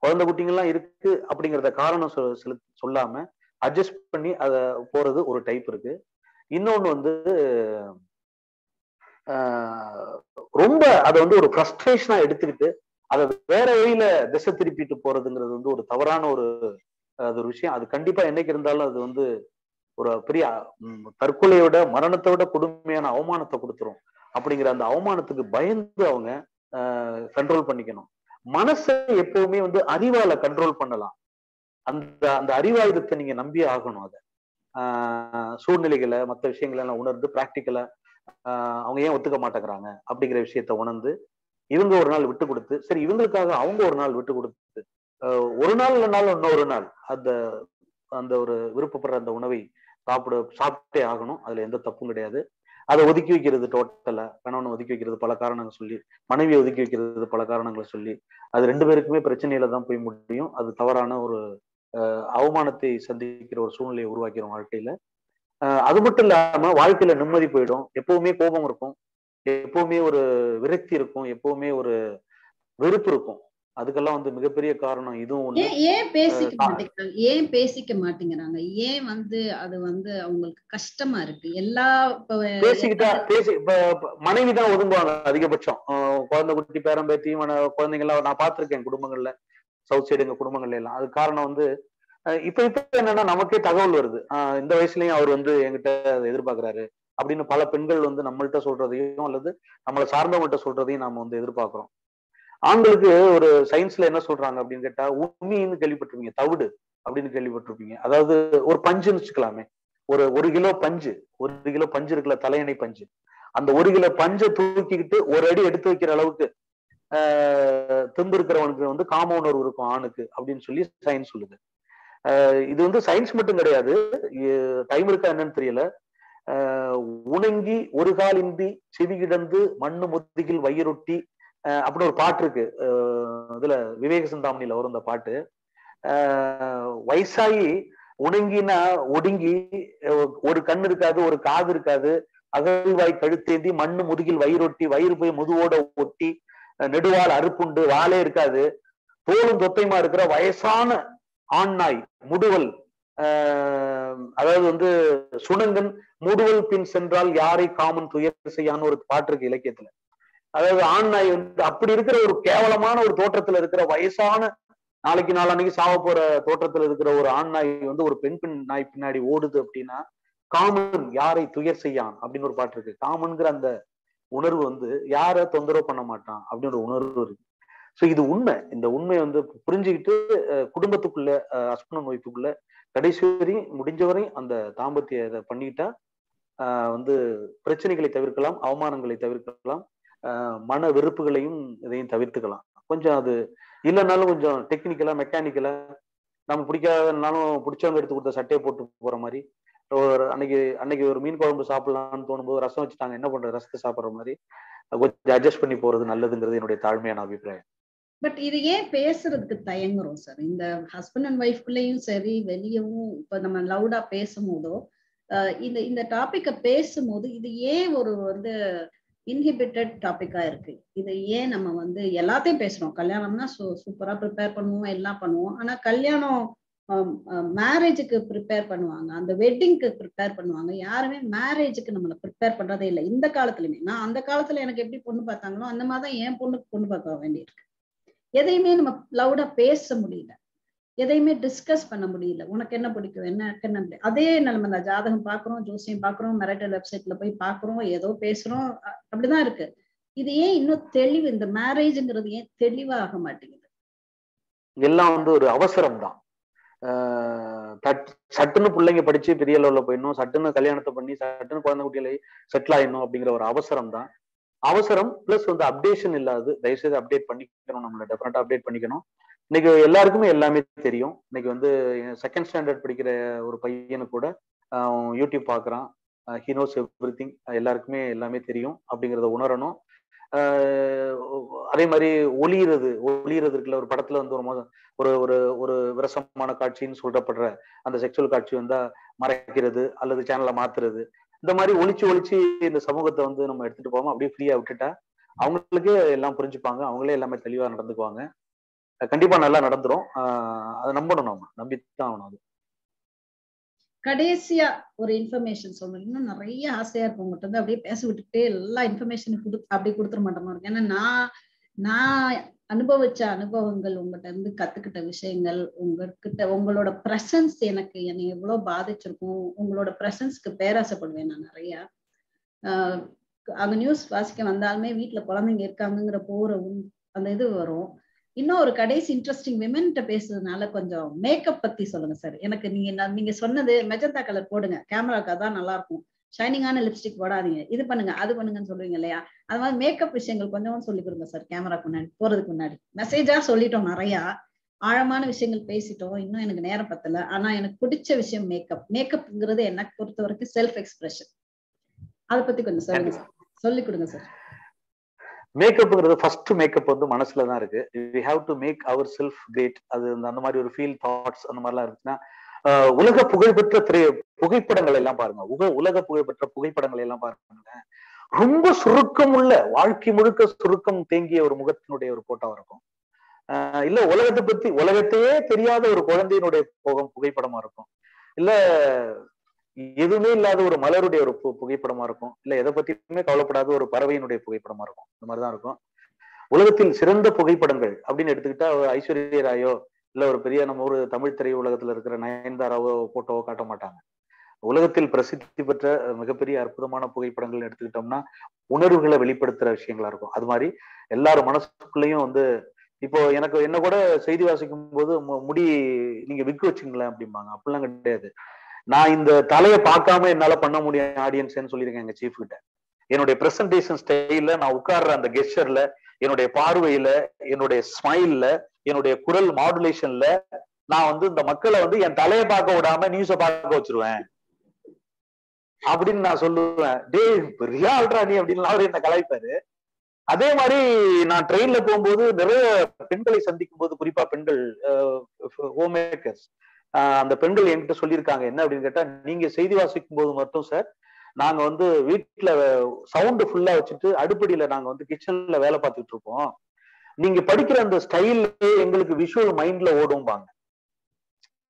குழந்தை குட்டிங்கெல்லாம் இருக்கு அப்படிங்கிறத காரணம் சொ- சொல்லாம அட்ஜஸ்ட் பண்ணி அத போறது ஒரு டைப் இருக்கு. இன்னொன்னு வந்து ரொம்ப அதை வந்து ஒரு ஃப்ரஸ்ட்ரேஷனா எடுத்துக்கிட்டு அதை வேற வழியில திசை திருப்பிட்டு போறதுங்கிறது வந்து ஒரு தவறான ஒரு அது ஒரு விஷயம். அது கண்டிப்பா என்னைக்கு இருந்தாலும் அது வந்து ஒரு பெரிய தற்கொலையோட மரணத்தை விட கொடுமையான அவமானத்தை கொடுத்துரும். அப்படிங்கிற அந்த அவமானத்துக்கு பயந்து அவங்க கண்ட்ரோல் பண்ணிக்கணும். மனசை எப்பவுமே வந்து அறிவால கண்ட்ரோல் பண்ணலாம். அந்த அந்த அறிவாயுதத்தை நீங்க நம்பி ஆகணும் அதை. ஆஹ் சூழ்நிலைகளை மற்ற விஷயங்களை எல்லாம் உணர்ந்து பிராக்டிக்கலா அவங்க ஏன் ஒத்துக்க மாட்டேங்கிறாங்க அப்படிங்கிற விஷயத்த உணர்ந்து இவங்க ஒரு நாள் விட்டு கொடுத்து சரி இவங்களுக்காக அவங்க ஒரு நாள் விட்டு கொடுத்து ஒரு நாள் இல்லைனாலும் இன்னொரு நாள் அந்த அந்த ஒரு விருப்பப்படுற அந்த உணவை சாப்பிட சாப்பிட்டே ஆகணும். அதுல எந்த தப்பும் கிடையாது. அதை ஒதுக்கி வைக்கிறது டோட்டலா கணவனை ஒதுக்கி வைக்கிறது பல காரணங்கள் சொல்லி மனைவியை ஒதுக்கி வைக்கிறது பல காரணங்களை சொல்லி அது ரெண்டு பேருக்குமே பிரச்சனையில தான் போய் முடியும். அது தவறான ஒரு அவமானத்தை சந்திக்கிற ஒரு சூழ்நிலையை உருவாக்கிறோம் வாழ்க்கையில. அது மட்டும் இல்லாம வாழ்க்கையில நிம்மதி போயிடும். எப்பவுமே கோபம் இருக்கும். எப்பவுமே ஒரு விரக்தி இருக்கும். எப்பவுமே ஒரு வெறுப்பு இருக்கும். அதுக்கெல்லாம் வந்து மிகப்பெரிய காரணம் இதுவும் ஏன் பேசிக்க. மாட்டேங்கிறாங்க? ஏன் பேசிக்க மாட்டேங்கிறாங்க? ஏன் வந்து அது வந்து அவங்களுக்கு கஷ்டமா இருக்கு? எல்லா பேசிக்கிட்டா பேசி மனைவி தான் ஒதுங்குவாங்க அதிகபட்சம். குழந்தை குட்டி பேரம் பேத்தி குழந்தைங்க எல்லாம் நான் பார்த்திருக்கேன் குடும்பங்கள்ல. சவுத் சைடு எங்க குடும்பங்கள்ல எல்லாம். அது காரணம் வந்து இப்ப இப்ப என்னன்னா நமக்கே தகவல் வருது. ஆஹ் இந்த வயசுலயும் அவர் வந்து என்கிட்ட எதிர்பார்க்கறாரு அப்படின்னு பல பெண்கள் வந்து நம்மள்ட்ட சொல்றதையும் அல்லது நம்மளை சார்ந்தவங்கள்ட்ட சொல்றதையும் நாம வந்து எதிர்பார்க்கிறோம். ஆண்களுக்கு ஒரு சயின்ஸ்ல என்ன சொல்றாங்க அப்படின்னு கேட்டா உண்மைன்னு கேள்விப்பட்டிருப்பீங்க தவிடு அப்படின்னு கேள்விப்பட்டிருப்பீங்க. அதாவது ஒரு பஞ்சுன்னு வச்சுக்கலாமே. ஒரு ஒரு கிலோ பஞ்சு ஒரு கிலோ பஞ்சு இருக்குல்ல தலையணை பஞ்சு. அந்த ஒரு கிலோ பஞ்சை தூக்கிக்கிட்டு ஒரு அடி எடுத்து வைக்கிற அளவுக்கு ஆஹ் இருக்கிறவனுக்கு வந்து காம உணர்வு இருக்கும் ஆணுக்கு அப்படின்னு சொல்லி சயின்ஸ் சொல்லுது. ஆஹ் இது வந்து சயின்ஸ் மட்டும் கிடையாது. டைம் இருக்கா என்னன்னு தெரியல. ஆஹ் உணங்கி ஒரு காலின்றி செவி கிடந்து மண்ணு முதுகில் வயிறொட்டி அப்படின்னு ஒரு பாட்டு இருக்கு. இதுல விவேக சிந்தாமணியில வரும் இந்த பாட்டு. வயசாகி உணங்கினா ஒடுங்கி ஒரு கண் இருக்காது ஒரு காது இருக்காது. அகழ்வாய் கழுத்தேந்தி மண்ணு முதுகில் வயிறொட்டி வயிறு போய் முதுவோட ஒட்டி நெடுவால் அறுப்புண்டு வாலே இருக்காது. தோலும் தொத்தையுமா இருக்கிற வயசான ஆண் நாய் முடுவல் ஆஹ் அதாவது வந்து சுணங்கன் முடுவல் பின் சென்றால் யாரை காமன் துயர் செய்யான்னு ஒரு பாட்டு இருக்கு இலக்கியத்துல. அதாவது ஆண் நாய் வந்து அப்படி இருக்கிற ஒரு கேவலமான ஒரு தோற்றத்துல இருக்கிற வயசான நாளைக்கு நாளான்னைக்கு சாவ போற தோற்றத்துல இருக்கிற ஒரு ஆண் நாய் வந்து ஒரு பெண் பெண் நாய் பின்னாடி ஓடுது அப்படின்னா காமன் யாரை துயர் செய்யான் அப்படின்னு ஒரு பாட்டு இருக்கு. காமன்கிற அந்த உணர்வு வந்து யார தொந்தரவு பண்ண மாட்டான் அப்படின்னு ஒரு உணர்வு இருக்கு. சோ இது உண்மை. இந்த உண்மை வந்து புரிஞ்சுக்கிட்டு குடும்பத்துக்குள்ள ஹஸ்பண்ட் அண்ட் ஒய்ஃபுக்குள்ள கடைசி வரையும் முடிஞ்ச வரையும் அந்த தாம்பத்திய இதை பண்ணிக்கிட்டா ஆஹ் வந்து பிரச்சனைகளை தவிர்க்கலாம் அவமானங்களை தவிர்க்கலாம். மன வெறுப்புகளையும் இதையும் தவிர்த்துக்கலாம். கொஞ்சம் அது இல்லைனாலும் கொஞ்சம் டெக்னிக்கலா மெக்கானிக்கலா நம்ம பிடிக்காதனாலும் பிடிச்சவங்க எடுத்து கொடுத்த சட்டையை போட்டு போற மாதிரி. ஒரு அன்னைக்கு அன்னைக்கு ஒரு மீன் குழம்பு சாப்பிடலாம்னு தோணும்போது ரசம் வச்சுட்டாங்க என்ன பண்றது? ரசத்தை சாப்பிடுற மாதிரி. கொஞ்சம் அட்ஜஸ்ட் பண்ணி போறது நல்லதுங்கிறது என்னுடைய தாழ்மையான அபிப்பிராயம். பட் இது ஏன் பேசுறதுக்கு தயங்குறோம் சார் இந்த ஹஸ்பண்ட் அண்ட் ஒய்ஃப்குள்ளேயும் சரி வெளியவும் இப்ப நம்ம லவுடா பேசும்போதோ இந்த இந்த டாபிக்கை பேசும்போது இது ஏன் ஒரு வந்து இன்ஹிபிட்டட் டாபிக்கா இருக்கு. இது ஏன் நம்ம வந்து எல்லாத்தையும் பேசுறோம்? கல்யாணம்னா சூ சூப்பரா ப்ரிப்பேர் பண்ணுவோம் எல்லாம் பண்ணுவோம். ஆனா கல்யாணம் மேரேஜுக்கு ப்ரிப்பேர் பண்ணுவாங்க. அந்த வெட்டிங்க்கு ப்ரிப்பேர் பண்ணுவாங்க. யாருமே மேரேஜுக்கு நம்மளை ப்ரிப்பேர் பண்றதே இல்லை. இந்த காலத்துலயுமே. நான் அந்த காலத்துல எனக்கு எப்படி பொண்ணு பார்த்தாங்களோ அந்த மாதிரி தான் என் பொண்ணுக்கு பொண்ணு பார்க்க வேண்டியிருக்கு. எதையுமே நம்ம லவுடா பேச முடியல. எதையுமே டிஸ்கஸ் பண்ண முடியல. உனக்கு என்ன பிடிக்கும்? என்ன என்ன அதே நம்ம தான். ஜாதகம் பாக்குறோம் ஜோசியம் பாக்குறோம் மெரட்டல் வெப்சைட்ல போய் பாக்குறோம் ஏதோ பேசுறோம். அப்படிதான் இருக்கு. இது ஏன் இன்னும் தெளிவு? இந்த மேரேஜ்ங்கிறது ஏன் தெளிவாக மாட்டேங்குது? எல்லாம் வந்து ஒரு அவசரம் தான். சட்டுன்னு பிள்ளைங்க படிச்சு பெரிய லெவல்ல போயிடணும். சட்டுன்னு கல்யாணத்தை பண்ணி சட்டுன்னு குழந்தை குட்டிகளை செட்டில் ஆயிடணும் அப்படிங்கிற ஒரு அவசரம் தான். அவசரம் பிளஸ் வந்து அப்டேஷன் இல்லாது தயவுசெய்து அப்டேட் பண்ணிக்கணும். நம்மள டெஃபினட்டா அப்டேட் பண்ணிக்கணும். இன்னைக்கு எல்லாருக்குமே எல்லாமே தெரியும். இன்னைக்கு வந்து செகண்ட் ஸ்டாண்டர்ட் படிக்கிற ஒரு பையனு கூட யூடியூப் பார்க்குறான் ஹி நோஸ் எவ்ரி திங் எல்லாருக்குமே எல்லாமே தெரியும் அப்படிங்கிறத உணரணும். Uh, அதே மாதிரி ஒளியிறது ஒளியிறது இருக்குல்ல ஒரு படத்துல வந்து ஒரு ஒரு ஒரு ஒரு விரசமான காட்சின்னு சொல்லப்படுற அந்த செக்ஷுவல் காட்சி வந்தா மறைக்கிறது அல்லது சேனலை மாத்துறது. இந்த மாதிரி ஒழிச்சு ஒழிச்சு இந்த சமூகத்தை வந்து நம்ம எடுத்துட்டு போவோம் அப்படியே ஃப்ரீயா விட்டுட்டா அவங்களுக்கே எல்லாம் புரிஞ்சுப்பாங்க. அவங்களே எல்லாமே தெளிவா நடந்துக்குவாங்க. கண்டிப்பா நல்லா நடந்துரும். அதை நம்பணும் நம்ம நம்பித்தான் ஆகணும் அது. கடைசியா ஒரு இன்ஃபர்மேஷன் சொல்லணும். இன்னும் நிறைய ஆசையா இருக்கும் உங்கள்கிட்ட வந்து அப்படியே பேச விட்டுட்டே எல்லா இன்ஃபர்மேஷன் கொடு அப்படியே கொடுத்துட மாட்டோமா? இருக்கு ஏன்னா நான் நான் அனுபவிச்ச அனுபவங்கள் உங்கள்கிட்ட இருந்து கத்துக்கிட்ட விஷயங்கள் உங்ககிட்ட உங்களோட ப்ரெசன்ஸ் எனக்கு என்னை எவ்வளவு பாதிச்சிருக்கும் உங்களோட ப்ரெசன்ஸ்க்கு பேராசைப்படுவேன் நான் நிறையா. ஆஹ் அங்க நியூஸ் வாசிக்க வந்தாலுமே வீட்டுல குழந்தைங்க இருக்காங்கிற போற அந்த இது வரும். இன்னும் ஒரு கடைசி இன்ட்ரெஸ்டிங் விமென்ட்ட பேசுறதுனால கொஞ்சம் மேக்கப் பத்தி சொல்லுங்க சார் எனக்கு நீங்க நீங்க சொன்னது மெஜந்தா கலர் போடுங்க. கேமராக்கு அதான் நல்லா இருக்கும். ஷைனிங்கான லிப்ஸ்டிக் போடாதீங்க. இது பண்ணுங்க அது பண்ணுங்கன்னு சொல்லுவீங்க இல்லையா? அது மாதிரி மேக்கப் விஷயங்கள் கொஞ்சம் சொல்லி கொடுங்க சார் கேமராக்கு முன்னாடி போறதுக்கு முன்னாடி. மெசேஜா சொல்லிட்டோம் நிறையா. ஆழமான விஷயங்கள் பேசிட்டோம். இன்னும் எனக்கு நேரம் பத்தல. ஆனா எனக்கு பிடிச்ச விஷயம் மேக்கப் மேக்கப்ங்கிறது எனக்கு பொறுத்த வரைக்கும் செல்ஃப் எக்ஸ்பிரஷன் அதை பத்தி கொஞ்சம் சொல்லுங்க சார் சொல்லி கொடுங்க சார் மேக்கப்ங்கிறது ஃபர்ஸ்ட் மேக்கப் வந்து மனசுல தான் இருக்கு. We have to make our self great அது அந்த மாதிரி ஒரு ஃபீல் தாட்ஸ் அந்த மாதிரிலாம் இருந்துச்சுன்னா உலக புகழ்பெற்ற திரை புகைப்படங்கள் எல்லாம் பாருங்க. உக உலக புகழ்பெற்ற புகைப்படங்கள் எல்லாம் பாருங்க. ரொம்ப சுருக்கம் உள்ள வாழ்க்கை முழுக்க சுருக்கம் தேங்கிய ஒரு முகத்தினுடைய ஒரு போட்டோ இருக்கும். இல்ல உலகத்தை பத்தி உலகத்தையே தெரியாத ஒரு குழந்தையினுடைய போகம் புகைப்படமா இருக்கும். இல்ல எதுவுமே இல்லாத ஒரு மலருடைய ஒரு புகைப்படமா இருக்கும். இல்ல எதை பத்தியுமே கவலைப்படாத ஒரு பறவையினுடைய புகைப்படமா இருக்கும். இந்த மாதிரிதான் இருக்கும். உலகத்தில் சிறந்த புகைப்படங்கள் அப்படின்னு எடுத்துக்கிட்டா ஐஸ்வர்ய ராயோ இல்ல ஒரு பெரிய நம்ம ஒரு தமிழ் திரை உலகத்துல இருக்கிற நயன்தாராவோ போட்டோவோ காட்ட மாட்டாங்க. உலகத்தில் பிரசித்தி பெற்ற மிகப்பெரிய அற்புதமான புகைப்படங்கள் எடுத்துக்கிட்டோம்னா உணர்வுகளை வெளிப்படுத்துற விஷயங்களா இருக்கும். அது மாதிரி எல்லாரும் மனசுக்குள்ளேயும் வந்து இப்போ எனக்கு என்ன கூட செய்தி வாசிக்கும் போது முடி நீங்க விக்கு வச்சுங்களேன் அப்படிம்பாங்க. அப்படிலாம் கிடையாது. நான் இந்த தலையை பார்க்காம என்னால பண்ண முடியும் ஆடியன்ஸ்ன்னு சொல்லியிருக்கேன் எங்க சீஃப் கிட்ட. என்னுடைய பிரசன்டேஷன் ஸ்டைல நான் உட்கார்ற அந்த கெஸ்டர்ல என்னுடைய பார்வையில என்னுடைய ஸ்மைல்ல என்னுடைய குரல் மாடுலேஷன்ல நான் வந்து இந்த மக்களை வந்து என் தலையை பார்க்க விடாம நியூஸ பார்க்க வச்சிருவேன். அப்படின்னு நான் சொல்லுவேன். டே பெரிய ஆள்றா நீ அப்படின்னு அவர் என்ன கலாய்ப்பாரு. அதே மாதிரி நான் ட்ரெயின்ல போகும்போது நிறைய பெண்களை சந்திக்கும் போது குறிப்பா பெண்கள் ஹோம் மேக்கர்ஸ் அந்த பெண்கள் என்கிட்ட சொல்லியிருக்காங்க. என்ன அப்படின்னு கேட்டா நீங்க செய்தி வாசிக்கும் போது மட்டும் சார் நாங்க வந்து வீட்டுல சவுண்ட் ஃபுல்லா வச்சுட்டு அடுப்படியில நாங்க வந்து கிச்சன்ல வேலை பார்த்துட்டு இருப்போம் நீங்க படிக்கிற அந்த ஸ்டைல் எங்களுக்கு விஷுவல் மைண்ட்ல ஓடும்பாங்க.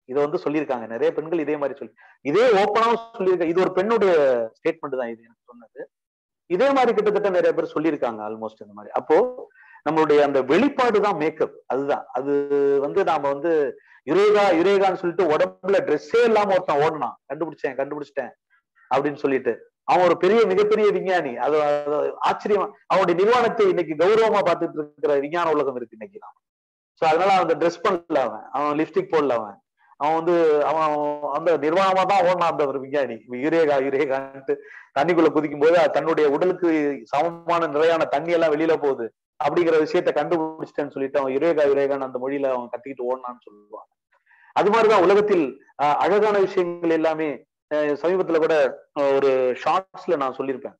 இதை வந்து சொல்லியிருக்காங்க. நிறைய பெண்கள் இதே மாதிரி சொல்லி இதே ஓப்பனாவும் சொல்லியிருக்காங்க இது ஒரு பெண்ணுடைய ஸ்டேட்மெண்ட் தான் இது எனக்கு சொன்னது. இதே மாதிரி கிட்டத்தட்ட நிறைய பேர் சொல்லியிருக்காங்க ஆல்மோஸ்ட் இந்த மாதிரி. அப்போ நம்மளுடைய அந்த வெளிப்பாடு தான் மேக்கப் அதுதான். அது வந்து நாம வந்து யுரேகா இரேகான்னு சொல்லிட்டு உடம்புல ட்ரெஸ்ஸே இல்லாம ஒருத்தன் ஓடனான். கண்டுபிடிச்சேன் கண்டுபிடிச்சிட்டேன் அப்படின்னு சொல்லிட்டு. அவன் ஒரு பெரிய மிகப்பெரிய விஞ்ஞானி. அது ஆச்சரியமா அவனுடைய நிர்வாணத்தை இன்னைக்கு கௌரவமா பார்த்துட்டு இருக்கிற விஞ்ஞான உலகம் இருக்கு இன்னைக்கு தான். சோ அதனால அவன் ட்ரெஸ் பண்ணல அவன். அவன் லிப்ஸ்டிக் போடல அவன். அவன் வந்து அவன் அந்த நிர்வாணமா தான் ஓடனான் அந்த ஒரு விஞ்ஞானி. யுரேகா இரேகான்ட்டு தண்ணிக்குள்ள குதிக்கும் போது தன்னுடைய உடலுக்கு சமமான நிறையான தண்ணி எல்லாம் வெளியில போகுது. அப்படிங்கிற விஷயத்த கண்டுபிடிச்சிட்டேன்னு சொல்லிட்டு அவன் யுரேகா யுரேகான்னு அந்த மொழியில அவன் கத்திக்கிட்டு ஓடனான்னு சொல்லுவான் அது மாதிரிதான் உலகத்தில் அழகான விஷயங்கள் எல்லாமே சமீபத்துல கூட ஒரு ஷார்ட்ஸ்ல நான் சொல்லியிருப்பேன்.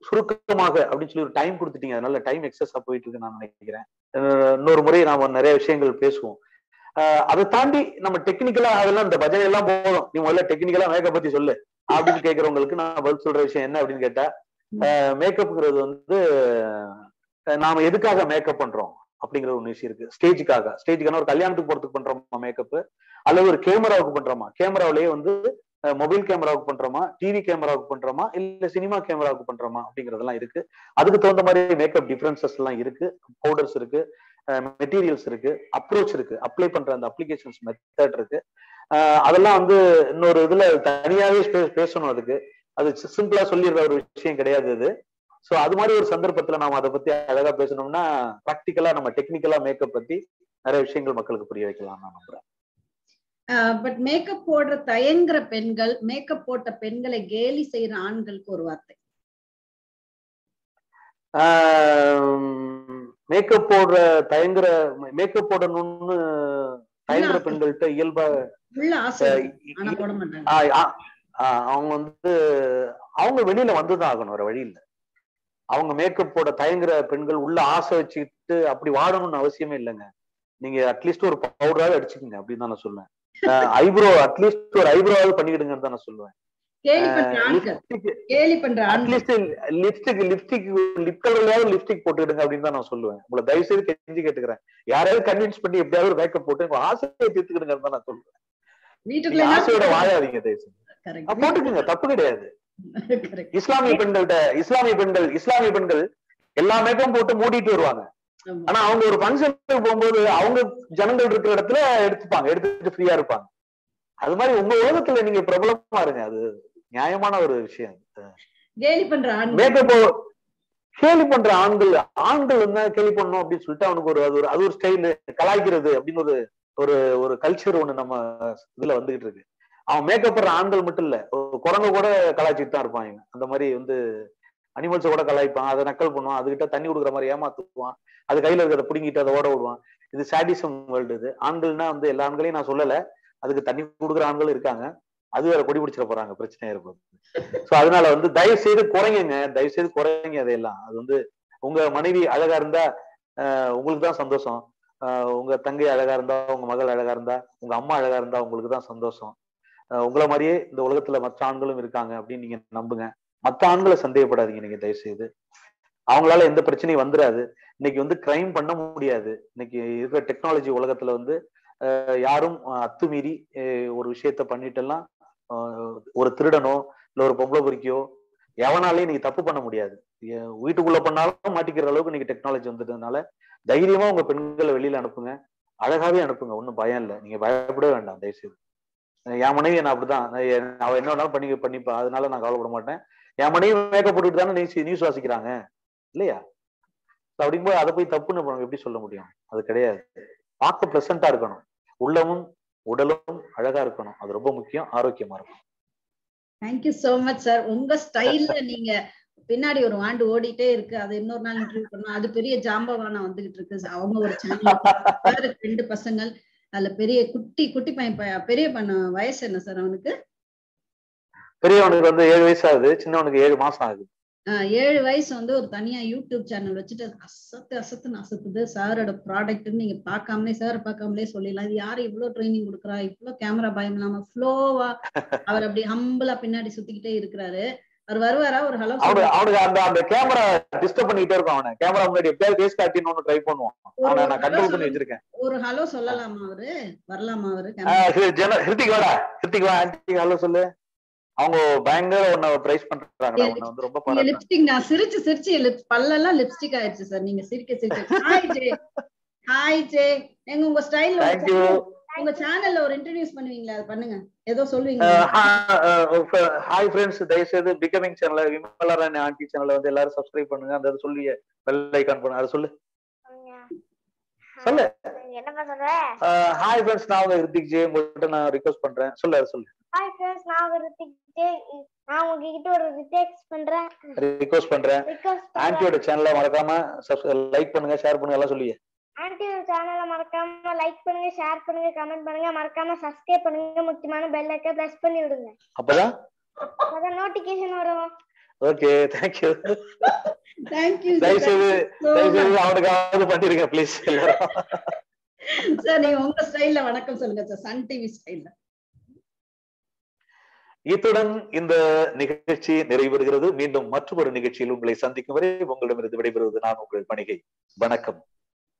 சுருக்கமாக அப்படின்னு சொல்லி ஒரு டைம் கொடுத்துட்டீங்க. அதனால டைம் எக்ஸஸா போயிட்டு இருக்கு நான் நினைக்கிறேன். இன்னொரு முறை நாம நிறைய விஷயங்கள் பேசுவோம். அதை தாண்டி நம்ம டெக்னிக்கலா அதெல்லாம் இந்த பஜனை எல்லாம் போதும். நீ முதல்ல டெக்னிக்கலா மேக்கப் பத்தி சொல்லு. அப்படின்னு கேட்கறவங்களுக்கு நான் பதில் சொல்ற விஷயம் என்ன அப்படின்னு கேட்டா மேக்கப்ங்கிறது வந்து நாம எதுக்காக மேக்கப் பண்றோம்? அப்படிங்கிற ஒரு விஷயம் இருக்கு. ஸ்டேஜுக்காக ஸ்டேஜுக்கான ஒரு கல்யாணத்துக்கு போறதுக்கு பண்றோமா மேக்கப் அல்லது ஒரு கேமராவுக்கு பண்றோமா? கேமராவிலேயே வந்து மொபைல் கேமராவுக்கு பண்றோமா? டிவி கேமராவுக்கு பண்றோமா? இல்ல சினிமா கேமராவுக்கு பண்றோமா? அப்படிங்கறதெல்லாம் இருக்கு. அதுக்கு தகுந்த மாதிரி மேக்கப் டிஃபரன்சஸ் எல்லாம் இருக்கு. பவுடர்ஸ் இருக்கு. மெட்டீரியல்ஸ் இருக்கு. அப்ரோச் இருக்கு. அப்ளை பண்ற அந்த அப்ளிகேஷன்ஸ் மெத்தட் இருக்கு. அதெல்லாம் வந்து இன்னொரு இதுல தனியாவே பேசணும் அதுக்கு. அது சிம்பிளா சொல்லிடுற ஒரு விஷயம் கிடையாது அது சோ அது மாதிரி ஒரு சந்தர்ப்பத்துல நாம அதை பத்தி அழகா பேசணும்னா ப்ராக்டிக்கலா நம்ம டெக்னிக்கலா மேக்கப் பத்தி நிறைய விஷயங்கள் மக்களுக்கு புரிய வைக்கலாம் நான் நம்புறேன். பட் மேக்கப் போடுற தயங்குற பெண்கள் மேக்கப் போட்ட பெண்களை கேலி செய்யற ஆண்களுக்கு ஒரு வார்த்தை. மேக்கப் போடுற தயங்குற மேக்கப் போடணும்னு தயங்குற. பெண்கள்கிட்ட இயல்பா அவங்க வந்து அவங்க வெளியில வந்துதான் ஆகணும் வேற வழி இல்ல. அவங்க மேக்கப் போட தயங்குற பெண்கள் உள்ள ஆசை வச்சுக்கிட்டு அப்படி வாடணும்னு அவசியமே இல்லைங்க. நீங்க அட்லீஸ்ட் ஒரு பவுடராவது அடிச்சுக்கங்க அப்படின்னு தான் நான் சொல்லுவேன் ஐப்ரோ அட்லீஸ்ட் ஒரு ஐப்ரோவாவது பண்ணிக்கிடுங்கன்னு தான் நான் சொல்லுவேன் லிப்ஸ்டிக் போட்டுக்கிடுங்க அப்படின்னு தான் நான் சொல்லுவேன். உங்களை தயவு செய்து கெஞ்சி கேட்டுக்கிறேன். யாரையாவது கன்வின்ஸ் பண்ணி எப்படியாவது மேக்கப் போட்டு உங்க ஆசையை தீர்த்துக்கிடுங்கன்னு தான் நான் சொல்லுவேன் ஆசையோட வாழாதீங்க தயவு போட்டுக்குங்க தப்பு கிடையாது. இஸ்லாமிய பெண்கள்கிட்ட இஸ்லாமிய பெண்கள் இஸ்லாமிய பெண்கள் எல்லா மேக்கப்பும் போட்டு மூடிட்டு வருவாங்க. ஆனா அவங்க ஒரு ஃபங்க்ஷனுக்கு போகும்போது அவங்க ஜனங்கள் இருக்கிற இடத்துல எடுத்துப்பாங்க எடுத்துட்டு ஃப்ரீயா இருப்பாங்க. அது மாதிரி உங்க உலகத்துல நீங்க பிரபலமா இருங்க. அது நியாயமான ஒரு விஷயம். கேலி பண்ற ஆண்கள். மேக்கப் கேலி பண்ற ஆண்கள் ஆண்கள் என்ன கேலி பண்ணணும் அப்படின்னு சொல்லிட்டு அவனுக்கு ஒரு அது ஒரு அது ஒரு ஸ்டைல் கலாய்க்கிறது அப்படின்னு ஒரு ஒரு ஒரு கல்ச்சர் ஒண்ணு நம்ம இதுல வந்துகிட்டு இருக்கு. அவன் மேக்கப்படுற ஆண்கள் மட்டும் இல்ல. குரங்கு கூட கலாய்ச்சிட்டு தான் இருப்பான் இவன் அந்த மாதிரி வந்து அனிமல்ஸை கூட கலாய்ப்பான். அதை நக்கல் பண்ணுவான். அதுகிட்ட தண்ணி கொடுக்குற மாதிரி ஏமாத்துவான். அது கையில இருக்கிறத பிடுங்கிட்டு அதை ஓட விடுவான். இது சாடிசம் வேர்ல்டு இது. ஆண்கள்னா வந்து எல்லா ஆண்களையும் நான் சொல்லல. அதுக்கு தண்ணி கொடுக்குற ஆண்களும் இருக்காங்க. அது வேற கொடி பிடிச்சிட போறாங்க. பிரச்சனையா இருக்கும். சோ அதனால வந்து தயவு செய்து குறைங்க தயவு செய்து குறைங்க அதையெல்லாம். அது வந்து உங்க மனைவி அழகா இருந்தா உங்களுக்கு தான் சந்தோஷம். உங்க தங்கை அழகா இருந்தா உங்க மகள் அழகா இருந்தா உங்க அம்மா அழகா இருந்தா உங்களுக்கு தான் சந்தோஷம். உங்களை மாதிரியே இந்த உலகத்துல மற்ற ஆண்களும் இருக்காங்க அப்படின்னு நீங்க நம்புங்க. மற்ற ஆண்களை சந்தேகப்படாதீங்க நீங்க தயவு செய்து அவங்களால எந்த பிரச்சனையும் வந்துடாது இன்னைக்கு வந்து கிரைம் பண்ண முடியாது. இன்னைக்கு இருக்கிற டெக்னாலஜி உலகத்துல வந்து ஆஹ் யாரும் அத்துமீறி ஒரு விஷயத்த பண்ணிட்டெல்லாம் ஆஹ் ஒரு திருடனோ இல்ல ஒரு பொம்பளை பொறிக்கையோ எவனாலையும் நீங்க தப்பு பண்ண முடியாது. வீட்டுக்குள்ள பண்ணாலும் மாட்டிக்கிற அளவுக்கு இன்னைக்கு டெக்னாலஜி வந்துட்டதுனால தைரியமா உங்க பெண்களை வெளியில அனுப்புங்க. அழகாவே அனுப்புங்க. ஒன்றும் பயம் இல்லை. நீங்க பயப்பட வேண்டாம். தயவுசெய்து. செய்து என் மனைவி நான் அப்படிதான் அவ என்ன பண்ணி பண்ணிப்பா. அதனால நான் கவலைப்பட மாட்டேன். என் மனைவி மேக்கப் போட்டுட்டு தானே நியூஸ் நியூஸ் வாசிக்கிறாங்க. இல்லையா? So அப்படிங்கும்போது அதை போய் தப்புன்னு நம்ம எப்படி சொல்ல முடியும்? அது கிடையாது. பார்க்க பிளசண்டா இருக்கணும். உள்ளமும் உடலும் அழகா இருக்கணும். அது ரொம்ப முக்கியம். ஆரோக்கியமா இருக்கும் தேங்க்யூ சோ மச் சார் உங்க ஸ்டைல்ல நீங்க பின்னாடி ஒரு ஆண்டு ஓடிட்டே இருக்கு. அது இன்னொரு நாள் இன்டர்வியூ பண்ணோம் அது பெரிய ஜாம்பவானா வந்துகிட்டு இருக்கு. அவங்க ஒரு சேனல் ரெண்டு பசங்கள். அதுல பெரிய குட்டி குட்டி பையன் பெரிய பண்ண வயசு என்ன சார் அவனுக்கு? பெரியவனுக்கு வந்து ஏழு வயசு ஆகுது சின்னவனுக்கு ஏழு மாசம் ஆகுது. ஏழு வயசு வந்து ஒரு தனியா யூடியூப் சேனல் வச்சுட்டு அசத்து அசத்துன்னு அசத்துது. சாரோட ப்ராடக்ட்னு நீங்க பார்க்காமலே சார் பார்க்காமலே சொல்லிடலாம். இது யாரு இவ்வளவு ட்ரைனிங் கொடுக்குறா? இவ்வளவு கேமரா பயம் இல்லாம ஃப்ளோவா அவர் அப்படி ஹம்பிளா பின்னாடி சுத்திக்கிட்டே இருக்கிறாரு. அவர் வருவாரா? ஒரு ஹலோ அவனுக்கு அந்த அந்த கேமரா டிஸ்டர்ப் பண்ணிட்டே இருக்கும் அவனை. கேமரா முன்னாடி எப்படியாவது பேஸ் காட்டின்னு ட்ரை பண்ணுவான். அவனை நான் கண்ட்ரோல் பண்ணி வச்சிருக்கேன். ஒரு ஹலோ சொல்லலாமா அவரு? வரலாமா அவரு? ஜன- ஹிருத்திக் வாடா. ஹிருத்திக் வா ஆன்டி ஹலோ சொல்லு. அவங்க பயங்கர உன்னை பிரைஸ் பண்றாங்கடா. உன்னை வந்து ரொம்ப பாராட்டுறாங்க. லிப்ஸ்டிக் நான் சிரிச்சு சிரிச்சு lips- பல்லெல்லாம் லிப்ஸ்டிக் ஆயிடுச்சு சார் நீங்க சிரிக்க சிரிக்க. ஹாய் ஜே ஹாய் ஜே எங்க உங்க ஸ்டைல்ல தேங்க்யூ உங்க சேனல்ல ஒரு இன்ட்ரடியூஸ் பண்ணுவீங்களா? அது பண்ணுங்க. ஏதோ சொல்லுவீங்க ஹாய் ஃப்ரெண்ட்ஸ் தயவுசெய்து பிகமிங் சேனல் விமலராணி ஆண்டி சேனலை வந்து எல்லாரும் சப்ஸ்கிரைப் பண்ணுங்க. அந்த சொல்லி பெல் ஐகான் பண்ணுங்க அதை சொல்லு. சொல்லு. என்னப்பா சொல்ற? ஹாய் ஃப்ரெண்ட்ஸ் நான் உங்க ஹிருத்திக் ஜே உங்கள்கிட்ட நான் ரிக்வஸ்ட் பண்றேன். சொல்லு அதை சொல்லு. ஹாய் ஃப்ரெண்ட்ஸ் நான் ஒரு ரித்திக் நான் உங்ககிட்ட ஒரு ரிட்டெக்ஸ் பண்றேன். ரிக்வஸ்ட் பண்றேன். ரிக்வஸ்ட் பண்றேன். ஆன்டியோட சேனலை மறக்காம லைக் பண்ணுங்க ஷேர் பண்ணுங்க எல்லாம் சொல்லி ஆன்டி சேனலை மறக்காம லைக் பண்ணுங்க ஷேர் பண்ணுங்க கமெண்ட் பண்ணுங்க. மறக்காம சப்ஸ்கிரைப் பண்ணுங்க. முக்கியமான பெல் ஐக்கன் பிரஸ் பண்ணி விடுங்க. அப்பதான்? அதான் நோட்டிபிகேஷன் வரும். ஓகே தேங்க்யூ தேங்க்யூ தயவுசெய்து தயவுசெய்து அவனுக்காவது பண்ணிருங்க ப்ளீஸ் எல்லாரும். சார் நீங்க உங்க ஸ்டைல்ல வணக்கம் சொல்லுங்க சார் சன் டிவி ஸ்டைல்ல இத்துடன் இந்த நிகழ்ச்சி நிறைவேறுகிறது. மீண்டும் மற்றொரு நிகழ்ச்சியில் உங்களை சந்திக்கும் வரை உங்களிடமிருந்து விடைபெறுவது நான் உங்கள் பணிகை வணக்கம்.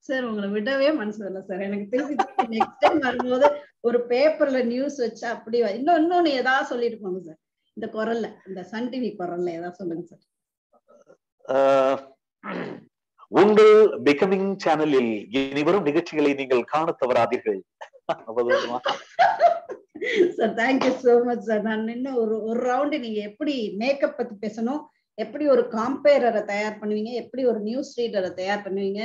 சார் உங்களை விடவே மனசு வரல சார். எனக்கு திருப்பி நெக்ஸ்ட் டைம் வரும்போது ஒரு பேப்பர்ல நியூஸ் வச்சு அப்படி இன்னும் இன்னொன்னு ஏதாவது சொல்லிட்டு போங்க சார். இந்த குரல்ல இந்த சன் டிவி குரல்ல ஏதாவது சொல்லுங்க சார். உங்கள் பிகமிங் சேனலில் இனிவரும் நிகழ்ச்சிகளை நீங்கள் காண தவறாதீர்கள்? Sir thank you so much sir நான் இன்னும் ஒரு ஒரு ரவுண்டு நீங்க எப்படி மேக்கப் பத்தி பேசணும் எப்படி ஒரு காம்பேரரை தயார் பண்ணுவீங்க எப்படி ஒரு நியூஸ் ரீடரை தயார் பண்ணுவீங்க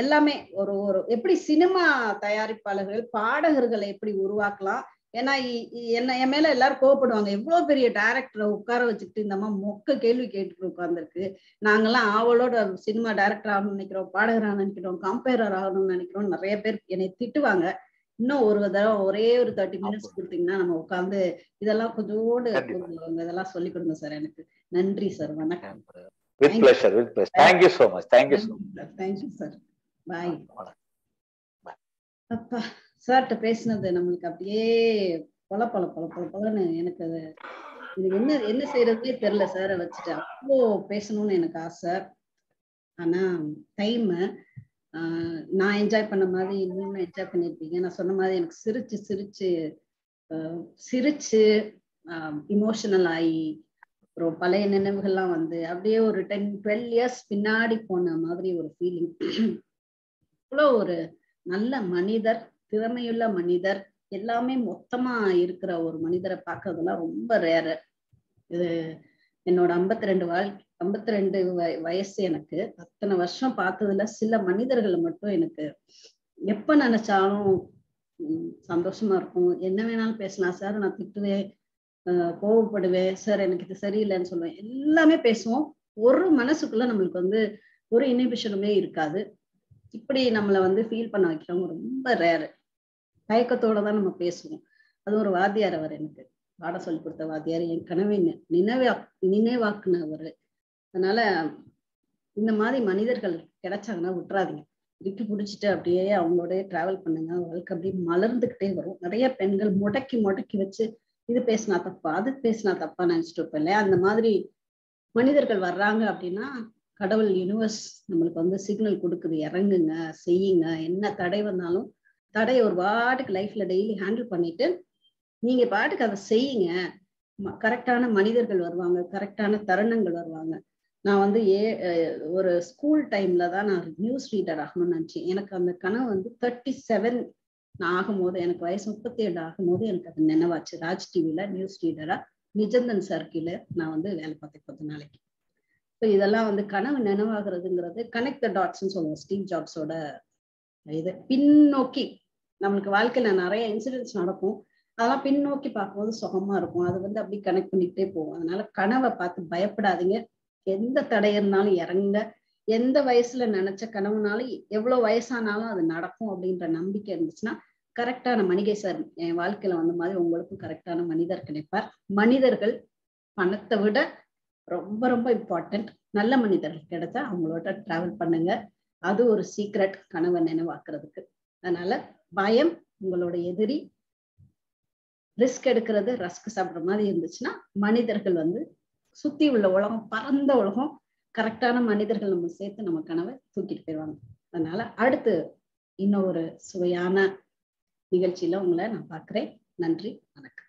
எல்லாமே ஒரு ஒரு எப்படி சினிமா தயாரிப்பாளர்கள் பாடகர்களை எப்படி உருவாக்கலாம்? ஏன்னா என்ன என் மேல எல்லாரும் கோவப்படுவாங்க. எவ்வளவு பெரிய டைரக்டரை உட்கார வச்சுக்கிட்டு இந்த அம்மா மொக்க கேள்வி கேட்டுட்டு உட்கார்ந்துருக்கு. நாங்கெல்லாம் ஆவலோட சினிமா டைரக்டர் ஆகணும்னு நினைக்கிறோம் பாடகராக நினைக்கிறோம் கம்பேரர் ஆகணும்னு நினைக்கிறோம் நிறைய பேர் என்னை திட்டுவாங்க. இன்னும் ஒரு தடவை ஒரே ஒரு தேர்ட்டி மினிட்ஸ் கொடுத்தீங்கன்னா நம்ம உட்காந்து இதெல்லாம். கொஞ்சம் இதெல்லாம் சொல்லி கொடுங்க சார் எனக்கு. நன்றி சார். வணக்கம். With pleasure with pleasure thank you so much thank you so thank you sir bye அப்பா சார்கிட்ட பேசினது நம்மளுக்கு அப்படியே பொல பொல பொல பொல பொலன்னு எனக்கு அது இது என்ன என்ன செய்யறதுனே தெரியல சாரை வச்சுட்டு. அவ்வளோ பேசணும்னு எனக்கு ஆசை. ஆனா டைம் நான் என்ஜாய் பண்ண மாதிரி நீங்களும் என்ஜாய் பண்ணியிருப்பீங்க நான் சொன்ன மாதிரி எனக்கு சிரிச்சு சிரிச்சு சிரிச்சு இமோஷனல் ஆகி அப்புறம் பழைய நினைவுகள்லாம் வந்து அப்படியே ஒரு டென் டுவெல் இயர்ஸ் பின்னாடி போன மாதிரி ஒரு ஃபீலிங் இவ்வளோ ஒரு நல்ல மனிதர் திறமையுள்ள மனிதர் எல்லாமே மொத்தமா இருக்கிற ஒரு மனிதரை பார்க்கறதுலாம் ரொம்ப ரேரு இது என்னோட ஐம்பத்தி ரெண்டு வாழ் ஐம்பத்தி ரெண்டு வயசு எனக்கு. அத்தனை வருஷம் பார்த்ததுல சில மனிதர்களை மட்டும் எனக்கு எப்ப நினைச்சாலும் சந்தோஷமா இருக்கும். என்ன வேணாலும் பேசலாம். சார் நான் திட்டுவேன். கோவப்படுவேன் சார் எனக்கு இது சரியில்லைன்னு சொல்லுவேன். எல்லாமே பேசுவோம். ஒரு மனசுக்குள்ள நம்மளுக்கு வந்து ஒரு இனிபிஷனுமே இருக்காது. இப்படி நம்மளை வந்து ஃபீல் பண்ண வைக்கிறவங்க ரொம்ப ரேரு தயக்கத்தோட தான் நம்ம பேசுவோம். அது ஒரு வாத்தியார் அவர் எனக்கு பாடம் சொல்லி கொடுத்த வாத்தியார் என் கனவை நினைவா நினைவாக்குனவர். அதனால இந்த மாதிரி மனிதர்கள் கிடைச்சாங்கன்னா விட்டுறாதீங்க. விட்டு பிடிச்சிட்டு அப்படியே அவங்களோடய டிராவல் பண்ணுங்க. வாழ்க்கை அப்படியே மலர்ந்துக்கிட்டே வரும். நிறைய பெண்கள் முடக்கி முடக்கி வச்சு இது பேசினா தப்பா அது பேசினா தப்பா நினைச்சிட்டு இருப்போம் இல்லையா? அந்த மாதிரி மனிதர்கள் வர்றாங்க அப்படின்னா கடவுள் யூனிவர்ஸ் நம்மளுக்கு வந்து சிக்னல் கொடுக்குது. இறங்குங்க செய்யுங்க. என்ன தடை வந்தாலும் தடையை ஒரு பாட்டுக்கு லைஃப்ல டெய்லி ஹேண்டில் பண்ணிட்டு நீங்க பாட்டுக்கு அதை செய்யுங்க. கரெக்டான மனிதர்கள் வருவாங்க கரெக்டான தருணங்கள் வருவாங்க. நான் வந்து ஏ ஒரு ஸ்கூல் டைம்ல தான் நான் நியூஸ் ரீடர் ஆகணும்னு நினச்சேன். எனக்கு அந்த கனவு வந்து தேர்ட்டி செவன் நான் ஆகும்போது எனக்கு வயசு முப்பத்தி ஏழு ஆகும்போது எனக்கு அது நினைவாச்சு. ராஜ் டிவில நியூஸ் ரீடரா நிஜந்தன் சர்க்கிள் நான் வந்து வேலை பார்த்தேன் பத்து நாளைக்கு. ஸோ இதெல்லாம் வந்து கனவு நினைவாகிறதுங்கிறது கனெக்ட் த டாட்ஸ்ன்னு சொல்லுவோம். ஸ்டீவ் ஜாப்ஸோட இது. பின்னோக்கி நம்மளுக்கு வாழ்க்கையில நிறைய இன்சிடென்ட்ஸ் நடக்கும். அதெல்லாம் பின்னோக்கி பார்க்கும்போது சுகமா இருக்கும். அது வந்து அப்படி கனெக்ட் பண்ணிக்கிட்டே போகும். அதனால கனவை பார்த்து பயப்படாதீங்க. எந்த தடை இருந்தாலும் இறங்க எந்த வயசுல நினைச்ச கனவுனாலும் எவ்வளவு வயசானாலும் அது நடக்கும் அப்படின்ற நம்பிக்கை இருந்துச்சுன்னா கரெக்டான மணிகை சார் என் வாழ்க்கையில வந்த மாதிரி உங்களுக்கும் கரெக்டான மனிதர் கிடைப்பார். மனிதர்கள் பணத்தை விட ரொம்ப ரொம்ப இம்பார்ட்டன்ட் நல்ல மனிதர்கள் கிடைச்சா அவங்களோட டிராவல் பண்ணுங்க. அது ஒரு சீக்ரெட் கனவை நினைவாக்குறதுக்கு. அதனால பயம் உங்களோட எதிரி ரிஸ்க் எடுக்கிறது ரஸ்க் சாப்பிட்ற மாதிரி இருந்துச்சுன்னா மனிதர்கள் வந்து சுத்தி உள்ள உலகம் பரந்த உலகம் கரெக்டான மனிதர்கள் நம்ம சேர்த்து நம்ம கனவை தூக்கிட்டு போயிடுவாங்க. அதனால அடுத்து இன்னும் ஒரு சுவையான நிகழ்ச்சியில உங்களை நான் பார்க்குறேன். நன்றி வணக்கம்.